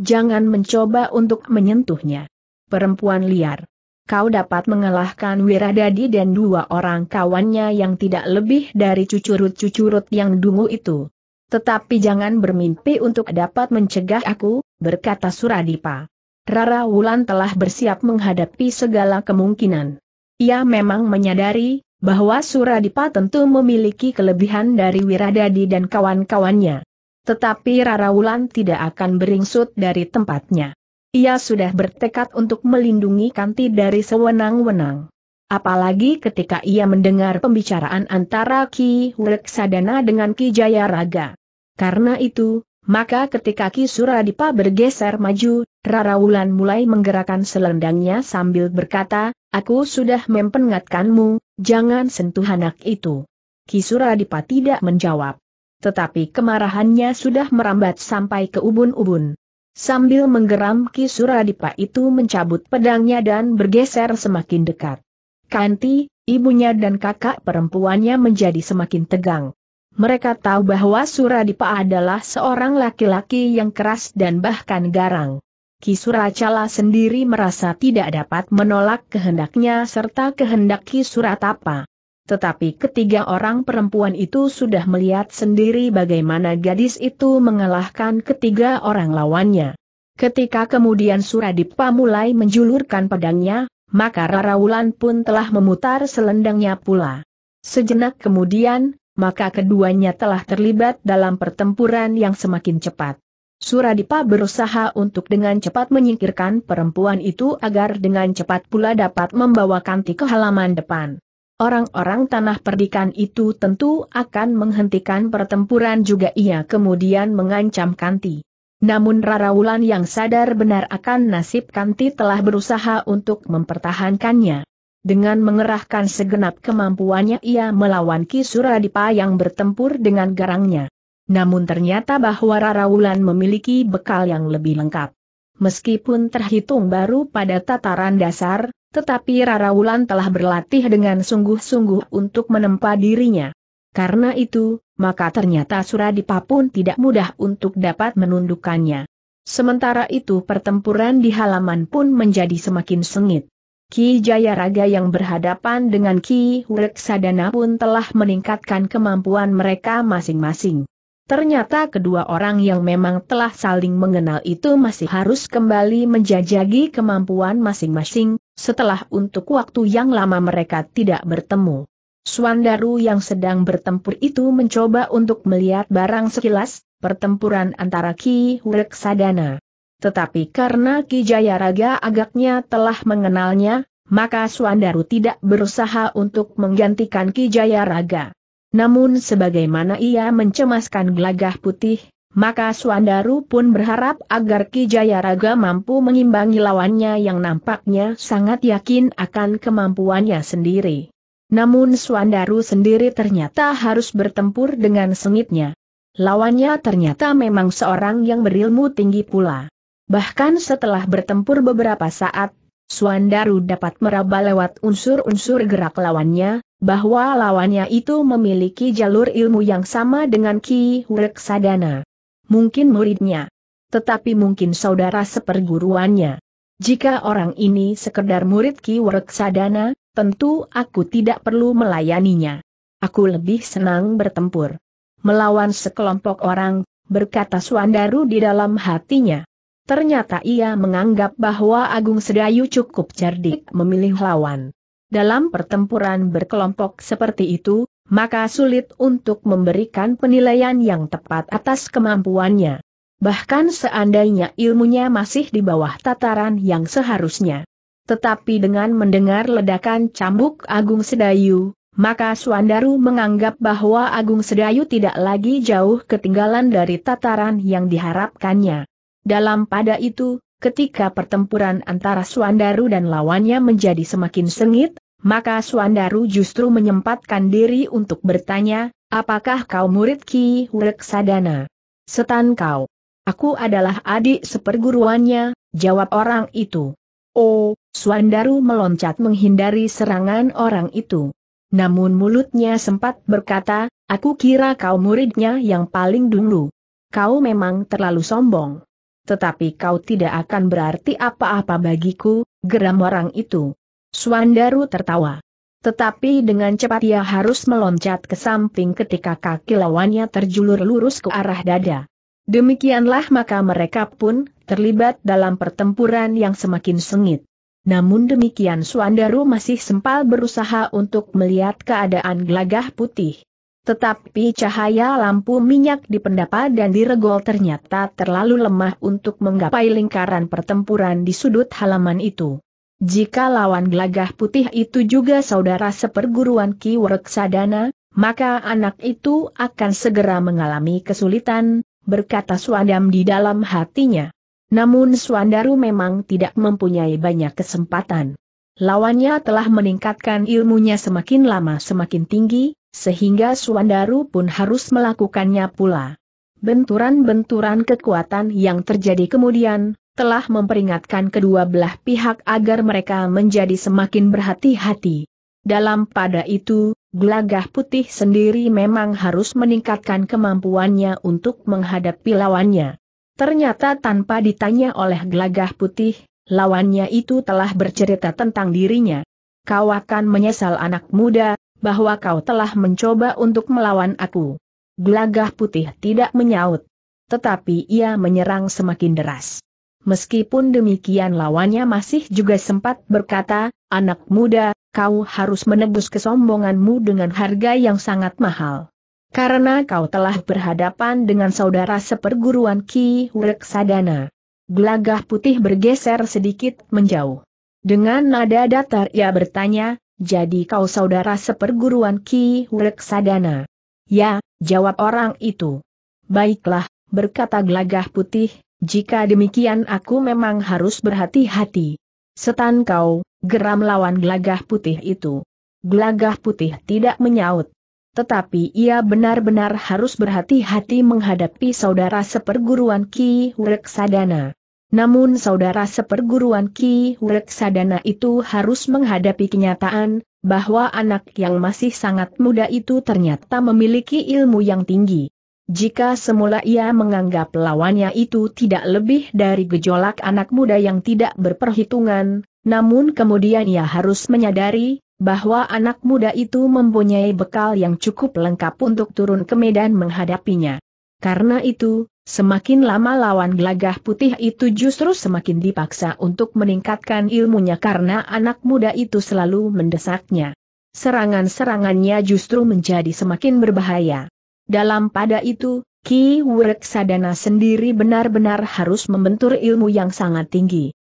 Jangan mencoba untuk menyentuhnya. Perempuan liar kau dapat mengalahkan Wiradadi dan dua orang kawannya yang tidak lebih dari cucurut-cucurut yang dungu itu. Tetapi jangan bermimpi untuk dapat mencegah aku, berkata Suradipa. Rara Wulan telah bersiap menghadapi segala kemungkinan. Ia memang menyadari, bahwa Suradipa tentu memiliki kelebihan dari Wiradadi dan kawan-kawannya. Tetapi Rara Wulan tidak akan beringsut dari tempatnya. Ia sudah bertekad untuk melindungi Kanti dari sewenang-wenang. Apalagi ketika ia mendengar pembicaraan antara Ki Reksadana dengan Ki Jaya Raga. Karena itu, Maka ketika Ki Suradipa bergeser maju, Rara Wulan mulai menggerakkan selendangnya sambil berkata, Aku sudah memperingatkanmu, jangan sentuh anak itu. Ki Suradipa tidak menjawab. Tetapi kemarahannya sudah merambat sampai ke ubun-ubun. Sambil menggeram Ki Suradipa itu mencabut pedangnya dan bergeser semakin dekat. Kanti, ibunya dan kakak perempuannya menjadi semakin tegang. Mereka tahu bahwa Suradipa adalah seorang laki-laki yang keras dan bahkan garang. Ki Suracala sendiri merasa tidak dapat menolak kehendaknya serta kehendak Ki Suratapa. Tetapi ketiga orang perempuan itu sudah melihat sendiri bagaimana gadis itu mengalahkan ketiga orang lawannya. Ketika kemudian Suradipa mulai menjulurkan pedangnya, maka Rarawulan pun telah memutar selendangnya pula. Sejenak kemudian, maka keduanya telah terlibat dalam pertempuran yang semakin cepat. Suradipa berusaha untuk dengan cepat menyingkirkan perempuan itu agar dengan cepat pula dapat membawa Kanti ke halaman depan. Orang-orang tanah perdikan itu tentu akan menghentikan pertempuran juga ia kemudian mengancam Kanti. Namun Rarawulan yang sadar benar akan nasib Kanti telah berusaha untuk mempertahankannya. Dengan mengerahkan segenap kemampuannya ia melawan Ki Suradipa yang bertempur dengan garangnya. Namun ternyata bahwa Rarawulan memiliki bekal yang lebih lengkap. Meskipun terhitung baru pada tataran dasar, tetapi Rarawulan telah berlatih dengan sungguh-sungguh untuk menempa dirinya. Karena itu, maka ternyata Suradipa pun tidak mudah untuk dapat menundukkannya. Sementara itu pertempuran di halaman pun menjadi semakin sengit. Ki Jayaraga yang berhadapan dengan Ki Sadana pun telah meningkatkan kemampuan mereka masing-masing. Ternyata kedua orang yang memang telah saling mengenal itu masih harus kembali menjajagi kemampuan masing-masing, setelah untuk waktu yang lama mereka tidak bertemu. Swandaru yang sedang bertempur itu mencoba untuk melihat barang sekilas, pertempuran antara Ki Sadana tetapi karena Ki Jayaraga agaknya telah mengenalnya, maka Suandaru tidak berusaha untuk menggantikan Ki Jayaraga. Namun sebagaimana ia mencemaskan gelagah putih, maka Suandaru pun berharap agar Ki Jayaraga mampu mengimbangi lawannya yang nampaknya sangat yakin akan kemampuannya sendiri. Namun Suandaru sendiri ternyata harus bertempur dengan sengitnya. Lawannya ternyata memang seorang yang berilmu tinggi pula. Bahkan setelah bertempur beberapa saat, Suandaru dapat meraba lewat unsur-unsur gerak lawannya, bahwa lawannya itu memiliki jalur ilmu yang sama dengan Ki Sadana. Mungkin muridnya. Tetapi mungkin saudara seperguruannya. Jika orang ini sekedar murid Ki Sadana, tentu aku tidak perlu melayaninya. Aku lebih senang bertempur. Melawan sekelompok orang, berkata Suandaru di dalam hatinya. Ternyata ia menganggap bahwa Agung Sedayu cukup cerdik memilih lawan. Dalam pertempuran berkelompok seperti itu, maka sulit untuk memberikan penilaian yang tepat atas kemampuannya. Bahkan seandainya ilmunya masih di bawah tataran yang seharusnya. Tetapi dengan mendengar ledakan cambuk Agung Sedayu, maka Suandaru menganggap bahwa Agung Sedayu tidak lagi jauh ketinggalan dari tataran yang diharapkannya. Dalam pada itu, ketika pertempuran antara Suandaru dan lawannya menjadi semakin sengit, maka Suandaru justru menyempatkan diri untuk bertanya, apakah kau murid Ki Sadana? Setan kau. Aku adalah adik seperguruannya, jawab orang itu. Oh, Suandaru meloncat menghindari serangan orang itu. Namun mulutnya sempat berkata, aku kira kau muridnya yang paling dulu. Kau memang terlalu sombong tetapi kau tidak akan berarti apa-apa bagiku, geram orang itu. Swandaru tertawa. Tetapi dengan cepat ia harus meloncat ke samping ketika kaki lawannya terjulur lurus ke arah dada. Demikianlah maka mereka pun terlibat dalam pertempuran yang semakin sengit. Namun demikian Swandaru masih sempal berusaha untuk melihat keadaan gelagah putih. Tetapi cahaya lampu minyak di pendapa dan di regol ternyata terlalu lemah untuk menggapai lingkaran pertempuran di sudut halaman itu. Jika lawan gelagah putih itu juga saudara seperguruan Ki Sadana, maka anak itu akan segera mengalami kesulitan, berkata Swandam di dalam hatinya. Namun Swandaru memang tidak mempunyai banyak kesempatan. Lawannya telah meningkatkan ilmunya semakin lama semakin tinggi, sehingga Swandaru pun harus melakukannya pula. Benturan-benturan kekuatan yang terjadi kemudian, telah memperingatkan kedua belah pihak agar mereka menjadi semakin berhati-hati. Dalam pada itu, gelagah putih sendiri memang harus meningkatkan kemampuannya untuk menghadapi lawannya. Ternyata tanpa ditanya oleh gelagah putih, lawannya itu telah bercerita tentang dirinya. Kau akan menyesal anak muda, bahwa kau telah mencoba untuk melawan aku. Gelagah putih tidak menyaut. Tetapi ia menyerang semakin deras. Meskipun demikian lawannya masih juga sempat berkata, anak muda, kau harus menebus kesombonganmu dengan harga yang sangat mahal. Karena kau telah berhadapan dengan saudara seperguruan Ki Sadana. Gelagah putih bergeser sedikit menjauh. Dengan nada datar ia bertanya, jadi kau saudara seperguruan Ki Sadana? Ya, jawab orang itu. Baiklah, berkata gelagah putih, jika demikian aku memang harus berhati-hati. Setan kau, geram lawan gelagah putih itu. Gelagah putih tidak menyaut. Tetapi ia benar-benar harus berhati-hati menghadapi saudara seperguruan Ki Sadana. Namun saudara seperguruan Ki Sadana itu harus menghadapi kenyataan, bahwa anak yang masih sangat muda itu ternyata memiliki ilmu yang tinggi. Jika semula ia menganggap lawannya itu tidak lebih dari gejolak anak muda yang tidak berperhitungan, namun kemudian ia harus menyadari, bahwa anak muda itu mempunyai bekal yang cukup lengkap untuk turun ke medan menghadapinya. Karena itu, Semakin lama lawan gelagah putih itu justru semakin dipaksa untuk meningkatkan ilmunya karena anak muda itu selalu mendesaknya. Serangan-serangannya justru menjadi semakin berbahaya. Dalam pada itu, Ki Sadana sendiri benar-benar harus membentur ilmu yang sangat tinggi.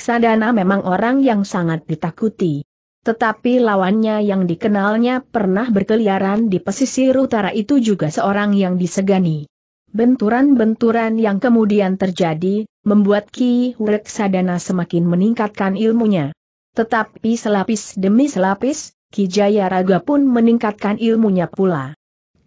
Sadana memang orang yang sangat ditakuti. Tetapi lawannya yang dikenalnya pernah berkeliaran di pesisir utara itu juga seorang yang disegani. Benturan-benturan yang kemudian terjadi, membuat Ki Sadana semakin meningkatkan ilmunya. Tetapi selapis demi selapis, Ki Jaya Raga pun meningkatkan ilmunya pula.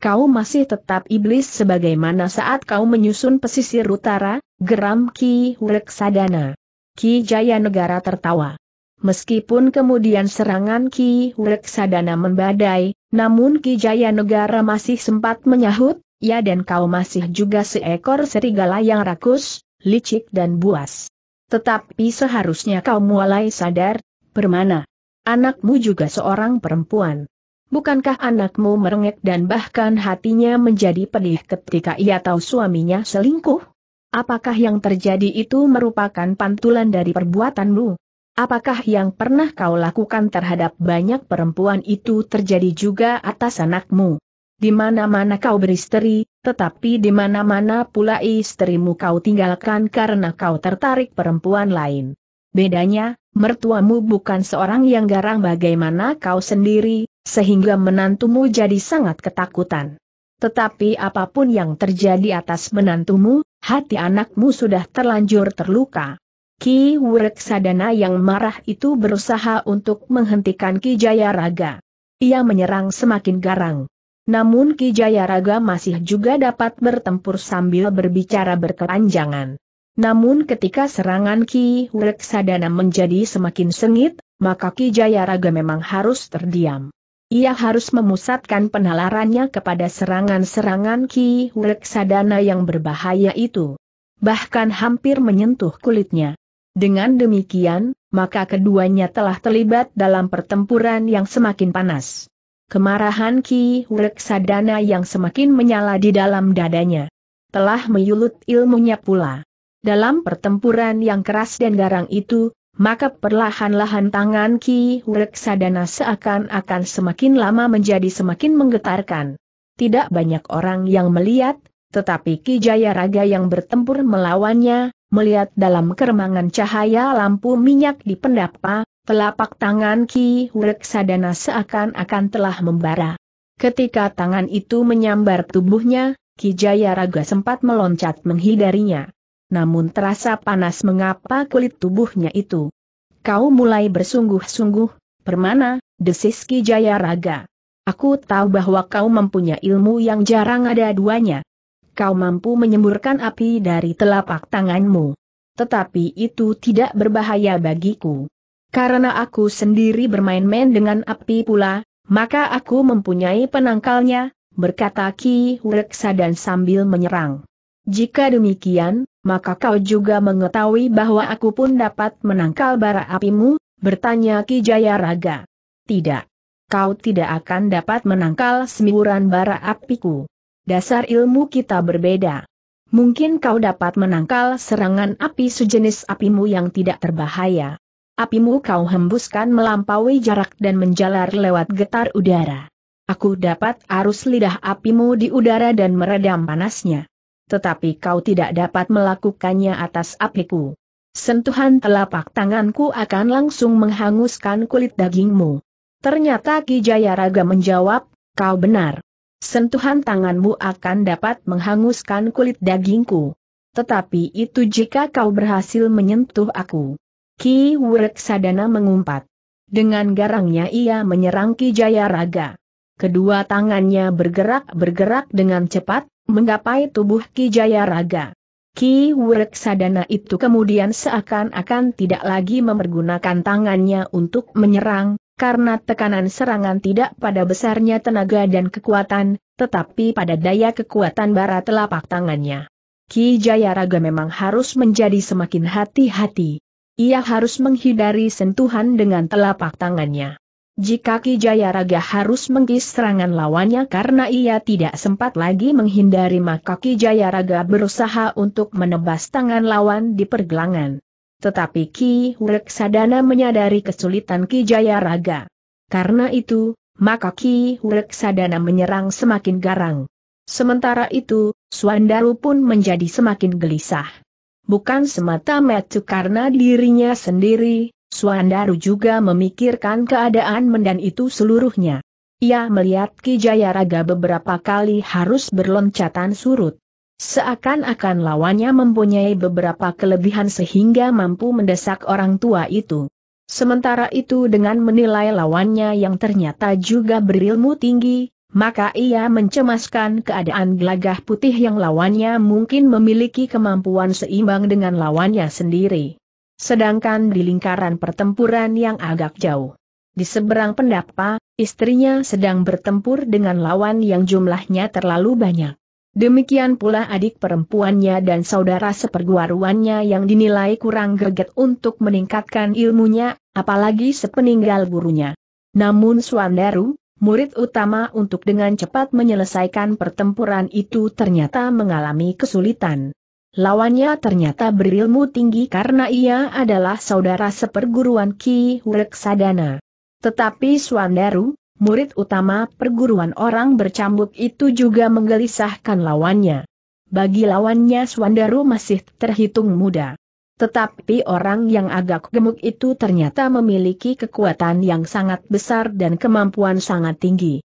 Kau masih tetap iblis sebagaimana saat kau menyusun pesisir utara, geram Ki Sadana. Ki Jaya Negara tertawa. Meskipun kemudian serangan Ki Sadana membadai, namun Ki Jaya Negara masih sempat menyahut, ya dan kau masih juga seekor serigala yang rakus, licik dan buas. Tetapi seharusnya kau mulai sadar, permana. Anakmu juga seorang perempuan. Bukankah anakmu merengek dan bahkan hatinya menjadi pedih ketika ia tahu suaminya selingkuh? Apakah yang terjadi itu merupakan pantulan dari perbuatanmu? Apakah yang pernah kau lakukan terhadap banyak perempuan itu terjadi juga atas anakmu? di mana-mana kau beristri, tetapi di mana-mana pula istrimu kau tinggalkan karena kau tertarik perempuan lain. Bedanya, mertuamu bukan seorang yang garang bagaimana kau sendiri, sehingga menantumu jadi sangat ketakutan. Tetapi apa pun yang terjadi atas menantumu, hati anakmu sudah terlanjur terluka. Ki Sadana yang marah itu berusaha untuk menghentikan Ki Jaya Raga. Ia menyerang semakin garang. Namun Ki Jayaraga masih juga dapat bertempur sambil berbicara berkelanjangan. Namun ketika serangan Ki Sadana menjadi semakin sengit, maka Ki Jayaraga memang harus terdiam. Ia harus memusatkan penalarannya kepada serangan-serangan Ki Sadana yang berbahaya itu. Bahkan hampir menyentuh kulitnya. Dengan demikian, maka keduanya telah terlibat dalam pertempuran yang semakin panas. Kemarahan Ki Sadana yang semakin menyala di dalam dadanya. Telah menyulut ilmunya pula. Dalam pertempuran yang keras dan garang itu, maka perlahan-lahan tangan Ki Sadana seakan-akan semakin lama menjadi semakin menggetarkan. Tidak banyak orang yang melihat, tetapi Ki Jaya Raga yang bertempur melawannya, melihat dalam keremangan cahaya lampu minyak di pendapa, Telapak tangan Ki Sadana seakan-akan telah membara. Ketika tangan itu menyambar tubuhnya, Ki Jaya Raga sempat meloncat menghindarinya. Namun terasa panas mengapa kulit tubuhnya itu. Kau mulai bersungguh-sungguh, permana, desis Ki Jaya Raga. Aku tahu bahwa kau mempunyai ilmu yang jarang ada duanya. Kau mampu menyemburkan api dari telapak tanganmu. Tetapi itu tidak berbahaya bagiku. Karena aku sendiri bermain-main dengan api pula, maka aku mempunyai penangkalnya, berkata Ki dan sambil menyerang. Jika demikian, maka kau juga mengetahui bahwa aku pun dapat menangkal bara apimu, bertanya Ki Jaya Raga. Tidak. Kau tidak akan dapat menangkal semburan bara apiku. Dasar ilmu kita berbeda. Mungkin kau dapat menangkal serangan api sejenis apimu yang tidak terbahaya apimu kau hembuskan melampaui jarak dan menjalar lewat getar udara. Aku dapat arus lidah apimu di udara dan meredam panasnya. Tetapi kau tidak dapat melakukannya atas apiku. Sentuhan telapak tanganku akan langsung menghanguskan kulit dagingmu. Ternyata Ki Jaya Raga menjawab, kau benar. Sentuhan tanganmu akan dapat menghanguskan kulit dagingku. Tetapi itu jika kau berhasil menyentuh aku. Ki Sadana mengumpat. Dengan garangnya ia menyerang Ki Jaya Raga. Kedua tangannya bergerak-bergerak dengan cepat, menggapai tubuh Ki Jaya Raga. Ki Sadana itu kemudian seakan-akan tidak lagi mempergunakan tangannya untuk menyerang, karena tekanan serangan tidak pada besarnya tenaga dan kekuatan, tetapi pada daya kekuatan bara telapak tangannya. Ki Jaya Raga memang harus menjadi semakin hati-hati. Ia harus menghindari sentuhan dengan telapak tangannya. Jika Ki Jaya Raga harus mengkis serangan lawannya karena ia tidak sempat lagi menghindari maka Ki Jaya Raga berusaha untuk menebas tangan lawan di pergelangan. Tetapi Ki Sadana menyadari kesulitan Ki Jaya Raga. Karena itu, maka Ki Sadana menyerang semakin garang. Sementara itu, Swandaru pun menjadi semakin gelisah. Bukan semata-mata karena dirinya sendiri, Suandaru juga memikirkan keadaan Mendan itu seluruhnya. Ia melihat Ki Jaya Raga beberapa kali harus berloncatan surut. Seakan-akan lawannya mempunyai beberapa kelebihan sehingga mampu mendesak orang tua itu. Sementara itu dengan menilai lawannya yang ternyata juga berilmu tinggi, maka ia mencemaskan keadaan gelagah putih yang lawannya mungkin memiliki kemampuan seimbang dengan lawannya sendiri. Sedangkan di lingkaran pertempuran yang agak jauh. Di seberang pendapa, istrinya sedang bertempur dengan lawan yang jumlahnya terlalu banyak. Demikian pula adik perempuannya dan saudara seperguruannya yang dinilai kurang greget untuk meningkatkan ilmunya, apalagi sepeninggal gurunya. Namun Swandaru, murid utama untuk dengan cepat menyelesaikan pertempuran itu ternyata mengalami kesulitan. Lawannya ternyata berilmu tinggi karena ia adalah saudara seperguruan Ki Sadana. Tetapi Swandaru, murid utama perguruan orang bercambuk itu juga menggelisahkan lawannya. Bagi lawannya Swandaru masih terhitung muda. Tetapi orang yang agak gemuk itu ternyata memiliki kekuatan yang sangat besar dan kemampuan sangat tinggi.